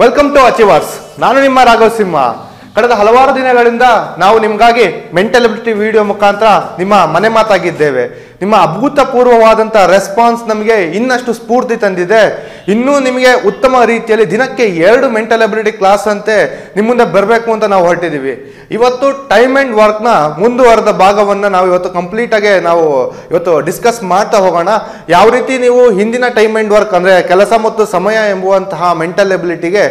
Welcome to achievers ನಾನು ನಿಮ್ಮ ರಾಘವ್ ಸಿಂಹ. ಕಳೆದ ಹಲವಾರು ದಿನಗಳಿಂದ ನಾವು ನಿಮಗಾಗಿ ಮೆಂಟಲ್ ಎಬಿಲಿಟಿ ವಿಡಿಯೋ ಮುಖಾಂತರ ನಿಮ್ಮ ಮನೆ ಮಾತಾಗಿದ್ದೇವೆ. ನಿಮ್ಮ ಅಭೂತಪೂರ್ವವಾದಂಥ ರೆಸ್ಪಾನ್ಸ್ ನಮಗೆ ಇನ್ನಷ್ಟು ಸ್ಫೂರ್ತಿ ತಂದಿದೆ. ಇನ್ನೂ ನಿಮಗೆ ಉತ್ತಮ ರೀತಿಯಲ್ಲಿ ದಿನಕ್ಕೆ ಎರಡು ಮೆಂಟಲ್ ಎಬಿಲಿಟಿ ಕ್ಲಾಸ್ ಅಂತೆ ನಿಮ್ಮ ಬರಬೇಕು ಅಂತ ನಾವು ಹೊರಟಿದ್ದೀವಿ. ಇವತ್ತು ಟೈಮ್ ಆ್ಯಂಡ್ ವರ್ಕ್ನ ಮುಂದುವರೆದ ಭಾಗವನ್ನು ನಾವು ಇವತ್ತು ಕಂಪ್ಲೀಟಾಗಿ ನಾವು ಇವತ್ತು ಡಿಸ್ಕಸ್ ಮಾಡ್ತಾ ಹೋಗೋಣ. ಯಾವ ರೀತಿ ನೀವು ಹಿಂದಿನ ಟೈಮ್ ಆ್ಯಂಡ್ ವರ್ಕ್ ಅಂದರೆ ಕೆಲಸ ಮತ್ತು ಸಮಯ ಎಂಬುವಂತಹ ಮೆಂಟಲ್ ಎಬಿಲಿಟಿಗೆ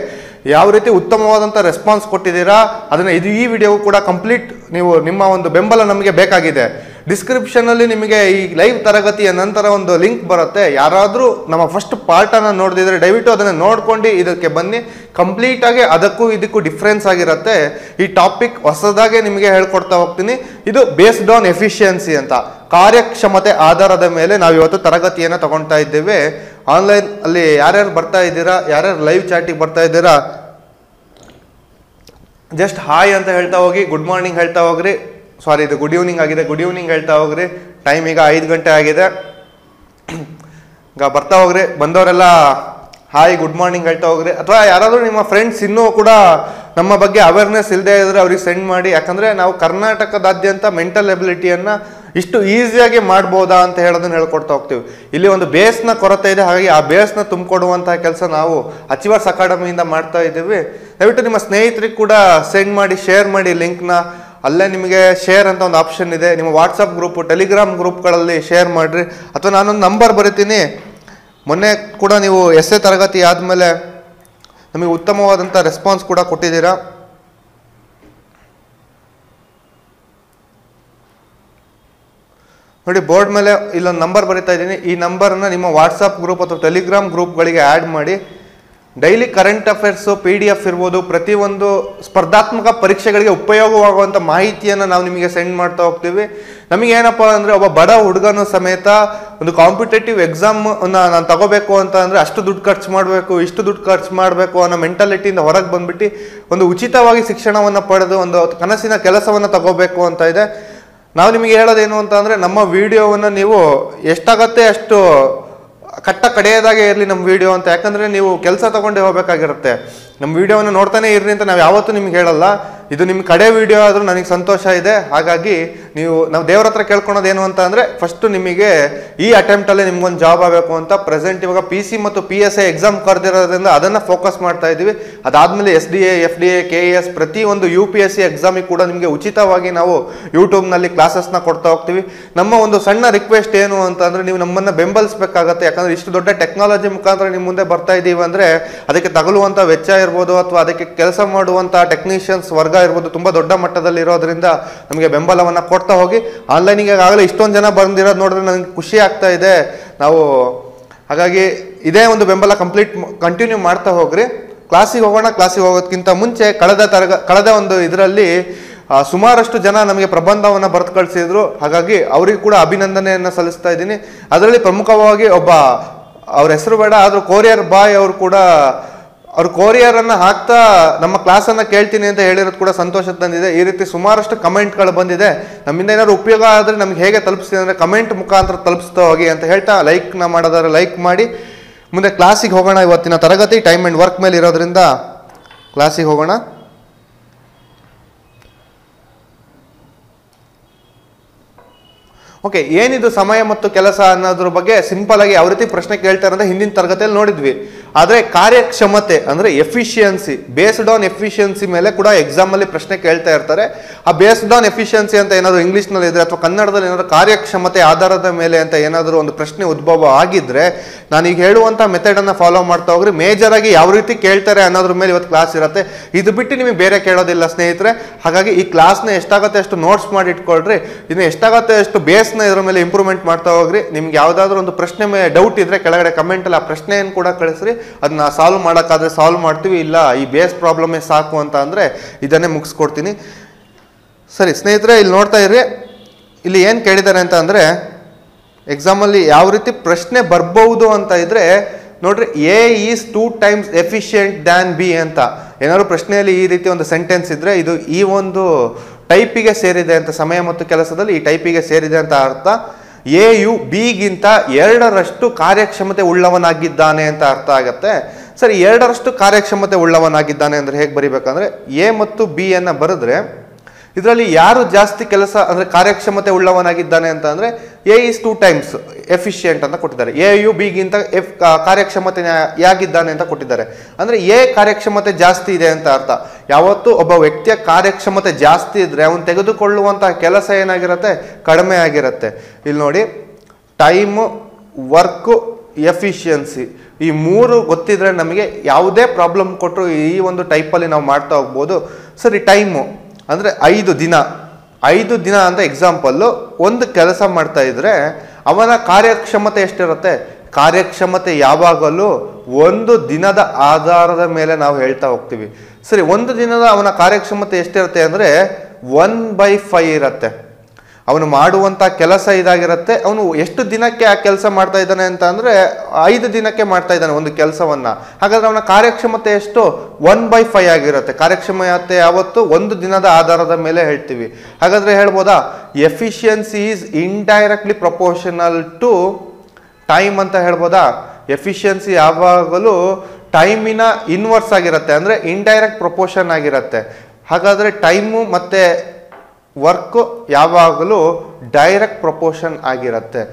ಯಾವ ರೀತಿ ಉತ್ತಮವಾದಂಥ ರೆಸ್ಪಾನ್ಸ್ ಕೊಟ್ಟಿದ್ದೀರಾ, ಅದನ್ನು ಇದು ಈ ವಿಡಿಯೋ ಕೂಡ ಕಂಪ್ಲೀಟ್ ನೀವು ನಿಮ್ಮ ಒಂದು ಬೆಂಬಲ ನಮಗೆ ಬೇಕಾಗಿದೆ. ಡಿಸ್ಕ್ರಿಪ್ಷನಲ್ಲಿ ನಿಮಗೆ ಈ ಲೈವ್ ತರಗತಿಯ ನಂತರ ಒಂದು ಲಿಂಕ್ ಬರುತ್ತೆ. ಯಾರಾದರೂ ನಮ್ಮ ಫಸ್ಟ್ ಪಾರ್ಟನ್ನು ನೋಡಿದ್ರೆ ದಯವಿಟ್ಟು ಅದನ್ನು ನೋಡ್ಕೊಂಡು ಇದಕ್ಕೆ ಬನ್ನಿ. ಕಂಪ್ಲೀಟಾಗಿ ಅದಕ್ಕೂ ಇದಕ್ಕೂ ಡಿಫ್ರೆನ್ಸ್ ಆಗಿರುತ್ತೆ. ಈ ಟಾಪಿಕ್ ಹೊಸದಾಗೆ ನಿಮಗೆ ಹೇಳ್ಕೊಡ್ತಾ ಹೋಗ್ತೀನಿ. ಇದು ಬೇಸ್ಡ್ ಆನ್ ಎಫಿಷಿಯನ್ಸಿ ಅಂತ. ಕಾರ್ಯಕ್ಷಮತೆ ಆಧಾರದ ಮೇಲೆ ನಾವು ಇವತ್ತು ತರಗತಿಯನ್ನು ತಗೊಳ್ತಾ ಇದ್ದೇವೆ. ಆನ್ಲೈನ್ ಅಲ್ಲಿ ಯಾರ್ಯಾರು ಬರ್ತಾ ಇದ್ದೀರಾ, ಯಾರ್ಯಾರು ಲೈವ್ ಚಾಟಿಗೆ ಬರ್ತಾ ಇದ್ದೀರಾ ಜಸ್ಟ್ ಹಾಯ್ ಅಂತ ಹೇಳ್ತಾ ಹೋಗಿ ಗುಡ್ ಮಾರ್ನಿಂಗ್ ಹೇಳ್ತಾ ಹೋಗ್ರಿ. ಸಾರಿ ಇದು ಗುಡ್ ಈವ್ನಿಂಗ್ ಆಗಿದೆ ಗುಡ್ ಈವ್ನಿಂಗ್ ಹೇಳ್ತಾ ಹೋಗ್ರಿ. ಟೈಮ್ ಈಗ ಐದು ಗಂಟೆ ಆಗಿದೆ. ಈಗ ಬರ್ತಾ ಹೋಗ್ರಿ. ಬಂದವರೆಲ್ಲ ಹಾಯ್ ಗುಡ್ ಮಾರ್ನಿಂಗ್ ಹೇಳ್ತಾ ಹೋಗ್ರಿ. ಅಥವಾ ಯಾರಾದರೂ ನಿಮ್ಮ ಫ್ರೆಂಡ್ಸ್ ಇನ್ನೂ ಕೂಡ ನಮ್ಮ ಬಗ್ಗೆ ಅವೇರ್ನೆಸ್ ಇಲ್ಲದೆ ಇದ್ದರೆ ಅವ್ರಿಗೆ ಸೆಂಡ್ ಮಾಡಿ. ಯಾಕಂದರೆ ನಾವು ಕರ್ನಾಟಕದಾದ್ಯಂತ ಮೆಂಟಲ್ ಎಬಿಲಿಟಿಯನ್ನ ಇಷ್ಟು ಈಸಿಯಾಗಿ ಮಾಡ್ಬೋದಾ ಅಂತ ಹೇಳೋದನ್ನ ಹೇಳ್ಕೊಡ್ತಾ ಹೋಗ್ತೀವಿ. ಇಲ್ಲಿ ಒಂದು ಬೇಸ್ನ ಕೊರತೆ ಇದೆ, ಹಾಗಾಗಿ ಆ ಬೇಸ್ನ ತುಂಬಿಕೊಡುವಂತಹ ಕೆಲಸ ನಾವು ಅಚಿವರ್ಸ್ ಅಕಾಡೆಮಿಯಿಂದ ಮಾಡ್ತಾ ಇದ್ದೀವಿ. ದಯವಿಟ್ಟು ನಿಮ್ಮ ಸ್ನೇಹಿತರಿಗೆ ಕೂಡ ಸೆಂಡ್ ಮಾಡಿ, ಶೇರ್ ಮಾಡಿ ಲಿಂಕ್ನ. ಅಲ್ಲೇ ನಿಮಗೆ ಶೇರ್ ಅಂತ ಒಂದು ಆಪ್ಷನ್ ಇದೆ. ನಿಮ್ಮ ವಾಟ್ಸಪ್ ಗ್ರೂಪ್, ಟೆಲಿಗ್ರಾಮ್ ಗ್ರೂಪ್ಗಳಲ್ಲಿ ಶೇರ್ ಮಾಡಿರಿ. ಅಥವಾ ನಾನೊಂದು ನಂಬರ್ ಬರಿತೀನಿ. ಮೊನ್ನೆ ಕೂಡ ನೀವು ಎಸ್ ಎ ತರಗತಿ ಆದಮೇಲೆ ನಮಗೆ ಉತ್ತಮವಾದಂಥ ರೆಸ್ಪಾನ್ಸ್ ಕೂಡ ಕೊಟ್ಟಿದ್ದೀರಾ. ನೋಡಿ, ಬೋರ್ಡ್ ಮೇಲೆ ಇಲ್ಲೊಂದು ನಂಬರ್ ಬರಿತಾ ಇದ್ದೀನಿ. ಈ ನಂಬರ್ನ ನಿಮ್ಮ ವಾಟ್ಸಪ್ ಗ್ರೂಪ್ ಅಥವಾ ಟೆಲಿಗ್ರಾಮ್ ಗ್ರೂಪ್ಗಳಿಗೆ ಆ್ಯಡ್ ಮಾಡಿ. Daily current affairs P D F ಇರ್ಬೋದು, ಪ್ರತಿಯೊಂದು ಸ್ಪರ್ಧಾತ್ಮಕ ಪರೀಕ್ಷೆಗಳಿಗೆ ಉಪಯೋಗವಾಗುವಂಥ ಮಾಹಿತಿಯನ್ನು ನಾವು ನಿಮಗೆ ಸೆಂಡ್ ಮಾಡ್ತಾ ಹೋಗ್ತೀವಿ. ನಮಗೆ ಏನಪ್ಪ ಅಂದರೆ, ಒಬ್ಬ ಬಡ ಹುಡುಗನ ಸಮೇತ ಒಂದು ಕಾಂಪಿಟೇಟಿವ್ ಎಕ್ಸಾಮ್ ನಾನು ತಗೋಬೇಕು ಅಂತ ಅಂದರೆ ಅಷ್ಟು ದುಡ್ಡು ಖರ್ಚು ಮಾಡಬೇಕು, ಇಷ್ಟು ದುಡ್ಡು ಖರ್ಚು ಮಾಡಬೇಕು ಅನ್ನೋ ಮೆಂಟಾಲಿಟಿಯಿಂದ ಹೊರಗೆ ಬಂದುಬಿಟ್ಟು ಒಂದು ಉಚಿತವಾಗಿ ಶಿಕ್ಷಣವನ್ನು ಪಡೆದು ಒಂದು ಕನಸಿನ ಕೆಲಸವನ್ನು ತಗೋಬೇಕು ಅಂತ ಇದೆ. ನಾವು ನಿಮಗೆ ಹೇಳೋದೇನು ಅಂತ ಅಂದರೆ ನಮ್ಮ ವಿಡಿಯೋವನ್ನು ನೀವು ಎಷ್ಟಾಗತ್ತೆ ಅಷ್ಟು ಕಟ್ಟ ಕಡೆಯದಾಗೆ ಇರಲಿ ನಮ್ಮ ವಿಡಿಯೋ ಅಂತ. ಯಾಕಂದರೆ ನೀವು ಕೆಲಸ ತಗೊಂಡೇ ಹೋಗಬೇಕಾಗಿರುತ್ತೆ. ನಮ್ಮ ವಿಡಿಯೋವನ್ನು ನೋಡ್ತಾನೆ ಇರಲಿ ಅಂತ ನಾವು ಯಾವತ್ತೂ ನಿಮ್ಗೆ ಹೇಳಲ್ಲ. ಇದು ನಿಮ್ಮ ಕಡೆ ವಿಡಿಯೋ ಆದರೂ ನನಗೆ ಸಂತೋಷ ಇದೆ. ಹಾಗಾಗಿ ನೀವು ನಾವು ದೇವ್ರ ಹತ್ರ ಕೇಳ್ಕೊಳೋದು ಏನು ಅಂತ ಅಂದರೆ ಫಸ್ಟು ನಿಮಗೆ ಈ ಅಟೆಂಪ್ಟಲ್ಲಿ ನಿಮ್ಗೊಂದು ಜಾಬ್ ಆಗಬೇಕು ಅಂತ ಪ್ರೆಸೆಂಟ್ ಇವಾಗ ಪಿ ಸಿ ಮತ್ತು ಪಿ ಎಸ್ ಐ ಎಕ್ಸಾಮ್ ಕರೆದಿರೋದ್ರಿಂದ ಅದನ್ನು ಫೋಕಸ್ ಮಾಡ್ತಾ ಇದ್ದೀವಿ. ಅದಾದಮೇಲೆ S D A F D A K A S ಪ್ರತಿಯೊಂದು ಯು ಪಿ ಎಸ್ ಸಿ ಎಕ್ಸಾಮಿಗೆ ಕೂಡ ನಿಮಗೆ ಉಚಿತವಾಗಿ ನಾವು ಯೂಟ್ಯೂಬ್ನಲ್ಲಿ ಕ್ಲಾಸಸ್ನ ಕೊಡ್ತಾ ಹೋಗ್ತೀವಿ. ನಮ್ಮ ಒಂದು ಸಣ್ಣ ರಿಕ್ವೆಸ್ಟ್ ಏನು ಅಂತ ಅಂದರೆ ನೀವು ನಮ್ಮನ್ನು ಬೆಂಬಲಿಸಬೇಕಾಗತ್ತೆ. ಯಾಕಂದರೆ ಇಷ್ಟು ದೊಡ್ಡ ಟೆಕ್ನಾಲಜಿ ಮುಖಾಂತರ ನಿಮ್ಮ ಮುಂದೆ ಬರ್ತಾ ಇದ್ದೀವಿ ಅಂದರೆ ಅದಕ್ಕೆ ತಗಲುವಂಥ ವೆಚ್ಚ ಇರ್ಬೋದು ಅಥವಾ ಅದಕ್ಕೆ ಕೆಲಸ ಮಾಡುವಂಥ ಟೆಕ್ನಿಷಿಯನ್ಸ್ ವರ್ಗ ಇರ್ಬೋದು ತುಂಬ ದೊಡ್ಡ ಮಟ್ಟದಲ್ಲಿ ಇರೋದ್ರಿಂದ ನಮಗೆ ಬೆಂಬಲವನ್ನು ಕೊಡ್ತಾ ಹೋಗಿ. ಆನ್ಲೈನಿಗೆ ಆಗಲೇ ಇಷ್ಟೊಂದು ಜನ ಬಂದಿರೋದು ನೋಡಿದ್ರೆ ನನಗೆ ಖುಷಿ ಆಗ್ತಾ ಇದೆ. ನಾವು ಹಾಗಾಗಿ ಇದೇ ಒಂದು ಬೆಂಬಲ ಕಂಪ್ಲೀಟ್ ಕಂಟಿನ್ಯೂ ಮಾಡ್ತಾ ಹೋಗ್ರಿ. ಕ್ಲಾಸಿಗೆ ಹೋಗೋಣ ಕ್ಲಾಸಿಗೆ ಹೋಗೋದಕ್ಕಿಂತ ಮುಂಚೆ ಕಳೆದ ತರಗ, ಕಳೆದ ಒಂದು ಇದರಲ್ಲಿ ಸುಮಾರಷ್ಟು ಜನ ನಮಗೆ ಪ್ರಬಂಧವನ್ನು ಬರೆದು ಕಳಿಸಿದ್ರು. ಹಾಗಾಗಿ ಅವರಿಗೆ ಕೂಡ ಅಭಿನಂದನೆಯನ್ನು ಸಲ್ಲಿಸ್ತಾ ಇದ್ದೀನಿ. ಅದರಲ್ಲಿ ಪ್ರಮುಖವಾಗಿ ಒಬ್ಬ, ಅವ್ರ ಹೆಸರು ಬೇಡ, ಆದರೂ ಕೋರಿಯರ್ ಬಾಯ್ ಅವರು ಕೂಡ ಅವ್ರು ಕೊರಿಯರನ್ನು ಹಾಕ್ತಾ ನಮ್ಮ ಕ್ಲಾಸನ್ನು ಕೇಳ್ತೀನಿ ಅಂತ ಹೇಳಿರೋದು ಕೂಡ ಸಂತೋಷ ತಂದಿದೆ ಈ ರೀತಿ ಸುಮಾರಷ್ಟು ಕಮೆಂಟ್ಗಳು ಬಂದಿದೆ. ನಮ್ಮಿಂದ ಏನಾದ್ರು ಉಪಯೋಗ ಆದರೆ ನಮ್ಗೆ ಹೇಗೆ ತಲುಪಿಸ್ತೀನಿ ಅಂದರೆ ಕಮೆಂಟ್ ಮುಖಾಂತರ ತಲುಪಿಸ್ತಾ ಹೋಗಿ ಅಂತ ಹೇಳ್ತಾ ಲೈಕ್ನ ಮಾಡೋದಾದ್ರೆ ಲೈಕ್ ಮಾಡಿ. ಮುಂದೆ ಕ್ಲಾಸಿಗೆ ಹೋಗೋಣ ಇವತ್ತಿನ ತರಗತಿ. ಟೈಮ್ ಆ್ಯಂಡ್ ವರ್ಕ್ ಮೇಲೆ ಇರೋದ್ರಿಂದ ಕ್ಲಾಸಿಗೆ ಹೋಗೋಣ. ಓಕೆ, ಏನಿದು ಸಮಯ ಮತ್ತು ಕೆಲಸ ಅನ್ನೋದ್ರ ಬಗ್ಗೆ ಸಿಂಪಲ್ ಆಗಿ ಯಾವ ರೀತಿ ಪ್ರಶ್ನೆ ಕೇಳ್ತಾರೆ ಅಂತ ಹಿಂದಿನ ತರಗತಿಯಲ್ಲಿ ನೋಡಿದ್ವಿ. ಆದರೆ ಕಾರ್ಯಕ್ಷಮತೆ, ಅಂದರೆ ಎಫಿಷಿಯನ್ಸಿ ಬೇಸ್ಡ್ ಆನ್ ಎಫಿಷಿಯನ್ಸಿ ಮೇಲೆ ಕೂಡ ಎಕ್ಸಾಮಲ್ಲಿ ಪ್ರಶ್ನೆ ಕೇಳ್ತಾ ಇರ್ತಾರೆ. ಆ ಬೇಸ್ಡ್ ಆನ್ ಎಫಿಷಿಯನ್ಸಿ ಅಂತ ಏನಾದರೂ ಇಂಗ್ಲೀಷ್ನಲ್ಲಿ ಇದ್ರೆ ಅಥವಾ ಕನ್ನಡದಲ್ಲಿ ಏನಾದರೂ ಕಾರ್ಯಕ್ಷಮತೆ ಆಧಾರದ ಮೇಲೆ ಅಂತ ಏನಾದರೂ ಒಂದು ಪ್ರಶ್ನೆ ಉದ್ಭವ ಆಗಿದ್ರೆ ನಾನು ಈಗ ಹೇಳುವಂಥ ಮೆಥಡನ್ನು ಫಾಲೋ ಮಾಡ್ತಾ ಹೋಗ್ರಿ. ಮೇಜರಾಗಿ ಯಾವ ರೀತಿ ಕೇಳ್ತಾರೆ ಅನ್ನೋದ್ರ ಮೇಲೆ ಇವತ್ತು ಕ್ಲಾಸ್ ಇರುತ್ತೆ. ಇದು ಬಿಟ್ಟು ನಿಮಗೆ ಬೇರೆ ಕೇಳೋದಿಲ್ಲ ಸ್ನೇಹಿತರೆ. ಹಾಗಾಗಿ ಈ ಕ್ಲಾಸ್ನ ಎಷ್ಟಾಗುತ್ತೆ ಅಷ್ಟು ನೋಟ್ಸ್ ಮಾಡಿ ಇಟ್ಕೊಳ್ರಿ. ಇನ್ನು ಎಷ್ಟಾಗುತ್ತೆ ಅಷ್ಟು ಬೇಸ್ನ ಇದ್ರ ಮೇಲೆ ಇಂಪ್ರೂವ್ಮೆಂಟ್ ಮಾಡ್ತಾ ಹೋಗ್ರಿ. ನಿಮ್ಗೆ ಯಾವುದಾದ್ರೂ ಒಂದು ಪ್ರಶ್ನೆ ಮೇಲೆ ಡೌಟ್ ಇದ್ರೆ ಕೆಳಗಡೆ ಕಮೆಂಟಲ್ಲಿ ಆ ಪ್ರಶ್ನೆಯನ್ನು ಕೂಡ ಕಳಿಸ್ರಿ. ಅದನ್ನ ಸಾಲ್ವ್ ಮಾಡೋಕ್ಕಾದ್ರೆ ಸಾಲ್ವ್ ಮಾಡ್ತೀವಿ, ಇಲ್ಲ, ಈ ಬೇಸ್ ಪ್ರಾಬ್ಲಮೇ ಸಾಕು ಅಂತ ಅಂದರೆ ಇದನ್ನೇ ಮುಗಿಸ್ಕೊಡ್ತೀನಿ. ಸರಿ, ಸ್ನೇಹಿತರೆ, ಇಲ್ಲಿ ನೋಡ್ತಾ ಇರ್ರಿ. ಇಲ್ಲಿ ಏನು ಕೇಳಿದ್ದಾರೆ ಅಂತ ಅಂದರೆ ಎಕ್ಸಾಮಲ್ಲಿ ಯಾವ ರೀತಿ ಪ್ರಶ್ನೆ ಬರ್ಬೋದು ಅಂತ ಇದ್ರೆ, ನೋಡ್ರಿ A is two times efficient than B ಅಂತ. ಏನಾದ್ರು ಪ್ರಶ್ನೆಯಲ್ಲಿ ಈ ರೀತಿ ಒಂದು ಸೆಂಟೆನ್ಸ್ ಇದ್ರೆ, ಇದು ಈ ಒಂದು ಟೈಪಿಗೆ ಸೇರಿದೆ ಅಂತ, ಸಮಯ ಮತ್ತು ಕೆಲಸದಲ್ಲಿ ಈ ಟೈಪಿಗೆ ಸೇರಿದೆ ಅಂತ ಅರ್ಥ. ಎ ಯು ಬಿಗಿಂತ ಎರಡರಷ್ಟು ಕಾರ್ಯಕ್ಷಮತೆ ಉಳ್ಳವನಾಗಿದ್ದಾನೆ ಅಂತ ಅರ್ಥ ಆಗತ್ತೆ. ಸರಿ, ಎರಡರಷ್ಟು ಕಾರ್ಯಕ್ಷಮತೆ ಉಳ್ಳವನಾಗಿದ್ದಾನೆ ಅಂದರೆ ಹೇಗೆ ಬರಿಬೇಕಂದ್ರೆ, ಎ ಮತ್ತು ಬಿ ಅನ್ನ ಬರೆದ್ರೆ, ಇದರಲ್ಲಿ ಯಾರು ಜಾಸ್ತಿ ಕೆಲಸ ಅಂದರೆ ಕಾರ್ಯಕ್ಷಮತೆ ಉಳ್ಳವನಾಗಿದ್ದಾನೆ ಅಂತ ಅಂದ್ರೆ A is two times efficient ಅಂತ ಕೊಟ್ಟಿದ್ದಾರೆ. ಎ ಯು ಬಿಗಿಂತ ಎಫ್ ಕಾರ್ಯಕ್ಷಮತೆ ಯಾಗಿದ್ದಾನೆ ಅಂತ ಕೊಟ್ಟಿದ್ದಾರೆ. ಅಂದರೆ ಎ ಕಾರ್ಯಕ್ಷಮತೆ ಜಾಸ್ತಿ ಇದೆ ಅಂತ ಅರ್ಥ. ಯಾವತ್ತೂ ಒಬ್ಬ ವ್ಯಕ್ತಿಯ ಕಾರ್ಯಕ್ಷಮತೆ ಜಾಸ್ತಿ ಇದ್ದರೆ ಅವನು ತೆಗೆದುಕೊಳ್ಳುವಂಥ ಕೆಲಸ ಏನಾಗಿರುತ್ತೆ? ಕಡಿಮೆ ಆಗಿರುತ್ತೆ. ಇಲ್ಲಿ ನೋಡಿ ಟೈಮು ವರ್ಕು ಎಫಿಷಿಯನ್ಸಿ ಈ ಮೂರು ಗೊತ್ತಿದ್ರೆ ನಮಗೆ ಯಾವುದೇ ಪ್ರಾಬ್ಲಮ್ ಕೊಟ್ಟರು ಈ ಒಂದು ಟೈಪಲ್ಲಿ ನಾವು ಮಾಡ್ತಾ ಹೋಗ್ಬೋದು. ಸರಿ ಟೈಮು ಅಂದರೆ ಐದು ದಿನ. ಐದು ದಿನ ಅಂತ ಎಕ್ಸಾಂಪಲ್ಲು ಒಂದು ಕೆಲಸ ಮಾಡ್ತಾ ಇದ್ದರೆ ಅವನ ಕಾರ್ಯಕ್ಷಮತೆ ಎಷ್ಟಿರುತ್ತೆ? ಕಾರ್ಯಕ್ಷಮತೆ ಯಾವಾಗಲೂ ಒಂದು ದಿನದ ಆಧಾರದ ಮೇಲೆ ನಾವು ಹೇಳ್ತಾ ಹೋಗ್ತೀವಿ. ಸರಿ, ಒಂದು ದಿನದ ಅವನ ಕಾರ್ಯಕ್ಷಮತೆ ಎಷ್ಟಿರುತ್ತೆ ಅಂದರೆ ಒನ್ ಬೈ ಫೈ ಇರುತ್ತೆ. ಅವನು ಮಾಡುವಂಥ ಕೆಲಸ ಇದಾಗಿರುತ್ತೆ, ಅವನು ಎಷ್ಟು ದಿನಕ್ಕೆ ಆ ಕೆಲಸ ಮಾಡ್ತಾ ಇದ್ದಾನೆ ಅಂತ ಅಂದರೆ ಐದು ದಿನಕ್ಕೆ ಮಾಡ್ತಾ ಇದ್ದಾನೆ ಒಂದು ಕೆಲಸವನ್ನು. ಹಾಗಾದರೆ ಅವನ ಕಾರ್ಯಕ್ಷಮತೆ ಎಷ್ಟು? ಒನ್ ಬೈ ಫೈ ಆಗಿರುತ್ತೆ. ಕಾರ್ಯಕ್ಷಮತೆ ಯಾವತ್ತು? ಒಂದು ದಿನದ ಆಧಾರದ ಮೇಲೆ ಹೇಳ್ತೀವಿ. ಹಾಗಾದರೆ ಹೇಳ್ಬೋದಾ? Efficiency is indirectly proportional to time ಅಂತ ಹೇಳ್ಬೋದಾ? ಎಫಿಷಿಯನ್ಸಿ ಯಾವಾಗಲೂ ಟೈಮಿನ ಇನ್ವರ್ಸ್ ಆಗಿರುತ್ತೆ. ಅಂದರೆ ಇಂಡೈರೆಕ್ಟ್ ಪ್ರಪೋರ್ಷನ್ ಆಗಿರುತ್ತೆ. ಹಾಗಾದರೆ ಟೈಮು ಮತ್ತೆ ವರ್ಕ್ ಯಾವಾಗಲೂ ಡೈರೆಕ್ಟ್ ಪ್ರಪೋರ್ಷನ್ ಆಗಿರುತ್ತೆ.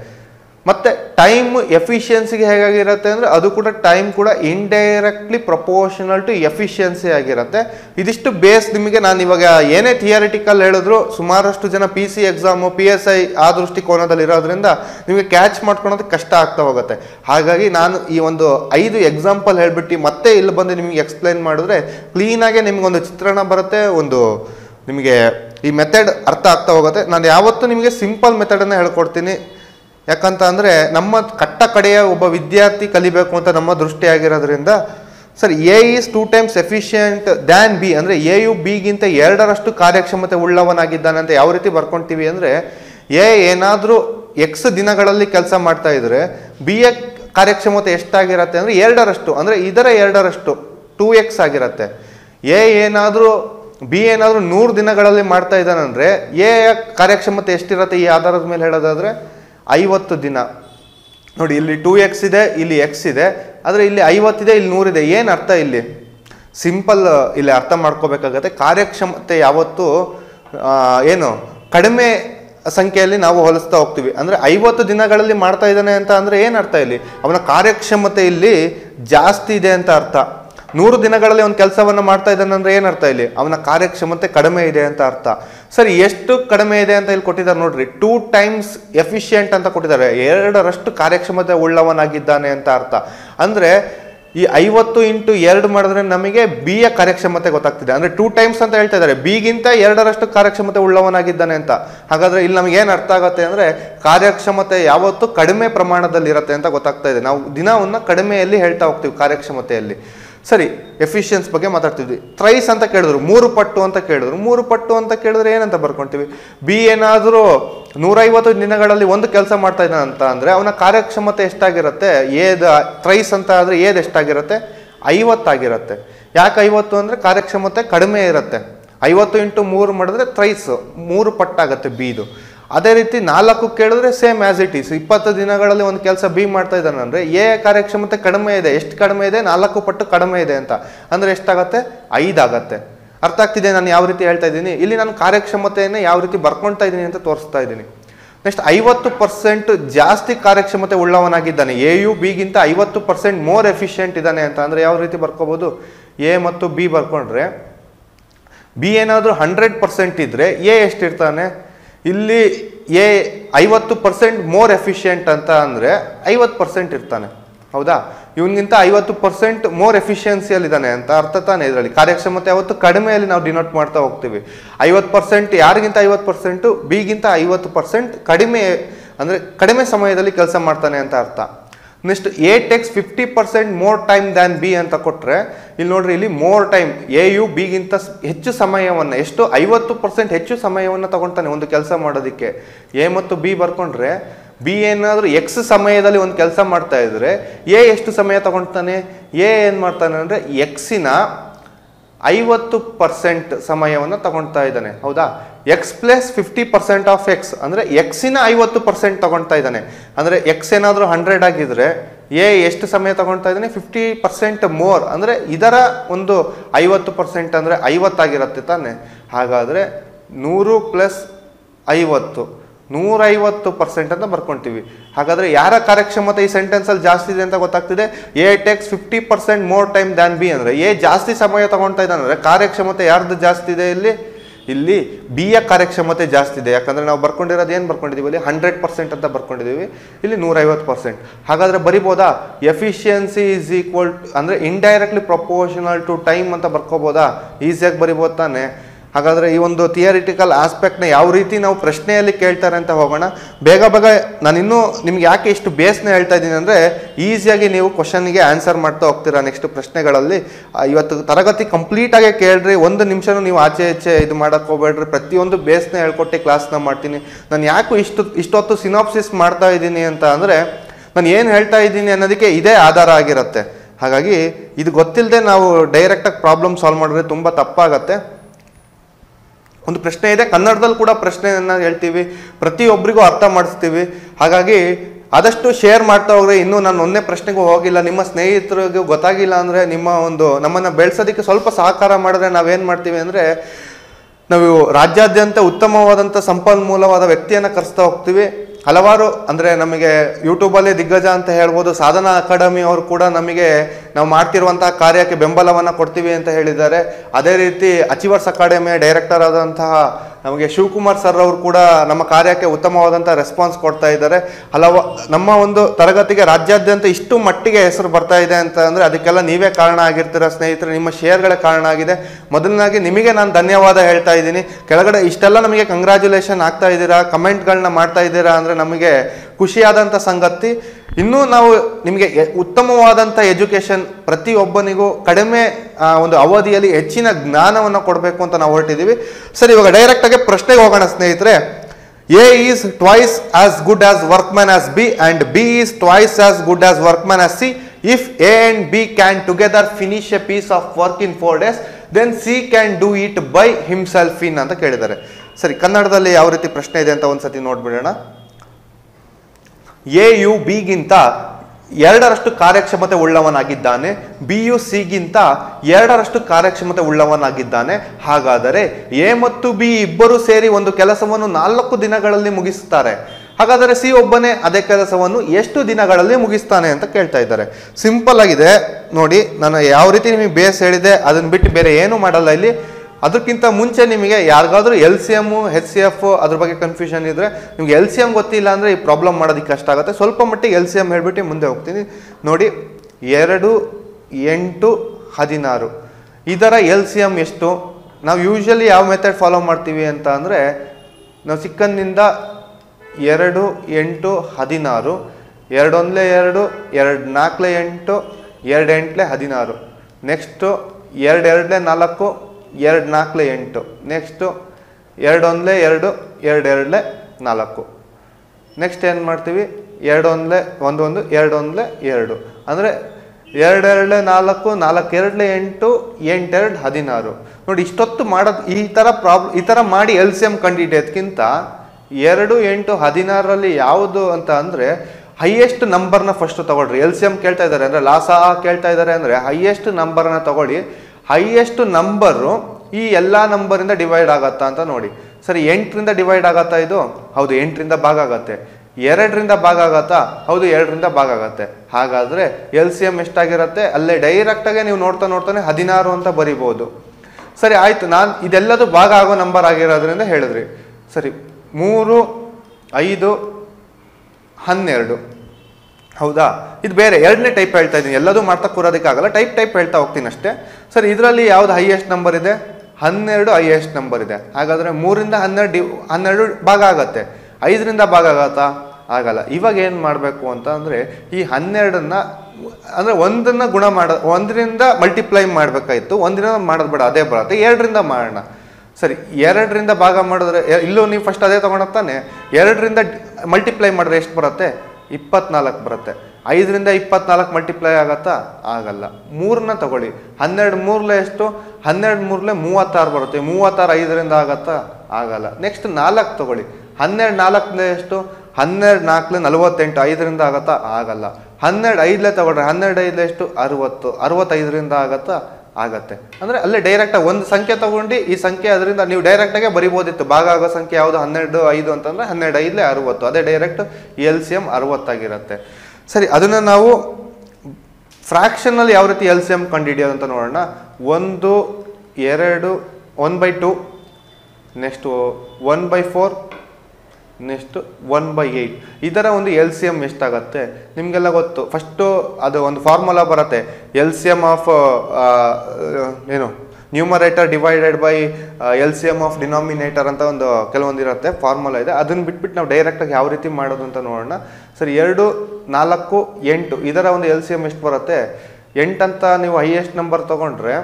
ಮತ್ತು ಟೈಮ್ ಎಫಿಷಿಯನ್ಸಿಗೆ ಹೇಗಾಗಿರುತ್ತೆ ಅಂದರೆ ಅದು ಕೂಡ ಟೈಮ್ ಕೂಡ ಇಂಡೈರೆಕ್ಟ್ಲಿ ಪ್ರಪೋರ್ಷನಲ್ ಟು ಎಫಿಷಿಯನ್ಸಿ ಆಗಿರುತ್ತೆ. ಇದಿಷ್ಟು ಬೇಸ್ ನಿಮಗೆ ನಾನು ಇವಾಗ ಏನೇ ಥಿಯರಿಟಿಕಲ್ ಹೇಳಿದ್ರು ಸುಮಾರಷ್ಟು ಜನ P C exam P S I ಆ ದೃಷ್ಟಿಕೋನದಲ್ಲಿ ಇರೋದ್ರಿಂದ ನಿಮಗೆ ಕ್ಯಾಚ್ ಮಾಡ್ಕೊಳೋದು ಕಷ್ಟ ಆಗ್ತಾ ಹೋಗುತ್ತೆ. ಹಾಗಾಗಿ ನಾನು ಈ ಒಂದು ಐದು ಎಕ್ಸಾಂಪಲ್ ಹೇಳ್ಬಿಟ್ಟು ಮತ್ತೆ ಇಲ್ಲಿ ಬಂದು ನಿಮಗೆ ಎಕ್ಸ್ಪ್ಲೈನ್ ಮಾಡಿದ್ರೆ ಕ್ಲೀನಾಗೆ ನಿಮಗೊಂದು ಚಿತ್ರಣ ಬರುತ್ತೆ, ಒಂದು ನಿಮಗೆ ಈ ಮೆಥಡ್ ಅರ್ಥ ಆಗ್ತಾ ಹೋಗುತ್ತೆ. ನಾನು ಯಾವತ್ತೂ ನಿಮಗೆ ಸಿಂಪಲ್ ಮೆಥಡನ್ನು ಹೇಳ್ಕೊಡ್ತೀನಿ. ಯಾಕಂತ ಅಂದರೆ ನಮ್ಮ ಕಟ್ಟ ಕಡೆಯ ಒಬ್ಬ ವಿದ್ಯಾರ್ಥಿ ಕಲಿಬೇಕು ಅಂತ ನಮ್ಮ ದೃಷ್ಟಿ ಆಗಿರೋದ್ರಿಂದ, sir A is two times efficient than B ಅಂದರೆ ಎ ಯು ಬಿಗಿಂತ ಎರಡರಷ್ಟು ಕಾರ್ಯಕ್ಷಮತೆ ಉಳ್ಳವನಾಗಿದ್ದಾನೆ ಅಂತ ಯಾವ ರೀತಿ ಬರ್ಕೊಂತೀವಿ ಅಂದರೆ ಎ ಏನಾದರೂ ಎಕ್ಸ್ ದಿನಗಳಲ್ಲಿ ಕೆಲಸ ಮಾಡ್ತಾ ಇದ್ರೆ ಬಿ ಎ ಕಾರ್ಯಕ್ಷಮತೆ ಎಷ್ಟಾಗಿರತ್ತೆ ಅಂದರೆ ಎರಡರಷ್ಟು. ಅಂದರೆ ಇದರ ಎರಡರಷ್ಟು ಟೂ ಎಕ್ಸ್ ಆಗಿರತ್ತೆ. ಎ ಏನಾದರೂ ಬಿ ಏನಾದರೂ ನೂರು ದಿನಗಳಲ್ಲಿ ಮಾಡ್ತಾ ಇದ್ದಾನಂದರೆ ಎ ಕಾರ್ಯಕ್ಷಮತೆ ಎಷ್ಟಿರತ್ತೆ ಈ ಆಧಾರದ ಮೇಲೆ ಹೇಳೋದಾದರೆ ಐವತ್ತು ದಿನ. ನೋಡಿ, ಇಲ್ಲಿ ಟೂ ಎಕ್ಸ್ ಇದೆ, ಇಲ್ಲಿ ಎಕ್ಸ್ ಇದೆ, ಆದರೆ ಇಲ್ಲಿ ಐವತ್ತಿದೆ ಇಲ್ಲಿ ನೂರಿದೆ ಏನು ಅರ್ಥ ಇಲ್ಲಿ? ಸಿಂಪಲ್, ಇಲ್ಲಿ ಅರ್ಥ ಮಾಡ್ಕೋಬೇಕಾಗತ್ತೆ. ಕಾರ್ಯಕ್ಷಮತೆ ಯಾವತ್ತು ಏನು, ಕಡಿಮೆ ಸಂಖ್ಯೆಯಲ್ಲಿ ನಾವು ಹೋಲಿಸ್ತಾ ಹೋಗ್ತೀವಿ. ಅಂದರೆ ಐವತ್ತು ದಿನಗಳಲ್ಲಿ ಮಾಡ್ತಾ ಇದ್ದಾನೆ ಅಂತ ಅಂದರೆ ಏನು ಅರ್ಥ ಇಲ್ಲಿ? ಅವನ ಕಾರ್ಯಕ್ಷಮತೆ ಇಲ್ಲಿ ಜಾಸ್ತಿ ಇದೆ ಅಂತ ಅರ್ಥ. ನೂರು ದಿನಗಳಲ್ಲಿ ಒಂದು ಕೆಲಸವನ್ನು ಮಾಡ್ತಾ ಇದ್ದಾನೆ ಅಂದ್ರೆ ಏನರ್ಥ ಇಲ್ಲಿ? ಅವನ ಕಾರ್ಯಕ್ಷಮತೆ ಕಡಿಮೆ ಇದೆ ಅಂತ ಅರ್ಥ. ಸರಿ, ಎಷ್ಟು ಕಡಿಮೆ ಇದೆ ಅಂತ ಇಲ್ಲಿ ಕೊಟ್ಟಿದ್ದಾರೆ ನೋಡ್ರಿ. ಟೂ ಟೈಮ್ಸ್ ಎಫಿಷಿಯೆಂಟ್ ಅಂತ ಕೊಟ್ಟಿದ್ದಾರೆ. ಎರಡರಷ್ಟು ಕಾರ್ಯಕ್ಷಮತೆ ಉಳ್ಳವನಾಗಿದ್ದಾನೆ ಅಂತ ಅರ್ಥ. ಅಂದ್ರೆ ಈ ಐವತ್ತು ಇಂಟು ಎರಡು ಮಾಡಿದ್ರೆ ನಮಗೆ ಬಿ ಯ ಕಾರ್ಯಕ್ಷಮತೆ ಗೊತ್ತಾಗ್ತಿದೆ. ಅಂದ್ರೆ ಟೂ ಟೈಮ್ಸ್ ಅಂತ ಹೇಳ್ತಾ ಇದ್ದಾರೆ. ಬಿಗಿಂತ ಎರಡರಷ್ಟು ಕಾರ್ಯಕ್ಷಮತೆ ಉಳ್ಳವನಾಗಿದ್ದಾನೆ ಅಂತ. ಹಾಗಾದ್ರೆ ಇಲ್ಲಿ ನಮ್ಗೆ ಏನು ಅರ್ಥ ಆಗುತ್ತೆ ಅಂದ್ರೆ ಕಾರ್ಯಕ್ಷಮತೆ ಯಾವತ್ತು ಕಡಿಮೆ ಪ್ರಮಾಣದಲ್ಲಿ ಇರುತ್ತೆ ಅಂತ ಗೊತ್ತಾಗ್ತಾ ಇದೆ. ನಾವು ದಿನವನ್ನ ಕಡಿಮೆಯಲ್ಲಿ ಹೇಳ್ತಾ ಹೋಗ್ತೀವಿ ಕಾರ್ಯಕ್ಷಮತೆಯಲ್ಲಿ. ಸರಿ ಎಫಿಷಿಯನ್ಸ್ ಬಗ್ಗೆ ಮಾತಾಡ್ತಿದ್ವಿ. ಥ್ರೈಸ್ ಅಂತ ಕೇಳಿದ್ರು, ಮೂರು ಪಟ್ಟು ಅಂತ ಕೇಳಿದ್ರು. ಮೂರು ಪಟ್ಟು ಅಂತ ಕೇಳಿದ್ರೆ ಏನಂತ ಬರ್ಕೊಂತೀವಿ? ಬಿ ಏನಾದರೂ ನೂರೈವತ್ತು ದಿನಗಳಲ್ಲಿ ಒಂದು ಕೆಲಸ ಮಾಡ್ತಾ ಇದ್ದಾನೆ ಅಂತ ಅಂದರೆ ಅವನ ಕಾರ್ಯಕ್ಷಮತೆ ಎಷ್ಟಾಗಿರುತ್ತೆ? ಏದ ಥ್ರೈಸ್ ಅಂತ ಆದರೆ ಏದು ಎಷ್ಟಾಗಿರುತ್ತೆ? ಐವತ್ತಾಗಿರುತ್ತೆ. ಯಾಕೆ ಐವತ್ತು ಅಂದರೆ ಕಾರ್ಯಕ್ಷಮತೆ ಕಡಿಮೆ ಇರುತ್ತೆ. ಐವತ್ತು ಇಂಟು ಮೂರು ಮಾಡಿದ್ರೆ ಥ್ರೈಸ್ ಮೂರು ಪಟ್ಟಾಗತ್ತೆ ಬಿದು ಅದೇ ರೀತಿ ನಾಲ್ಕು ಕೇಳಿದ್ರೆ ಸೇಮ್ ಆಸ್ ಇಟ್ ಈಸ್ ಇಪ್ಪತ್ತು ದಿನಗಳಲ್ಲಿ ಒಂದು ಕೆಲಸ ಬಿ ಮಾಡ್ತಾ ಇದ್ದಾನೆ ಅಂದ್ರೆ ಎ ಕಾರ್ಯಕ್ಷಮತೆ ಕಡಿಮೆ ಇದೆ. ಎಷ್ಟು ಕಡಿಮೆ ಇದೆ? ನಾಲ್ಕು ಪಟ್ಟು ಕಡಿಮೆ ಇದೆ ಅಂತ. ಅಂದ್ರೆ ಎಷ್ಟಾಗತ್ತೆ? ಐದಾಗತ್ತೆ ಅರ್ಥ ಆಗ್ತಿದೆ? ನಾನು ಯಾವ ರೀತಿ ಹೇಳ್ತಾ ಇದ್ದೀನಿ? ಇಲ್ಲಿ ನಾನು ಕಾರ್ಯಕ್ಷಮತೆಯನ್ನು ಯಾವ ರೀತಿ ಬರ್ಕೊಳ್ತಾ ಇದ್ದೀನಿ ಅಂತ ತೋರಿಸ್ತಾ ಇದ್ದೀನಿ. ನೆಕ್ಸ್ಟ್ ಐವತ್ತು ಪರ್ಸೆಂಟ್ ಜಾಸ್ತಿ ಕಾರ್ಯಕ್ಷಮತೆ ಉಳ್ಳವನಾಗಿದ್ದಾನೆ. ಎ ಯು ಬಿಗಿಂತ ಐವತ್ತು ಪರ್ಸೆಂಟ್ ಮೋರ್ ಎಫಿಷಿಯೆಂಟ್ ಇದ್ದಾನೆ ಅಂತ. ಅಂದ್ರೆ ಯಾವ ರೀತಿ ಬರ್ಕೋಬಹುದು? ಎ ಮತ್ತು ಬಿ ಬರ್ಕೊಂಡ್ರೆ ಬಿ ಏನಾದರೂ ಹಂಡ್ರೆಡ್ ಪರ್ಸೆಂಟ್ ಇದ್ರೆ ಎ ಎಷ್ಟಿರ್ತಾನೆ? ಇಲ್ಲಿ ಎ ಐವತ್ತು ಪರ್ಸೆಂಟ್ ಮೋರ್ ಎಫಿಷಿಯೆಂಟ್ ಅಂತ ಅಂದರೆ ಐವತ್ತು ಪರ್ಸೆಂಟ್ ಇರ್ತಾನೆ. ಹೌದಾ? ಇವನಿಗಿಂತ ಐವತ್ತು ಪರ್ಸೆಂಟ್ ಮೋರ್ ಎಫಿಷಿಯನ್ಸಿಯಲ್ಲಿ ಇದ್ದಾನೆ ಅಂತ ಅರ್ಥ ತಾನೆ ಇದರಲ್ಲಿ. ಕಾರ್ಯಕ್ಷಮತೆ ಯಾವತ್ತು ಕಡಿಮೆಯಲ್ಲಿ ನಾವು ಡಿನೋಟ್ ಮಾಡ್ತಾ ಹೋಗ್ತೀವಿ. ಐವತ್ತು ಪರ್ಸೆಂಟ್ ಯಾರಿಗಿಂತ ಐವತ್ತು ಪರ್ಸೆಂಟು? ಬಿಗಿಂತ ಐವತ್ತು ಪರ್ಸೆಂಟ್ ಕಡಿಮೆ, ಅಂದರೆ ಕಡಿಮೆ ಸಮಯದಲ್ಲಿ ಕೆಲಸ ಮಾಡ್ತಾನೆ ಅಂತ ಅರ್ಥ. Next A takes fifty percent more time than B ಅಂತ ಕೊಟ್ಟರೆ ಇಲ್ಲಿ ನೋಡ್ರಿ, ಇಲ್ಲಿ ಮೋರ್ ಟೈಮ್ ಎ ಯು ಬಿಗಿಂತ ಹೆಚ್ಚು ಸಮಯವನ್ನು, ಎಷ್ಟು? ಐವತ್ತು ಪರ್ಸೆಂಟ್ ಹೆಚ್ಚು ಸಮಯವನ್ನು ತಗೊಳ್ತಾನೆ ಒಂದು ಕೆಲಸ ಮಾಡೋದಕ್ಕೆ. ಎ ಮತ್ತು ಬಿ ಬರ್ಕೊಂಡ್ರೆ ಬಿ ಏನಾದರೂ ಎಕ್ಸ್ ಸಮಯದಲ್ಲಿ ಒಂದು ಕೆಲಸ ಮಾಡ್ತಾ ಇದ್ರೆ ಎ ಎಷ್ಟು ಸಮಯ ತಗೊಳ್ತಾನೆ ಎ ಏನು ಮಾಡ್ತಾನೆ ಅಂದರೆ ಎಕ್ಸಿನ ಐವತ್ತು ಪರ್ಸೆಂಟ್ ಸಮಯವನ್ನು ತಗೊಳ್ತಾ ಇದ್ದಾನೆ. ಹೌದಾ? X plus fifty percent of X ಅಂದರೆ ಎಕ್ಸಿನ ಐವತ್ತು ಪರ್ಸೆಂಟ್ ತೊಗೊಳ್ತಾ ಇದ್ದಾನೆ. ಅಂದರೆ ಎಕ್ಸ್ ಏನಾದರೂ ಹಂಡ್ರೆಡ್ ಆಗಿದ್ರೆ ಎ ಎಷ್ಟು ಸಮಯ ತೊಗೊಳ್ತಾ ಇದ್ದಾನೆ? ಫಿಫ್ಟಿ ಪರ್ಸೆಂಟ್ ಮೋರ್ ಅಂದರೆ ಇದರ ಒಂದು ಐವತ್ತು ಪರ್ಸೆಂಟ್ ಅಂದರೆ ಐವತ್ತಾಗಿರುತ್ತೆ ತಾನೆ. ಹಾಗಾದರೆ ನೂರು ಪ್ಲಸ್ ಐವತ್ತು, ನೂರೈವತ್ತು ಪರ್ಸೆಂಟ್ ಅಂತ ಬರ್ಕೊಂತೀವಿ. ಹಾಗಾದರೆ ಯಾರ ಕಾರ್ಯಕ್ಷಮತೆ ಈ ಸೆಂಟೆನ್ಸಲ್ಲಿ ಜಾಸ್ತಿ ಇದೆ ಅಂತ ಗೊತ್ತಾಗ್ತಿದೆ? A takes fifty percent more time than B ಅಂದರೆ ಎ ಜಾಸ್ತಿ ಸಮಯ ತೊಗೊಳ್ತಾ ಇದ್ದಾನೆ, ಅಂದರೆ ಕಾರ್ಯಕ್ಷಮತೆ ಯಾರ್ದು ಜಾಸ್ತಿ ಇದೆ ಇಲ್ಲಿ? ಇಲ್ಲಿ ಬಿ ಯ ಕಾರ್ಯಕ್ಷಮತೆ ಜಾಸ್ತಿ ಇದೆ. ಯಾಕಂದ್ರೆ ನಾವು ಬರ್ಕೊಂಡಿರೋದು ಏನು ಬರ್ಕೊಂಡಿದ್ದೀವಿ ಇಲ್ಲಿ ಹಂಡ್ರೆಡ್ ಪರ್ಸೆಂಟ್ ಅಂತ ಬರ್ಕೊಂಡಿದ್ದೀವಿ ಇಲ್ಲಿ ನೂರೈವತ್ತು ಪರ್ಸೆಂಟ್ ಹಾಗಾದ್ರೆ ಬರಿಬೋದಾ? ಎಫಿಷಿಯನ್ಸಿ ಈಸ್ ಈಕ್ವಲ್ ಅಂದರೆ ಇಂಡೈರೆಕ್ಟ್ಲಿ ಪ್ರಪೋರ್ಷನಲ್ ಟು ಟೈಮ್ ಅಂತ ಬರ್ಕೋಬೋದಾ? ಈಸಿಯಾಗಿ ಬರಿಬೋದು ತಾನೆ. ಹಾಗಾದ್ರೆ ಈ ಒಂದು ಥಿಯರಿಟಿಕಲ್ ಆಸ್ಪೆಕ್ಟ್ನ ಯಾವ ರೀತಿ ನಾವು ಪ್ರಶ್ನೆಯಲ್ಲಿ ಕೇಳ್ತಾರೆ ಅಂತ ಹೋಗೋಣ. ಬೇಗ ಬೇಗ ನಾನು ಇನ್ನೂ ನಿಮ್ಗೆ ಯಾಕೆ ಇಷ್ಟು ಬೇಸ್ನ ಹೇಳ್ತಾ ಇದ್ದೀನಿ ಅಂದರೆ ಈಸಿಯಾಗಿ ನೀವು ಕ್ವಶನ್ಗೆ ಆನ್ಸರ್ ಮಾಡ್ತಾ ಹೋಗ್ತೀರಾ ನೆಕ್ಸ್ಟ್ ಪ್ರಶ್ನೆಗಳಲ್ಲಿ. ಇವತ್ತು ತರಗತಿ ಕಂಪ್ಲೀಟಾಗಿ ಕೇಳ್ರಿ, ಒಂದು ನಿಮಿಷನೂ ನೀವು ಆಚೆ ಈಚೆ ಇದು ಮಾಡೋಕ್ಕೆ ಹೋಗ್ಬೇಡ್ರಿ. ಪ್ರತಿಯೊಂದು ಬೇಸ್ನ ಹೇಳ್ಕೊಟ್ಟೆ ಕ್ಲಾಸ್ನ ಮಾಡ್ತೀನಿ. ನಾನು ಯಾಕೆ ಇಷ್ಟು, ಇಷ್ಟೊತ್ತು ಸಿನಾಪ್ಸಿಸ್ ಮಾಡ್ತಾ ಇದ್ದೀನಿ ಅಂತ ಅಂದರೆ, ನಾನು ಏನು ಹೇಳ್ತಾ ಇದ್ದೀನಿ ಅನ್ನೋದಕ್ಕೆ ಇದೇ ಆಧಾರ ಆಗಿರುತ್ತೆ. ಹಾಗಾಗಿ, ಇದು ಗೊತ್ತಿಲ್ಲದೆ ನಾವು ಡೈರೆಕ್ಟಾಗಿ ಪ್ರಾಬ್ಲಮ್ ಸಾಲ್ವ್ ಮಾಡಿದ್ರೆ ತುಂಬ ತಪ್ಪಾಗತ್ತೆ. ಒಂದು ಪ್ರಶ್ನೆ ಇದೆ. ಕನ್ನಡದಲ್ಲಿ ಕೂಡ ಪ್ರಶ್ನೆಯನ್ನು ಹೇಳ್ತೀವಿ. ಪ್ರತಿಯೊಬ್ಬರಿಗೂ ಅರ್ಥ ಮಾಡಿಸ್ತೀವಿ. ಹಾಗಾಗಿ ಆದಷ್ಟು ಶೇರ್ ಮಾಡ್ತಾ ಹೋಗ್ರೆ. ಇನ್ನೂ ನಾನು ಒಂದೇ ಪ್ರಶ್ನೆಗೂ ಹೋಗಿಲ್ಲ. ನಿಮ್ಮ ಸ್ನೇಹಿತರಿಗೆ ಗೊತ್ತಾಗಿಲ್ಲ ಅಂದರೆ ನಿಮ್ಮ ಒಂದು ನಮ್ಮನ್ನು ಬೆಳೆಸೋದಕ್ಕೆ ಸ್ವಲ್ಪ ಸಹಕಾರ ಮಾಡಿದ್ರೆ ನಾವೇನು ಮಾಡ್ತೀವಿ ಅಂದರೆ ನಾವು ರಾಜ್ಯಾದ್ಯಂತ ಉತ್ತಮವಾದಂಥ ಸಂಪನ್ಮೂಲವಾದ ವ್ಯಕ್ತಿಯನ್ನು ಕರೆಸ್ತಾ ಹೋಗ್ತೀವಿ. ಹಲವಾರು ಅಂದರೆ ನಮಗೆ ಯೂಟ್ಯೂಬಲ್ಲಿ ದಿಗ್ಗಜ ಅಂತ ಹೇಳ್ಬೋದು. ಸಾಧನಾ ಅಕಾಡೆಮಿ ಅವರು ಕೂಡ ನಮಗೆ ನಾವು ಮಾಡ್ತಿರುವಂತಹ ಕಾರ್ಯಕ್ಕೆ ಬೆಂಬಲವನ್ನು ಕೊಡ್ತೀವಿ ಅಂತ ಹೇಳಿದ್ದಾರೆ. ಅದೇ ರೀತಿ ಅಚೀವರ್ಸ್ ಅಕಾಡೆಮಿಯ ಡೈರೆಕ್ಟರ್ ಆದಂತಹ ನಮಗೆ ಶಿವಕುಮಾರ್ ಸರ್ ಅವರು ಕೂಡ ನಮ್ಮ ಕಾರ್ಯಕ್ಕೆ ಉತ್ತಮವಾದಂಥ ರೆಸ್ಪಾನ್ಸ್ ಕೊಡ್ತಾ ಇದ್ದಾರೆ. ಹಲವು, ನಮ್ಮ ಒಂದು ತರಗತಿಗೆ ರಾಜ್ಯಾದ್ಯಂತ ಇಷ್ಟು ಮಟ್ಟಿಗೆ ಹೆಸರು ಬರ್ತಾ ಇದೆ ಅಂತ ಅಂದರೆ ಅದಕ್ಕೆಲ್ಲ ನೀವೇ ಕಾರಣ ಆಗಿರ್ತೀರ ಸ್ನೇಹಿತರೆ, ನಿಮ್ಮ ಶೇರ್ಗಳೇ ಕಾರಣ ಆಗಿದೆ. ಮೊದಲನಾಗಿ ನಿಮಗೆ ನಾನು ಧನ್ಯವಾದ ಹೇಳ್ತಾ ಇದ್ದೀನಿ. ಕೆಳಗಡೆ ಇಷ್ಟೆಲ್ಲ ನಮಗೆ ಕಂಗ್ರ್ಯಾಚುಲೇಷನ್ ಆಗ್ತಾ ಇದ್ದೀರಾ? ಕಮೆಂಟ್ಗಳನ್ನ ಮಾಡ್ತಾ ಇದ್ದೀರಾ ಅಂದರೆ ನಮಗೆ ಖುಷಿಯಾದಂಥ ಸಂಗತಿ. ಇನ್ನೂ ನಾವು ನಿಮಗೆ ಉತ್ತಮವಾದಂಥ ಎಜುಕೇಷನ್ ಪ್ರತಿಯೊಬ್ಬನಿಗೂ ಕಡಿಮೆ ಒಂದು ಅವಧಿಯಲ್ಲಿ ಹೆಚ್ಚಿನ ಜ್ಞಾನವನ್ನು ಕೊಡಬೇಕು ಅಂತ ನಾವು ಹೊರಟಿದ್ದೀವಿ ಸರಿ, ಇವಾಗ ಡೈರೆಕ್ಟಾಗಿ ಪ್ರಶ್ನೆಗೆ ಹೋಗೋಣ ಸ್ನೇಹಿತರೆ. A is twice as good as workman as B and B is twice as good as workman as C. If A and B can together finish a piece of work in four days, then C can do it by himself in ಅಂತ ಕೇಳಿದ್ದಾರೆ. ಸರಿ, ಕನ್ನಡದಲ್ಲಿ ಯಾವ ರೀತಿ ಪ್ರಶ್ನೆ ಇದೆ ಅಂತ ಒಂದ್ಸತಿ ನೋಡ್ಬಿಡೋಣ. ಎ ಯು ಬಿಗಿಂತ ಎರಡರಷ್ಟು ಕಾರ್ಯಕ್ಷಮತೆ ಉಳ್ಳವನಾಗಿದ್ದಾನೆ ಬಿ ಯು ಸಿಗಿಂತ ಎರಡರಷ್ಟು ಕಾರ್ಯಕ್ಷಮತೆ ಉಳ್ಳವನಾಗಿದ್ದಾನೆ. ಹಾಗಾದರೆ ಎ ಮತ್ತು ಬಿ ಇಬ್ಬರು ಸೇರಿ ಒಂದು ಕೆಲಸವನ್ನು ನಾಲ್ಕು ದಿನಗಳಲ್ಲಿ ಮುಗಿಸುತ್ತಾರೆ. ಹಾಗಾದರೆ ಸಿ ಒಬ್ಬನೇ ಅದೇ ಕೆಲಸವನ್ನು ಎಷ್ಟು ದಿನಗಳಲ್ಲಿ ಮುಗಿಸ್ತಾನೆ ಅಂತ ಕೇಳ್ತಾ ಇದ್ದಾರೆ. ಸಿಂಪಲ್ ಆಗಿದೆ. ನೋಡಿ, ನಾನು ಯಾವ ರೀತಿ ನಿಮಗೆ ಬೇಸ್ ಹೇಳಿದೆ, ಅದನ್ನ ಬಿಟ್ಟು ಬೇರೆ ಏನು ಮಾಡಲ್ಲ ಇಲ್ಲಿ. ಅದಕ್ಕಿಂತ ಮುಂಚೆ ನಿಮಗೆ ಯಾರಿಗಾದ್ರೂ L C M H C F ಅದ್ರ ಬಗ್ಗೆ ಕನ್ಫ್ಯೂಷನ್ ಇದ್ರೆ ನಿಮ್ಗೆ ಎಲ್ ಸಿ ಎಂ ಗೊತ್ತಿಲ್ಲ ಅಂದರೆ ಈ ಪ್ರಾಬ್ಲಮ್ ಮಾಡೋದಕ್ಕೆ ಕಷ್ಟ ಆಗುತ್ತೆ. ಸ್ವಲ್ಪ ಮಟ್ಟಿಗೆ ಎಲ್ ಸಿ ಎಂ ಹೇಳ್ಬಿಟ್ಟು ಮುಂದೆ ಹೋಗ್ತೀನಿ. ನೋಡಿ, ಎರಡು, ಎಂಟು, ಹದಿನಾರು. ಇದರ ಎಲ್ ಸಿ ಎಂ ಎಷ್ಟು? ನಾವು ಯೂಶ್ವಲಿ ಯಾವ ಮೆಥಡ್ ಫಾಲೋ ಮಾಡ್ತೀವಿ ಅಂತ ಅಂದರೆ ನಾವು ಚಿಕ್ಕಂದಿನಿಂದ ಎರಡು, ಎಂಟು, ಹದಿನಾರು, ಎರಡೊಂದಲೇ ಎರಡು ಎರಡು ನಾಲ್ಕಲೆ ಎಂಟು ಎರಡು ಎಂಟ್ಲೆ ಹದಿನಾರು. ನೆಕ್ಸ್ಟು ಎರಡು ಎರಡಲೇ ನಾಲ್ಕು ಎರಡು ನಾಲ್ಕಲೆ ಎಂಟು. ನೆಕ್ಸ್ಟು ಎರಡೊಂದಲೇ ಎರಡು ಎರಡು ಎರಡಲೆ ನಾಲ್ಕು. ನೆಕ್ಸ್ಟ್ ಏನು ಮಾಡ್ತೀವಿ? ಎರಡು ಒಂದೊಂದು ಒಂದು ಒಂದು ಎರಡು. ಒಂದಲೇ ಎರಡು ಅಂದರೆ ಎರಡು ಎರಡಲೇ ನಾಲ್ಕು ನಾಲ್ಕು ಎರಡಲೆ ಎಂಟು, ಎಂಟೆರಡು ಹದಿನಾರು. ನೋಡಿ, ಇಷ್ಟೊತ್ತು ಮಾಡೋದು ಈ ಥರ ಪ್ರಾಬ್ಲಮ್ ಈ ಥರ ಮಾಡಿ ಎಲ್ ಸಿ ಎಂ ಕಂಡಿಡಿಯೋದ್ಕಿಂತ ಎರಡು, ಎಂಟು, ಹದಿನಾರರಲ್ಲಿ ಯಾವುದು ಅಂತ ಅಂದರೆ ಹೈಯೆಸ್ಟ್ ನಂಬರ್ನ ಫಸ್ಟ್ ತಗೊಳ್ರಿ. ಎಲ್ ಸಿ ಎಂ ಕೇಳ್ತಾ ಇದ್ದಾರೆ ಅಂದರೆ ಲಾಸ ಕೇಳ್ತಾ ಇದ್ದಾರೆ ಅಂದರೆ ಹೈಯೆಸ್ಟ್ ನಂಬರ್ನ ತಗೊಳ್ಳಿ. ಹೈಯೆಸ್ಟ್ ನಂಬರು ಈ ಎಲ್ಲ ನಂಬರಿಂದ ಡಿವೈಡ್ ಆಗತ್ತಾ ಅಂತ ನೋಡಿ. ಸರಿ ಎಂಟರಿಂದ ಡಿವೈಡ್ ಆಗತ್ತಾ ಇದು? ಹೌದು ಎಂಟರಿಂದ ಭಾಗ ಆಗತ್ತೆ. ಎರಡರಿಂದ ಭಾಗ ಆಗತ್ತಾ? ಹೌದು ಎರಡರಿಂದ ಭಾಗ ಆಗತ್ತೆ. ಹಾಗಾದ್ರೆ ಎಲ್ ಸಿ ಎಂ ಎಷ್ಟಾಗಿರತ್ತೆ? ಅಲ್ಲೇ ಡೈರೆಕ್ಟಾಗೆ ನೀವು ನೋಡ್ತಾ ನೋಡ್ತಾನೆ ಹದಿನಾರು ಅಂತ ಬರಿಬೋದು ಸರಿ, ಆಯ್ತು. ನಾನು ಇದೆಲ್ಲದೂ ಭಾಗ ಆಗೋ ನಂಬರ್ ಆಗಿರೋದ್ರಿಂದ ಹೇಳಿದ್ರಿ. ಸರಿ, ಮೂರು, ಐದು, ಹನ್ನೆರಡು. ಹೌದಾ? ಇದು ಬೇರೆ, ಎರಡನೇ ಟೈಪ್ ಹೇಳ್ತಾ ಇದ್ದೀನಿ ಎಲ್ಲದೂ ಮಾಡ್ತಾ ಕೂರೋದಕ್ಕಾಗಲ್ಲ. ಟೈಪ್ ಟೈಪ್ ಹೇಳ್ತಾ ಹೋಗ್ತೀನಿ ಅಷ್ಟೇ. ಸರ್, ಇದರಲ್ಲಿ ಯಾವ್ದು ಹೈಯೆಸ್ಟ್ ನಂಬರ್ ಇದೆ? ಹನ್ನೆರಡು ಹೈಯೆಸ್ಟ್ ನಂಬರ್ ಇದೆ. ಹಾಗಾದರೆ ಮೂರಿಂದ ಹನ್ನೆರಡು ಡಿ, ಹನ್ನೆರಡು ಭಾಗ ಆಗತ್ತೆ. ಐದರಿಂದ ಭಾಗ ಆಗತ್ತಾ? ಆಗಲ್ಲ. ಇವಾಗ ಏನು ಮಾಡಬೇಕು ಅಂತ ಅಂದರೆ, ಈ ಹನ್ನೆರಡನ್ನ, ಅಂದರೆ ಒಂದನ್ನ ಗುಣ ಮಾಡ, ಒಂದರಿಂದ ಮಲ್ಟಿಪ್ಲೈ ಮಾಡಬೇಕಾಯಿತು ಒಂದರಿಂದ ಮಾಡೋದು ಬೇಡ, ಅದೇ ಬರುತ್ತೆ. ಎರಡರಿಂದ ಮಾಡೋಣ. ಸರಿ, ಎರಡರಿಂದ ಭಾಗ ಮಾಡಿದ್ರೆ, ಇಲ್ಲೂ ನೀವು ಫಸ್ಟ್ ಅದೇ ತೊಗೊಂಡೋಗ್ತಾನೆ. ಎರಡರಿಂದ ಮಲ್ಟಿಪ್ಲೈ ಮಾಡಿದ್ರೆ ಎಷ್ಟು ಬರುತ್ತೆ? ಇಪ್ಪತ್ನಾಲ್ಕು ಬರುತ್ತೆ. ಐದರಿಂದ ಇಪ್ಪತ್ನಾಲ್ಕು ಮಲ್ಟಿಪ್ಲೈ ಆಗತ್ತಾ? ಆಗಲ್ಲ. ಮೂರನ್ನ ತಗೊಳ್ಳಿ. ಹನ್ನೆರಡು ಮೂರಲೇ ಎಷ್ಟು? ಹನ್ನೆರಡು ಮೂರಲೆ ಮೂವತ್ತಾರು ಬರುತ್ತೆ. ಮೂವತ್ತಾರು ಐದರಿಂದ ಆಗತ್ತಾ? ಆಗಲ್ಲ. ನೆಕ್ಸ್ಟ್ ನಾಲ್ಕು ತಗೊಳ್ಳಿ. ಹನ್ನೆರಡು ನಾಲ್ಕಲೆ ಎಷ್ಟು? ಹನ್ನೆರಡು ನಾಲ್ಕಲೆ ನಲವತ್ತೆಂಟು ಐದರಿಂದ ಆಗತ್ತಾ? ಆಗಲ್ಲ. ಹನ್ನೆರಡು ಐದಲೇ ತಗೊಳ್ರಿ. ಹನ್ನೆರಡು ಐದಲೇ ಎಷ್ಟು? ಅರುವತ್ತು. ಅರುವತ್ತೈದರಿಂದ ಆಗತ್ತಾ? ಆಗತ್ತೆ. ಅಂದರೆ ಅಲ್ಲೇ ಡೈರೆಕ್ಟಾಗಿ ಒಂದು ಸಂಖ್ಯೆ ತಗೊಂಡು ಈ ಸಂಖ್ಯೆ ಅದರಿಂದ ನೀವು ಡೈರೆಕ್ಟಾಗೆ ಬರಿಬೋದಿತ್ತು. ಭಾಗ ಆಗೋ ಸಂಖ್ಯೆ ಯಾವುದು? ಹನ್ನೆರಡು, ಐದು ಅಂತಂದರೆ ಹನ್ನೆರಡು, ಐದಲೇ ಅರುವತ್ತು. ಅದೇ ಡೈರೆಕ್ಟ್ ಎಲ್ ಸಿ ಎಂ ಅರುವತ್ತಾಗಿರುತ್ತೆ. ಸರಿ, ಅದನ್ನು ನಾವು ಫ್ರ್ಯಾಕ್ಷನಲ್ಲಿ ಯಾವ ರೀತಿ ಎಲ್ ಸಿ ಎಂ ಕಂಡುಹಿಡಿಯೋದು ಅಂತ ನೋಡೋಣ. ಒಂದು, ಎರಡು one by two next one by four next one by eight ಇದರ ಒಂದು ಎಲ್ ಸಿ ಎಂ ಎಷ್ಟಾಗತ್ತೆ? ನಿಮಗೆಲ್ಲ ಗೊತ್ತು. ಫಸ್ಟು ಅದು ಒಂದು ಫಾರ್ಮುಲಾ ಬರುತ್ತೆ. ಎಲ್ ಸಿ ಎಂ ಆಫ್ ಏನು? Numerator divided by L C M of denominator ಅಂತ ಒಂದು ಕೆಲವೊಂದು ಇರುತ್ತೆ. ಫಾರ್ಮುಲಾ ಇದೆ. ಅದನ್ನು ಬಿಟ್ಬಿಟ್ಟು ನಾವು ಡೈರೆಕ್ಟಾಗಿ ಯಾವ ರೀತಿ ಮಾಡೋದು ಅಂತ ನೋಡೋಣ. ಸರಿ, ಎರಡು, ನಾಲ್ಕು, ಎಂಟು. ಇದರ ಒಂದು ಎಲ್ ಸಿ ಎಂ ಎಷ್ಟು ಬರುತ್ತೆ? ಎಂಟಂತ ನೀವು ಹೈಯೆಸ್ಟ್ ನಂಬರ್ ತೊಗೊಂಡ್ರೆ,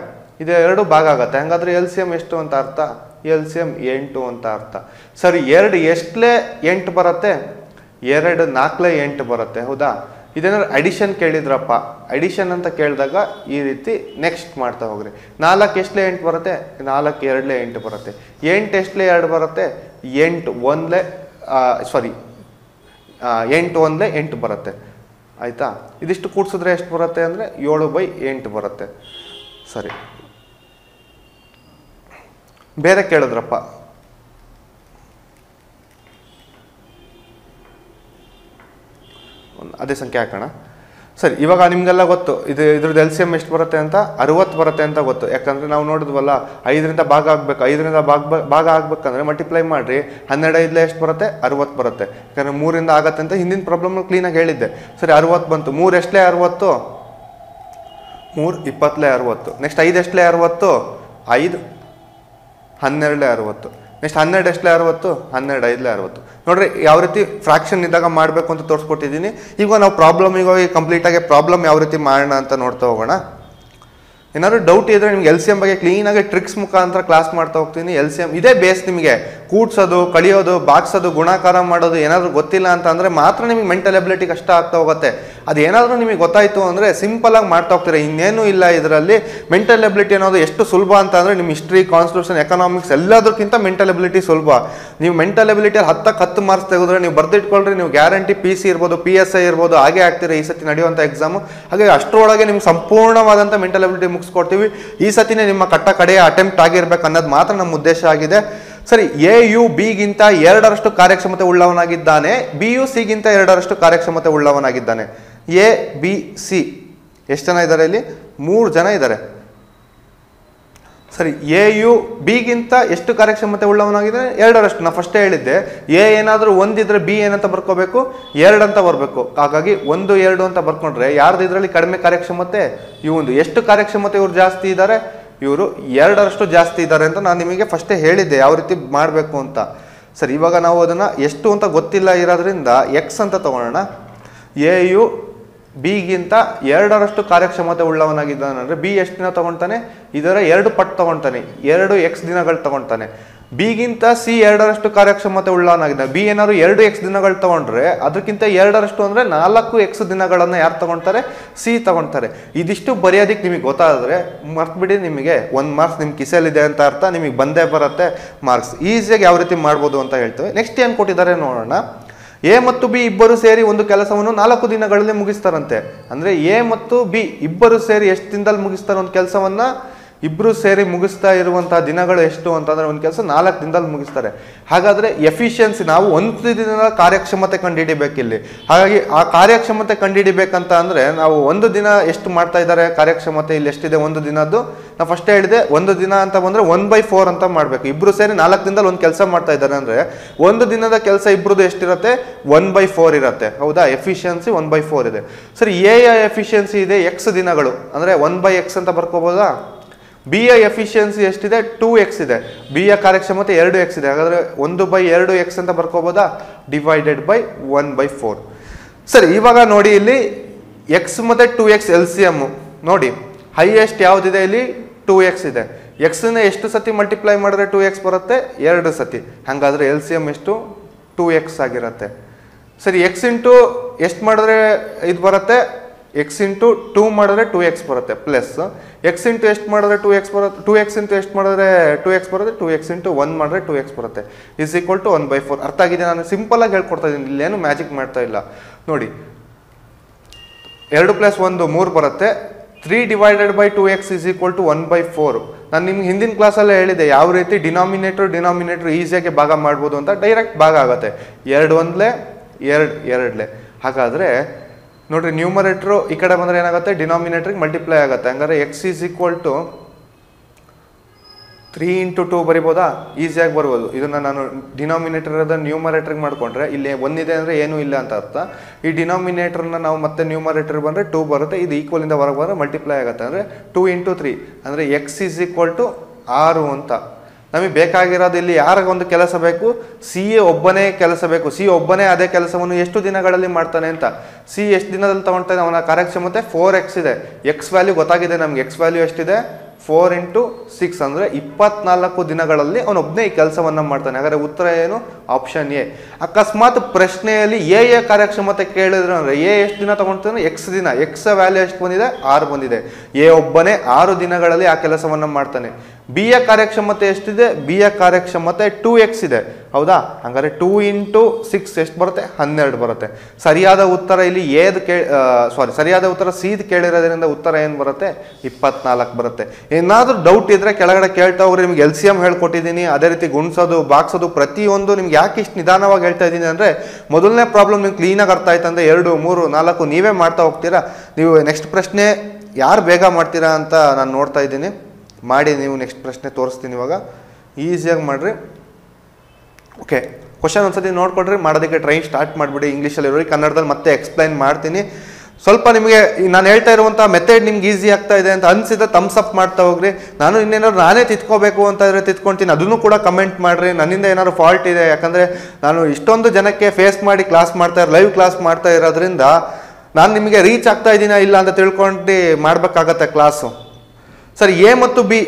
ಇದು ಎರಡು ಭಾಗ ಆಗುತ್ತೆ. ಹಂಗಾದ್ರೆ ಎಲ್ ಸಿ ಎಂ ಎಷ್ಟು ಅಂತ ಅರ್ಥ? ಎಲ್ ಸಿ ಎಂ ಎಂಟು ಅಂತ ಅರ್ಥ. ಸರಿ, ಎರಡು ಎಷ್ಟಲೇ ಎಂಟು ಬರುತ್ತೆ? ಎರಡು ನಾಲ್ಕಲೇ ಎಂಟು ಬರುತ್ತೆ, ಹೌದಾ? ಇದೇನಾದ್ರು ಅಡಿಷನ್ ಕೇಳಿದ್ರಪ್ಪ. ಅಡಿಷನ್ ಅಂತ ಕೇಳಿದಾಗ ಈ ರೀತಿ ನೆಕ್ಸ್ಟ್ ಮಾಡ್ತಾ ಹೋಗ್ರಿ. ನಾಲ್ಕು ಎಷ್ಟಲೇ ಎಂಟು ಬರುತ್ತೆ? ನಾಲ್ಕು ಎರಡಲೇ ಎಂಟು ಬರುತ್ತೆ. ಎಂಟು ಎಷ್ಟಲೇ ಎರಡು ಬರುತ್ತೆ? ಎಂಟು ಒಂದಲೇ ಸಾರಿ ಎಂಟು ಒಂದಲೇ ಎಂಟು ಬರುತ್ತೆ. ಆಯಿತಾ? ಇದಿಷ್ಟು ಕೂಡಿಸಿದ್ರೆ ಎಷ್ಟು ಬರುತ್ತೆ ಅಂದರೆ ಏಳು ಬೈ ಎಂಟು ಬರುತ್ತೆ. ಸರಿ. ಬೇರೆ ಕೇಳಿದ್ರಪ್ಪ. ಅದೇ ಸಂಖ್ಯೆ ಹಾಕೋಣ. ಸರಿ, ಇವಾಗ ನಿಮಗೆಲ್ಲ ಗೊತ್ತು, ಇದು ಇದ್ರದ್ದು ಎಲ್ ಸಿ ಎಂ ಎಷ್ಟು ಬರುತ್ತೆ ಅಂತ? ಅರವತ್ತು ಬರುತ್ತೆ ಅಂತ ಗೊತ್ತು. ಯಾಕಂದರೆ ನಾವು ನೋಡಿದ್ವಲ್ಲ, ಐದರಿಂದ ಭಾಗ ಆಗಬೇಕು, ಐದರಿಂದ ಭಾಗ ಭಾಗ ಆಗಬೇಕಂದ್ರೆ ಮಲ್ಟಿಪ್ಲೈ ಮಾಡಿರಿ ಹನ್ನೆರಡು ಐದಲೇ ಎಷ್ಟು ಬರುತ್ತೆ? ಅರವತ್ತು ಬರುತ್ತೆ. ಯಾಕಂದರೆ ಮೂರಿಂದ ಆಗತ್ತೆ ಅಂತ ಹಿಂದಿನ ಪ್ರಾಬ್ಲಮ್ ಕ್ಲೀನಾಗಿ ಹೇಳಿದ್ದೆ. ಸರಿ, ಅರವತ್ತು ಬಂತು. ಮೂರು ಎಷ್ಟಲೇ ಅರುವತ್ತು? ಮೂರು ಇಪ್ಪತ್ತಲೇ ಅರುವತ್ತು. ನೆಕ್ಸ್ಟ್ ಐದು ಎಷ್ಟಲೇ ಅರುವತ್ತು? ಐದು. ಹನ್ನೆರಡಲೇ ಅರವತ್ತು. ನೆಕ್ಸ್ಟ್ ಹನ್ನೆರಡು ಎಷ್ಟಲೇ ಅರವತ್ತು? ಹನ್ನೆರಡು, ಐದಲೇ ಅರವತ್ತು. ನೋಡ್ರಿ, ಯಾವ ರೀತಿ ಫ್ರಾಕ್ಷನ್ ಇದ್ದಾಗ ಮಾಡಬೇಕು ಅಂತ ತೋರಿಸ್ಕೊಟ್ಟಿದ್ದೀನಿ. ಈಗ ನಾವು ಪ್ರಾಬ್ಲಮಿಗೆ ಹೋಗಿ ಕಂಪ್ಲೀಟಾಗಿ ಪ್ರಾಬ್ಲಮ್ ಯಾವ ರೀತಿ ಮಾಡೋಣ ಅಂತ ನೋಡ್ತಾ ಹೋಗೋಣ. ಏನಾದ್ರು ಡೌಟ್ ಇದ್ದರೆ ನಿಮ್ಗೆ ಎಲ್ ಸಿ ಎಂ ಬಗ್ಗೆ ಕ್ಲೀನಾಗಿ ಟ್ರಿಕ್ಸ್ ಮುಖಾಂತರ ಕ್ಲಾಸ್ ಮಾಡ್ತಾ ಹೋಗ್ತೀನಿ. ಎಲ್ ಸಿ ಎಂ ಇದೇ ಬೇಸ್ ನಿಮಗೆ. ಕೂಡ್ಸೋದು, ಕಳಿಯೋದು, ಬಾಕ್ಸೋದು, ಗುಣಾಕಾರ ಮಾಡೋದು ಏನಾದರೂ ಗೊತ್ತಿಲ್ಲ ಅಂತ ಅಂದರೆ ಮಾತ್ರ ನಿಮಗೆ ಮೆಂಟಲ್ ಎಬಿಲಿಟಿ ಕಷ್ಟ ಆಗ್ತಾ ಹೋಗುತ್ತೆ. ಅದೇನಾದರೂ ನಿಮಗೆ ಗೊತ್ತಾಯಿತು ಅಂದರೆ ಸಿಂಪಲಾಗಿ ಮಾಡ್ತಾ ಹೋಗ್ತೀರಾ. ಇನ್ನೇನೂ ಇಲ್ಲ ಇದರಲ್ಲಿ. ಮೆಂಟಲ್ ಎಬಿಲಿಟಿ ಅನ್ನೋದು ಎಷ್ಟು ಸುಲಭ ಅಂತ ಅಂದರೆ ನಿಮ್ಮ ಹಿಸ್ಟ್ರಿ ಕಾನ್ಸ್ಟಿಟ್ಯೂಷನ್ ಎಕನಾಮಿಕ್ಸ್ ಎಲ್ಲದಕ್ಕಿಂತ ಮೆಂಟಲ್ ಎಬಿಲಿಟಿ ಸುಲಭ. ನೀವು ಮೆಂಟಲ್ ಎಬಿಲಿಟಿಯಲ್ಲಿ ಹತ್ತಕ್ಕೆ ಹತ್ತು ಮಾರ್ಕ್ಸ್ ತೆಗೆದ್ರೆ ನೀವು ಬರೆದಿಟ್ಕೊಳ್ರಿ, ನೀವು ಗ್ಯಾರಂಟಿ ಪಿ ಸಿ ಇರ್ಬೋದು ಪಿ ಎಸ್ ಐ ಇರ್ಬೋದು, ಹಾಗೆ ಆಗ್ತೀರಾ ಈ ಸತಿ ನಡೆಯುವಂಥ ಎಕ್ಸಾಮು ಹಾಗೆ ಅಷ್ಟರೊಳಗೆ ನಿಮ್ಗೆ ಸಂಪೂರ್ಣವಾದಂಥ ಮೆಂಟಲ್ ಎಬಿಲಿಟಿ ಮುಗಿಸ್ಕೊಡ್ತೀವಿ. ಈ ಸತಿನೇ ನಿಮ್ಮ ಕಟ್ಟ ಕಡೆಯ ಅಟೆಂಪ್ಟ್ ಆಗಿರ್ಬೇಕು ಅನ್ನೋದು ಮಾತ್ರ ನಮ್ಮ ಉದ್ದೇಶ ಆಗಿದೆ. ಸರಿ, ಎ, ಯು ಬಿಗಿಂತ ಎರಡರಷ್ಟು ಕಾರ್ಯಕ್ಷಮತೆ ಉಳ್ಳವನಾಗಿದ್ದಾನೆ, ಬಿ, ಯು ಸಿಗಿಂತ ಎರಡರಷ್ಟು ಕಾರ್ಯಕ್ಷಮತೆ ಉಳ್ಳವನಾಗಿದ್ದಾನೆ. A, B, C. ಎಷ್ಟು ಜನ ಇದ್ದಾರೆ ಇಲ್ಲಿ? ಮೂರು ಜನ ಇದ್ದಾರೆ. ಸರಿ, ಎ, ಯು ಬಿಗಿಂತ ಎಷ್ಟು ಕಾರ್ಯಕ್ಷಮತೆ ಉಳ್ಳವನಾಗಿದ್ದಾನೆ? ಎರಡರಷ್ಟು. ನಾ ಫಸ್ಟೇ ಹೇಳಿದ್ದೆ, ಎ ಏನಾದರೂ ಒಂದಿದ್ರೆ ಬಿ ಏನಂತ ಬರ್ಕೋಬೇಕು? ಎರಡು ಅಂತ ಬರಬೇಕು. ಹಾಗಾಗಿ ಒಂದು, ಎರಡು ಅಂತ ಬರ್ಕೊಂಡ್ರೆ ಯಾರ್ದು ಇದರಲ್ಲಿ ಕಡಿಮೆ ಕಾರ್ಯಕ್ಷಮತೆ? ಇವೊಂದು. ಎಷ್ಟು ಕಾರ್ಯಕ್ಷಮತೆ ಇವ್ರು ಜಾಸ್ತಿ ಇದ್ದಾರೆ? ಇವರು ಎರಡರಷ್ಟು ಜಾಸ್ತಿ ಇದ್ದಾರೆ ಅಂತ ನಾನು ನಿಮಗೆ ಫಸ್ಟೇ ಹೇಳಿದ್ದೆ, ಯಾವ ರೀತಿ ಮಾಡಬೇಕು ಅಂತ. ಸರಿ, ಇವಾಗ ನಾವು ಅದನ್ನು ಎಷ್ಟು ಅಂತ ಗೊತ್ತಿಲ್ಲ ಇರೋದ್ರಿಂದ ಎಕ್ಸ್ ಅಂತ ತೊಗೊಳೋಣ ಎ ಯು ಬಿಗಿಂತ ಎರಡರಷ್ಟು ಕಾರ್ಯಕ್ಷಮತೆ ಉಳ್ಳವನಾಗಿದ್ದಾನೆ ಅಂದರೆ ಬಿ ಎಷ್ಟು ದಿನ ತಗೊಳ್ತಾನೆ ಇದರ ಎರಡು ಪಟ್ಟು ತಗೊಳ್ತಾನೆ ಎರಡು ಎಕ್ಸ್ ದಿನಗಳು ತಗೊಳ್ತಾನೆ ಬಿಗಿಂತ ಸಿ ಎರಡರಷ್ಟು ಕಾರ್ಯಕ್ಷಮತೆ ಉಳ್ಳವನಾಗಿದ್ದ ಬಿ ಏನಾದ್ರು ಎರಡು ಎಕ್ಸ್ ದಿನಗಳು ತಗೊಂಡ್ರೆ ಅದಕ್ಕಿಂತ ಎರಡರಷ್ಟು ಅಂದರೆ ನಾಲ್ಕು ಎಕ್ಸ್ ದಿನಗಳನ್ನು ಯಾರು ತಗೊಳ್ತಾರೆ ಸಿ ತಗೊಳ್ತಾರೆ ಇದಿಷ್ಟು ಬರೆಯೋದಕ್ಕೆ ನಿಮಗೆ ಗೊತ್ತಾದರೆ ಮರ್ತ್ಬಿಡಿ ನಿಮಗೆ. ಒಂದು ಮಾರ್ಕ್ಸ್ ನಿಮ್ಮ ಕಿಸೆಯಲ್ಲಿದೆ ಅಂತ ಅರ್ಥ, ನಿಮಗೆ ಬಂದೇ ಬರುತ್ತೆ ಮಾರ್ಕ್ಸ್. ಈಸಿಯಾಗಿ ಯಾವ ರೀತಿ ಮಾಡ್ಬೋದು ಅಂತ ಹೇಳ್ತೇವೆ. ನೆಕ್ಸ್ಟ್ ಏನು ಕೊಟ್ಟಿದ್ದಾರೆ ನೋಡೋಣ. ಎ ಮತ್ತು ಬಿ ಇಬ್ಬರು ಸೇರಿ ಒಂದು ಕೆಲಸವನ್ನು ನಾಲ್ಕು ದಿನಗಳಲ್ಲಿ ಮುಗಿಸ್ತಾರಂತೆ. ಅಂದ್ರೆ ಎ ಮತ್ತು ಬಿ ಇಬ್ಬರು ಸೇರಿ ಎಷ್ಟು ದಿನದಲ್ಲಿ ಮುಗಿಸ್ತಾರೆ ಒಂದು ಕೆಲಸವನ್ನ? ಇಬ್ಬರು ಸೇರಿ ಮುಗಿಸ್ತಾ ಇರುವಂತಹ ದಿನಗಳು ಎಷ್ಟು ಅಂತಂದ್ರೆ ಒಂದು ಕೆಲಸ ನಾಲ್ಕು ದಿನದಲ್ಲಿ ಮುಗಿಸ್ತಾರೆ. ಹಾಗಾದ್ರೆ ಎಫಿಷಿಯನ್ಸಿ ನಾವು ಒಂದು ದಿನದ ಕಾರ್ಯಕ್ಷಮತೆ ಕಂಡುಹಿಡಿಬೇಕಿಲ್ಲಿ. ಹಾಗಾಗಿ ಆ ಕಾರ್ಯಕ್ಷಮತೆ ಕಂಡುಹಿಡಿಬೇಕಂತ ಅಂದ್ರೆ ನಾವು ಒಂದು ದಿನ ಎಷ್ಟು ಮಾಡ್ತಾ ಇದ್ದಾರೆ ಕಾರ್ಯಕ್ಷಮತೆ ಇಲ್ಲಿ ಎಷ್ಟಿದೆ ಒಂದು ದಿನದ್ದು? ನಾವು ಫಸ್ಟ್ ಹೇಳಿದೆ ಒಂದು ದಿನ ಅಂತ ಬಂದ್ರೆ ಒನ್ ಬೈ ಫೋರ್ ಅಂತ ಮಾಡಬೇಕು. ಇಬ್ರು ಸೇರಿ ನಾಲ್ಕು ದಿನದಲ್ಲಿ ಒಂದು ಕೆಲಸ ಮಾಡ್ತಾ ಇದ್ದಾರೆ ಅಂದ್ರೆ ಒಂದು ದಿನದ ಕೆಲಸ ಇಬ್ರದ್ದು ಎಷ್ಟಿರುತ್ತೆ? ಒನ್ ಬೈ ಫೋರ್ ಇರುತ್ತೆ. ಹೌದಾ? ಎಫಿಷಿಯನ್ಸಿ ಒನ್ ಬೈ ಫೋರ್ ಇದೆ. ಸರಿ ಎ ಎಫಿಷಿಯನ್ಸಿ ಇದೆ ಎಕ್ಸ್ ದಿನಗಳು. ಅಂದ್ರೆ ಒನ್ ಬೈ ಎಕ್ಸ್ ಅಂತ ಬರ್ಕೋಬೋದಾ? ಬಿ ಯ ಎಫಿಷಿಯನ್ಸಿ ಎಷ್ಟಿದೆ? ಟೂ ಎಕ್ಸ್ ಇದೆ. ಬಿ ಯ ಕಾರ್ಯಕ್ಷಮತೆ ಎರಡು ಎಕ್ಸ್ ಇದೆ. ಹಾಗಾದರೆ ಒಂದು ಬೈ ಎರಡು ಎಕ್ಸ್ ಅಂತ ಬರ್ಕೋಬೋದಾ? Divided by one by four ಸರಿ, ಇವಾಗ ನೋಡಿ ಇಲ್ಲಿ ಎಕ್ಸ್ ಮತ್ತು two X L C M ನೋಡಿ ಹೈಯೆಸ್ಟ್ ಯಾವುದಿದೆ ಇಲ್ಲಿ? ಟೂ ಎಕ್ಸ್ ಇದೆ. ಎಕ್ಸ್ನ ಎಷ್ಟು ಸತಿ ಮಲ್ಟಿಪ್ಲೈ ಮಾಡಿದ್ರೆ ಟೂ ಎಕ್ಸ್ ಬರುತ್ತೆ? ಎರಡು ಸತಿ. ಹಾಗಾದರೆ ಎಲ್ ಸಿ ಎಂ ಎಷ್ಟು? ಟೂ ಎಕ್ಸ್ ಆಗಿರುತ್ತೆ. ಸರಿ ಎಕ್ಸ್ ಇಂಟು ಎಷ್ಟು ಮಾಡಿದ್ರೆ ಇದು ಬರುತ್ತೆ? ಎಕ್ಸ್ ಇಂಟು ಟೂ ಮಾಡಿದ್ರೆ ಟೂ ಎಕ್ಸ್ ಬರುತ್ತೆ ಪ್ಲಸ್ ಎಕ್ಸ್ ಇಂಟು ಎಷ್ಟು ಮಾಡಿದ್ರೆ ಟೂ ಎಕ್ಸ್ ಬರುತ್ತೆ ಟೂ ಎಕ್ಸ್ ಇಂಟು ಎಷ್ಟು ಮಾಡಿದ್ರೆ ಟೂ ಎಕ್ಸ್ ಬರುತ್ತೆ ಟೂ ಎಕ್ಸ್ ಇಂಟು ಒನ್ ಮಾಡಿದ್ರೆ ಟೂ ಎಕ್ಸ್ ಬರುತ್ತೆ. Is equal to one by four ಅರ್ಥ ಆಗಿದೆ? ನಾನು ಸಿಂಪಲ್ ಆಗಿ ಹೇಳ್ಕೊಡ್ತಾ ಇದ್ದೀನಿ. ಇಲ್ಲೇನು ಮ್ಯಾಜಿಕ್ ಮಾಡ್ತಾ ಇಲ್ಲ. ನೋಡಿ, ಎರಡು ಪ್ಲಸ್ ಒಂದು ಮೂರು ಬರುತ್ತೆ. Three divided by two X is equal to one by four ನಾನು ನಿಮ್ಗೆ ಹಿಂದಿನ ಕ್ಲಾಸಲ್ಲೇ ಹೇಳಿದೆ, ಯಾವ ರೀತಿ ಡಿನಾಮಿನೇಟರ್ ಡಿನಾಮಿನೇಟರ್ ಈಸಿಯಾಗಿ ಭಾಗ ಮಾಡ್ಬೋದು ಅಂತ ಡೈರೆಕ್ಟ್ ಭಾಗ ಆಗುತ್ತೆ. ಎರಡು ಒಂದ್ಲೆ, ಎರಡು, ಎರಡ್ಲೆ. ಹಾಗಾದರೆ ನೋಡ್ರಿ ನ್ಯೂಮರೇಟ್ರು ಈ ಕಡೆ ಬಂದರೆ ಏನಾಗುತ್ತೆ? ಡಿನಾಮಿನೇಟ್ರಿಗೆ ಮಲ್ಟಿಪ್ಲೈ ಆಗುತ್ತೆ. ಹಂಗಾರೆ X is equal to three into two ಬರಿಬೋದಾ? ಈಸಿಯಾಗಿ ಬರ್ಬೋದು. ಇದನ್ನು ನಾನು ಡಿನಾಮಿನೇಟರ್ ಅದ ನ್ಯೂಮರೇಟ್ರಿಗೆ ಮಾಡಿಕೊಂಡ್ರೆ ಇಲ್ಲಿ ಒಂದಿದೆ ಅಂದರೆ ಏನೂ ಇಲ್ಲ ಅಂತ ಅರ್ಥ. ಈ ಡಿನಾಮಿನೇಟರ್ನ ನಾವು ಮತ್ತೆ ನ್ಯೂಮರೇಟರ್ ಬಂದರೆ ಟೂ ಬರುತ್ತೆ. ಇದು ಈಕ್ವಲಿಂದ ಹೊರಗೆ ಬಂದರೆ ಮಲ್ಟಿಪ್ಲೈ ಆಗುತ್ತೆ. ಅಂದರೆ ಟೂ ಇಂಟು ತ್ರೀ ಅಂದರೆ ಎಕ್ಸ್ ಈಸ್ ಈಕ್ವಲ್ ಟು ಆರು ಅಂತ. ನಮಗೆ ಬೇಕಾಗಿರೋದು ಇಲ್ಲಿ ಯಾರಿಗೊಂದು ಕೆಲಸ ಬೇಕು? ಸಿ ಎ ಒಬ್ಬನೇ ಕೆಲಸ ಬೇಕು. ಸಿ ಒಬ್ಬನೇ ಅದೇ ಕೆಲಸವನ್ನು ಎಷ್ಟು ದಿನಗಳಲ್ಲಿ ಮಾಡ್ತಾನೆ ಅಂತ. ಸಿ ಎಷ್ಟು ದಿನದಲ್ಲಿ ತಗೊಳ್ತಾನೆ? ಅವನ ಕಾರ್ಯಕ್ಷಮತೆ ಫೋರ್ ಎಕ್ಸ್ ಇದೆ. ಎಕ್ಸ್ ವ್ಯಾಲ್ಯೂ ಗೊತ್ತಾಗಿದೆ ನಮ್ಗೆ. ಎಕ್ಸ್ ವ್ಯಾಲ್ಯೂ ಎಷ್ಟಿದೆ? ಫೋರ್ ಇಂಟು ಸಿಕ್ಸ್ ಅಂದರೆ ಇಪ್ಪತ್ನಾಲ್ಕು ದಿನಗಳಲ್ಲಿ ಅವನೊಬ್ಬನೇ ಈ ಕೆಲಸವನ್ನು ಮಾಡ್ತಾನೆ. ಹಾಗಾದರೆ ಉತ್ತರ ಏನು? ಆಪ್ಷನ್ ಎ ಅಕಸ್ಮಾತ್ ಪ್ರಶ್ನೆಯಲ್ಲಿ ಎ ಎ ಕಾರ್ಯಕ್ಷಮತೆ ಕೇಳಿದ್ರು ಅಂದರೆ ಎ ಎಷ್ಟು ದಿನ ತೊಗೊಳ್ತಾನೆ? ಎಕ್ಸ್ ದಿನ. ಎಕ್ಸ್ ವ್ಯಾಲ್ಯೂ ಎಷ್ಟು ಬಂದಿದೆ? ಆರು ಬಂದಿದೆ. ಎ ಒಬ್ಬನೇ ಆರು ದಿನಗಳಲ್ಲಿ ಆ ಕೆಲಸವನ್ನು ಮಾಡ್ತಾನೆ. ಬಿ ಯ ಕಾರ್ಯಕ್ಷಮತೆ ಎಷ್ಟಿದೆ? ಬಿ ಯ ಕಾರ್ಯಕ್ಷಮತೆ ಟೂ ಎಕ್ಸ್ ಇದೆ. ಹೌದಾ? ಹಂಗಾದ್ರೆ ಟೂ ಇಂಟು ಸಿಕ್ಸ್ ಎಷ್ಟು ಬರುತ್ತೆ? ಹನ್ನೆರಡು ಬರುತ್ತೆ. ಸರಿಯಾದ ಉತ್ತರ ಇಲ್ಲಿ ಏದು ಕೇ ಸಾರಿ ಸರಿಯಾದ ಉತ್ತರ ಸೀದ್ ಕೇಳಿರೋದ್ರಿಂದ ಉತ್ತರ ಏನು ಬರುತ್ತೆ? ಇಪ್ಪತ್ನಾಲ್ಕು ಬರುತ್ತೆ. ಏನಾದರೂ ಡೌಟ್ ಇದ್ದರೆ ಕೆಳಗಡೆ ಕೇಳ್ತಾ ಹೋಗ್ರಿ. ನಿಮ್ಗೆ ಎಲ್ ಸಿ ಎಂ ಹೇಳ್ಕೊಟ್ಟಿದ್ದೀನಿ. ಅದೇ ರೀತಿ ಗುಣಿಸೋದು, ಬಾಕ್ಸೋದು ಪ್ರತಿಯೊಂದು ನಿಮ್ಗೆ ಯಾಕೆ ಇಷ್ಟು ನಿಧಾನವಾಗಿ ಹೇಳ್ತಾ ಇದ್ದೀನಿ ಅಂದರೆ ಮೊದಲನೇ ಪ್ರಾಬ್ಲಮ್ ನಿಮ್ಗೆ ಕ್ಲೀನಾಗಿ ಅರ್ಥ ಆಯ್ತು ಅಂದರೆ ಎರಡು, ಮೂರು, ನಾಲ್ಕು ನೀವೇ ಮಾಡ್ತಾ ಹೋಗ್ತೀರಾ? ನೀವು ನೆಕ್ಸ್ಟ್ ಪ್ರಶ್ನೆ ಯಾರು ಬೇಗ ಮಾಡ್ತೀರಾ ಅಂತ ನಾನು ನೋಡ್ತಾ ಇದ್ದೀನಿ. ಮಾಡಿ ನೀವು ನೆಕ್ಸ್ಟ್ ಪ್ರಶ್ನೆ ತೋರಿಸ್ತೀನಿ ಇವಾಗ. ಈಸಿಯಾಗಿ ಮಾಡಿರಿ. ಓಕೆ ಕ್ವಶನ್ ಒಂದ್ಸತಿ ನೋಡ್ಕೊಡ್ರಿ ಮಾಡೋದಕ್ಕೆ ಟ್ರೈನ್ ಸ್ಟಾರ್ಟ್ ಮಾಡಿಬಿಡಿ. ಇಂಗ್ಲೀಷಲ್ಲಿ ಇರೋರಿ ಕನ್ನಡದಲ್ಲಿ ಮತ್ತೆ ಎಕ್ಸ್ಪ್ಲೈನ್ ಮಾಡ್ತೀನಿ. ಸ್ವಲ್ಪ ನಿಮಗೆ ನಾನು ಹೇಳ್ತಾ ಇರುವಂಥ ಮೆಥಡ್ ನಿಮ್ಗೆ ಈಸಿ ಆಗ್ತಾ ಇದೆ ಅಂತ ಅನ್ಸಿದ್ರೆ ತಮ್ಸ್ ಅಪ್ ಮಾಡ್ತಾ ಹೋಗ್ರಿ. ನಾನು ಇನ್ನೇನಾದ್ರು ನಾನೇ ತಿತ್ಕೋಬೇಕು ಅಂತ ಇದ್ರೆ ತಿತ್ಕೊಂತೀನಿ ಅದನ್ನು ಕೂಡ ಕಮೆಂಟ್ ಮಾಡಿರಿ. ನನ್ನಿಂದ ಏನಾದ್ರು ಫಾಲ್ಟ್ ಇದೆ, ಯಾಕಂದರೆ ನಾನು ಇಷ್ಟೊಂದು ಜನಕ್ಕೆ ಫೇಸ್ ಮಾಡಿ ಕ್ಲಾಸ್ ಮಾಡ್ತಾ ಲೈವ್ ಕ್ಲಾಸ್ ಮಾಡ್ತಾ ಇರೋದ್ರಿಂದ ನಾನು ನಿಮಗೆ ರೀಚ್ ಆಗ್ತಾ ಇದ್ದೀನಾ ಇಲ್ಲ ಅಂತ ತಿಳ್ಕೊಂಡು ಮಾಡಬೇಕಾಗತ್ತೆ ಕ್ಲಾಸು ಸರ್ ಎ ಮತ್ತು B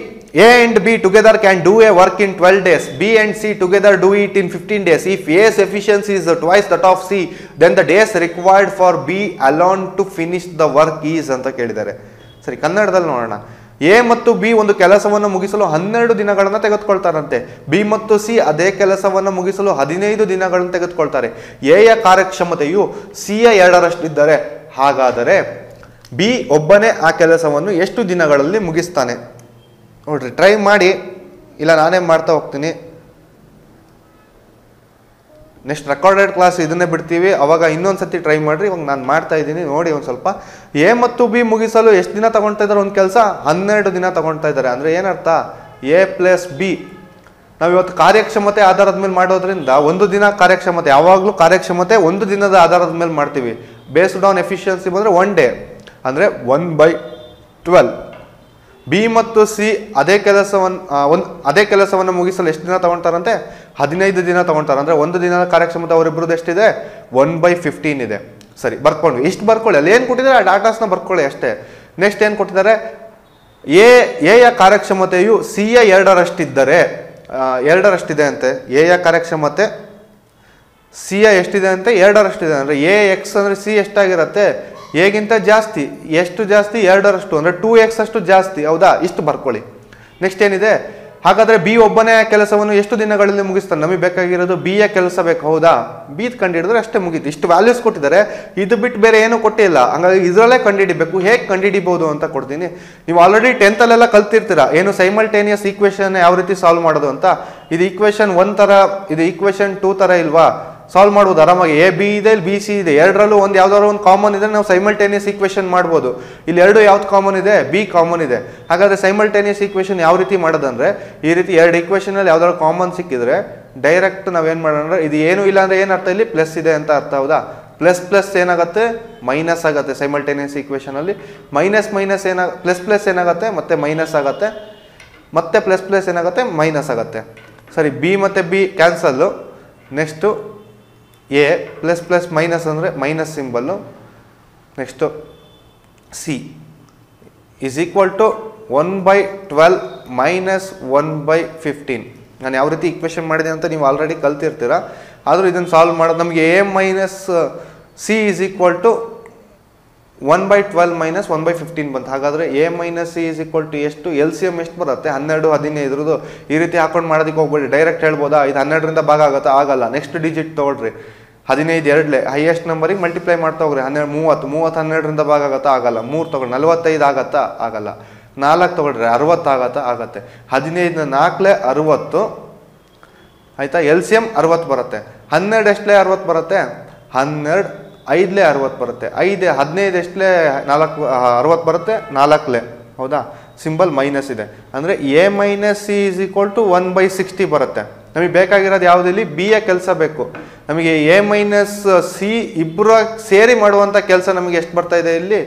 A and B together can do a work in twelve days B and C together do it in fifteen days if A's efficiency is twice that of C then the days required for B alone to finish the work is ಅಂತ ಕೇಳಿದ್ದಾರೆ. ಸರಿ, ಕನ್ನಡದಲ್ಲಿ ನೋಡೋಣ. A ಮತ್ತು B ಒಂದು ಕೆಲಸವನ್ನು ಮುಗಿಸಲು ಹನ್ನೆರಡು ದಿನಗಳನ್ನು ತೆಗೆದುಕೊಳ್ತಾರಂತೆ. ಬಿ ಮತ್ತು ಸಿ ಅದೇ ಕೆಲಸವನ್ನು ಮುಗಿಸಲು ಹದಿನೈದು ದಿನಗಳನ್ನು ತೆಗೆದುಕೊಳ್ತಾರೆ. ಎ ಯ ಕಾರ್ಯಕ್ಷಮತೆಯು ಸಿ ಯ ಎರಡರಷ್ಟಿದ್ದರೆ ಹಾಗಾದರೆ ಬಿ ಒಬ್ಬನೇ ಆ ಕೆಲಸವನ್ನು ಎಷ್ಟು ದಿನಗಳಲ್ಲಿ ಮುಗಿಸ್ತಾನೆ. ನೋಡ್ರಿ ಟ್ರೈ ಮಾಡಿ, ಇಲ್ಲ ನಾನೇ ಮಾಡ್ತಾ ಹೋಗ್ತೀನಿ. ನೆಕ್ಸ್ಟ್ ರೆಕಾರ್ಡೆಡ್ ಕ್ಲಾಸ್ ಇದನ್ನೇ ಬಿಡ್ತೀವಿ, ಅವಾಗ ಇನ್ನೊಂದು ಸತಿ ಟ್ರೈ ಮಾಡಿರಿ, ಇವಾಗ ನಾನು ಮಾಡ್ತಾ ಇದ್ದೀನಿ, ನೋಡಿ ಒಂದು ಸ್ವಲ್ಪ. ಎ ಮತ್ತು ಬಿ ಮುಗಿಸಲು ಎಷ್ಟು ದಿನ ತಗೊಳ್ತಾ ಇದ್ದಾರೆ ಒಂದು ಕೆಲಸ? ಹನ್ನೆರಡು ದಿನ ತೊಗೊಳ್ತಾ ಇದ್ದಾರೆ ಅಂದರೆ ಏನರ್ಥ? A plus B. ನಾವು ಇವತ್ತು ಕಾರ್ಯಕ್ಷಮತೆ ಆಧಾರದ ಮೇಲೆ ಮಾಡೋದ್ರಿಂದ ಒಂದು ದಿನ ಕಾರ್ಯಕ್ಷಮತೆ, ಯಾವಾಗಲೂ ಕಾರ್ಯಕ್ಷಮತೆ ಒಂದು ದಿನದ ಆಧಾರದ ಮೇಲೆ ಮಾಡ್ತೀವಿ. ಬೇಸ್ಡ್ ಆನ್ ಎಫಿಷಿಯನ್ಸಿ ಬಂದರೆ ಒನ್ ಡೇ ಅಂದರೆ ಒನ್ ಬೈ ಟ್ವೆಲ್ ಬಿ ಮತ್ತು ಸಿ ಅದೇ ಕೆಲಸವನ್ನು ಒಂದು ಅದೇ ಕೆಲಸವನ್ನು ಮುಗಿಸಲು ಎಷ್ಟು ದಿನ ತೊಗೊಳ್ತಾರಂತೆ? ಹದಿನೈದು ದಿನ ತೊಗೊಳ್ತಾರೆ. ಅಂದರೆ ಒಂದು ದಿನದ ಕಾರ್ಯಕ್ಷಮತೆ ಅವರಿಬ್ಬರದ್ದು ಎಷ್ಟಿದೆ? ಒನ್ ಬೈ ಫಿಫ್ಟೀನ್ ಇದೆ. ಸರಿ, ಬರ್ಕೊಂಡು. ಇಷ್ಟು ಬರ್ಕೊಳ್ಳಿ. ಅಲ್ಲಿ ಏನು ಕೊಟ್ಟಿದ್ದಾರೆ? ಆ ಡಾಟಾಸ್ನ ಬರ್ಕೊಳ್ಳಿ ಅಷ್ಟೇ. ನೆಕ್ಸ್ಟ್ ಏನು ಕೊಟ್ಟಿದ್ದಾರೆ? ಎ ಎ ಯ ಕಾರ್ಯಕ್ಷಮತೆಯು ಸಿ ಯ ಎರಡರಷ್ಟಿದ್ದರೆ ಎರಡರಷ್ಟಿದೆ ಅಂತೆ. ಎ ಯ ಕಾರ್ಯಕ್ಷಮತೆ ಸಿ ಎ ಎಷ್ಟಿದೆ ಅಂತೆ? ಎರಡರಷ್ಟಿದೆ. ಅಂದರೆ ಎ ಎಕ್ಸ್ ಅಂದರೆ ಸಿ ಎಷ್ಟಾಗಿರುತ್ತೆ? ಎಗಿಂತ ಜಾಸ್ತಿ, ಎಷ್ಟು ಜಾಸ್ತಿ? ಎರಡರಷ್ಟು. ಅಂದರೆ ಟೂ ಎಕ್ಸ್ ಅಷ್ಟು ಜಾಸ್ತಿ. ಹೌದಾ? ಇಷ್ಟು ಬರ್ಕೊಳ್ಳಿ. ನೆಕ್ಸ್ಟ್ ಏನಿದೆ? ಹಾಗಾದರೆ ಬಿ ಒಬ್ಬನೇ ಕೆಲಸವನ್ನು ಎಷ್ಟು ದಿನಗಳಲ್ಲಿ ಮುಗಿಸ್ತಾನೆ? ನಮಗೆ ಬೇಕಾಗಿರೋದು ಬಿ ಯ ಕೆಲಸ ಬೇಕು. ಹೌದಾ? ಬಿದ್ ಕಂಡುಹಿಡಿದ್ರೆ ಅಷ್ಟೇ ಮುಗೀತು. ಇಷ್ಟು ವ್ಯಾಲ್ಯೂಸ್ ಕೊಟ್ಟಿದ್ದಾರೆ. ಇದು ಬಿಟ್ಟು ಬೇರೆ ಏನೂ ಕೊಟ್ಟಿಲ್ಲ. ಹಂಗಾಗಿ ಇದರಲ್ಲೇ ಕಂಡುಹಿಡಿಬೇಕು. ಹೇಗೆ ಕಂಡುಹಿಡಿಬೋದು ಅಂತ ಕೊಡ್ತೀನಿ. ನೀವು ಆಲ್ರೆಡಿ ಟೆಂತಲ್ಲೆಲ್ಲ ಕಲ್ತಿರ್ತೀರ. ಏನು ಸೈಮಲ್ಟೇನಿಯಸ್ ಈಕ್ವೇಷನ್ ಯಾವ ರೀತಿ ಸಾಲ್ವ್ ಮಾಡೋದು ಅಂತ? ಇದು ಈಕ್ವೇಷನ್ ಒನ್ ಥರ ಇದು ಈಕ್ವೇಷನ್ ಟೂ ಥರ ಇಲ್ವಾ? ಸಾಲ್ವ್ ಮಾಡ್ಬೋದು, ಆರಾಮಾಗಿ. ಎ ಬಿ ಇದೆ ಬಿ ಸಿ ಇದೆ. ಎರಡರಲ್ಲೂ ಒಂದು ಯಾವ್ದಾದ್ರು ಒಂದು ಕಾಮನ್ ಇದ್ರೆ ನಾವು ಸೈಮಲ್ಟೇನಿಯಸ್ ಈಕ್ವೇಷನ್ ಮಾಡ್ಬೋದು. ಇಲ್ಲಿ ಎರಡು ಯಾವ್ದು ಕಾಮನ್ ಇದೆ? ಬಿ ಕಾಮನ್ ಇದೆ. ಹಾಗಾದ್ರೆ ಸೈಮಲ್ಟೇನಿಯಸ್ ಈಕ್ವೇಷನ್ ಯಾವ ರೀತಿ ಮಾಡೋದಂದ್ರೆ, ಈ ರೀತಿ ಎರಡು ಈಕ್ವೇಷನ್ ಅಲ್ಲಿ ಯಾವ್ದಾದ್ರು ಕಾಮನ್ ಸಿಕ್ಕಿದ್ರೆ ಡೈರೆಕ್ಟ್ ನಾವೇನು ಮಾಡೋಣ ಇದು ಏನು ಇಲ್ಲ ಅಂದ್ರೆ ಏನು ಅರ್ಥ ಇಲ್ಲಿ? ಪ್ಲಸ್ ಇದೆ ಅಂತ ಅರ್ಥ, ಹೌದಾ? ಪ್ಲಸ್ ಪ್ಲಸ್ ಏನಾಗುತ್ತೆ? ಮೈನಸ್ ಆಗುತ್ತೆ ಸೈಮಲ್ಟೇನಿಯಸ್ ಈಕ್ವೇಷನ್ ಅಲ್ಲಿ. ಮೈನಸ್ ಮೈನಸ್ ಏನಾಗ ಪ್ಲಸ್ ಪ್ಲಸ್ ಏನಾಗುತ್ತೆ? ಮತ್ತೆ ಮೈನಸ್ ಆಗುತ್ತೆ. ಮತ್ತೆ ಪ್ಲಸ್ ಪ್ಲಸ್ ಏನಾಗುತ್ತೆ? ಮೈನಸ್ ಆಗುತ್ತೆ. ಸರಿ ಬಿ ಮತ್ತು B cancel next A plus plus minus ಅಂದರೆ minus symbol next C is equal to one by twelve minus one by fifteen ನಾನು ಯಾವ ರೀತಿ ಇಕ್ವೇಷನ್ ಮಾಡಿದೆ ಅಂತ ನೀವು ಆಲ್ರೆಡಿ ಕಲ್ತಿರ್ತೀರ. ಆದರೂ ಇದನ್ನು ಸಾಲ್ವ್ ಮಾಡೋದು ನಮಗೆ A minus C is equal to one by twelve minus one by fifteen ಬಂತು. ಹಾಗಾದರೆ A minus C is equal to ಎಷ್ಟು? ಎಲ್ ಸಿ ಎಂ ಎಷ್ಟು ಬರುತ್ತೆ? ಹನ್ನೆರಡು ಹದಿನೈದರದು ಈ ರೀತಿ ಹಾಕೊಂಡು ಮಾಡೋದಕ್ಕೆ ಹೋಗ್ಬೇಡಿ. ಡೈರೆಕ್ಟ್ ಹೇಳ್ಬೋದಾ? ಇದು ಹನ್ನೆರಡರಿಂದ ಭಾಗ ಆಗುತ್ತಾ? ಆಗಲ್ಲ. ನೆಕ್ಸ್ಟ್ ಡಿಜಿಟ್ ತೊಗೊಳ್ರಿ. ಹದಿನೈದು ಎರಡಲೆ. ಹೈಯೆಸ್ಟ್ ನಂಬರಿಗೆ ಮಲ್ಟಿಪ್ಲೈ ಮಾಡ್ತಾ ಹೋಗ್ರಿ. ಹನ್ನೆರಡು, ಮೂವತ್ತು. ಮೂವತ್ತು ಹನ್ನೆರಡರಿಂದ ಭಾಗ ಆಗುತ್ತಾ? ಆಗಲ್ಲ. ಮೂರು ತೊಗೊಂಡು ನಲವತ್ತೈದು ಆಗತ್ತಾ? ಆಗಲ್ಲ. ನಾಲ್ಕು ತೊಗೊಳ್ರಿ. ಅರವತ್ತು ಆಗತ್ತಾ? ಆಗತ್ತೆ. ಹದಿನೈದನ್ನ ನಾಲ್ಕಲೆ ಅರವತ್ತು. ಆಯಿತಾ? ಎಲ್ ಸಿ ಎಂ ಅರವತ್ತು ಬರುತ್ತೆ. ಹನ್ನೆರಡು ಎಷ್ಟಲೇ ಅರವತ್ತು ಬರುತ್ತೆ? ಹನ್ನೆರಡು. ಐದಲೇ ಅರವತ್ತು ಬರುತ್ತೆ. ಐದು ಹದಿನೈದು ಎಷ್ಟಲೇ ನಾಲ್ಕು ಅರವತ್ತು ಬರುತ್ತೆ, ನಾಲ್ಕಲೆ. ಹೌದಾ? ಸಿಂಬಲ್ ಮೈನಸ್ ಇದೆ. ಅಂದರೆ A minus C is equal to one by sixty ಬರುತ್ತೆ. ನಮಗೆ ಬೇಕಾಗಿರೋದು ಯಾವುದಿಲ್ಲಿ ಬಿ ಎ ಕೆಲಸ ಬೇಕು. ನಮಗೆ ಎ ಮೈನಸ್ ಸಿ ಇಬ್ಬರ ಸೇರಿ ಮಾಡುವಂಥ ಕೆಲಸ ನಮಗೆ ಎಷ್ಟು ಬರ್ತಾ ಇದೆ ಇಲ್ಲಿ?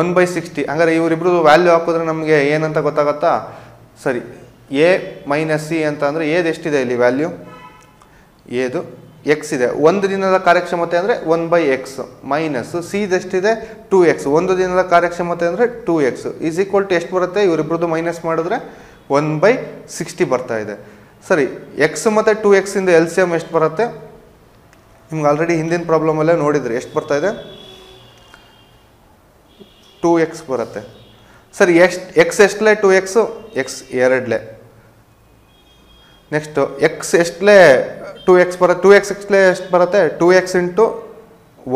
ಒನ್ ಬೈ ಸಿಕ್ಸ್ಟಿ ಹಂಗಾರೆ ಇವರಿಬ್ರು ವ್ಯಾಲ್ಯೂ ಹಾಕಿದ್ರೆ ನಮಗೆ ಏನಂತ ಗೊತ್ತಾಗತ್ತಾ? ಸರಿ. ಎ ಮೈನಸ್ ಸಿ ಅಂತ ಅಂದರೆ ಏದು ಎಷ್ಟಿದೆ ಇಲ್ಲಿ ವ್ಯಾಲ್ಯೂ ಏದು? ಎಕ್ಸ್ ಇದೆ. ಒಂದು ದಿನದ ಕಾರ್ಯಕ್ಷಮತೆ ಅಂದರೆ ಒನ್ ಬೈ ಎಕ್ಸ್ ಮೈನಸ್ ಎಷ್ಟಿದೆ ಟೂ ಎಕ್ಸ್ ಒಂದು ದಿನದ ಕಾರ್ಯಕ್ಷಮತೆ ಅಂದರೆ two X is equal to ಎಷ್ಟು ಬರುತ್ತೆ? ಇವರಿಬ್ರದ್ದು ಮೈನಸ್ ಮಾಡಿದ್ರೆ ಒನ್ ಬೈ ಸಿಕ್ಸ್ಟಿ ಬರ್ತಾ ಇದೆ. ಸರಿ ಎಕ್ಸ್ ಮತ್ತು ಟೂ ಎಕ್ಸಿಂದ ಎಲ್ ಸಿ ಎಂ ಎಷ್ಟು ಬರುತ್ತೆ? ನಿಮ್ಗೆ ಆಲ್ರೆಡಿ ಹಿಂದಿನ ಪ್ರಾಬ್ಲಮಲ್ಲೇ ನೋಡಿದ್ರಿ. ಎಷ್ಟು ಬರ್ತಾ ಇದೆ? ಟೂ ಎಕ್ಸ್ ಬರುತ್ತೆ. ಸರಿ, ಎಷ್ಟು ಎಕ್ಸ್ ಎಷ್ಟಲೇ ಟೂ ಎಕ್ಸು ಎಕ್ಸ್ ಎರಡಲೇ. ನೆಕ್ಸ್ಟು ಎಕ್ಸ್ ಎಷ್ಟಲೇ ಟೂ ಎಕ್ಸ್ ಬರುತ್ತೆ. ಟೂ ಎಕ್ಸ್ ಎಕ್ಸ್ಲೆ ಎಷ್ಟು ಬರುತ್ತೆ? ಟೂ ಎಕ್ಸ್ ಇಂಟು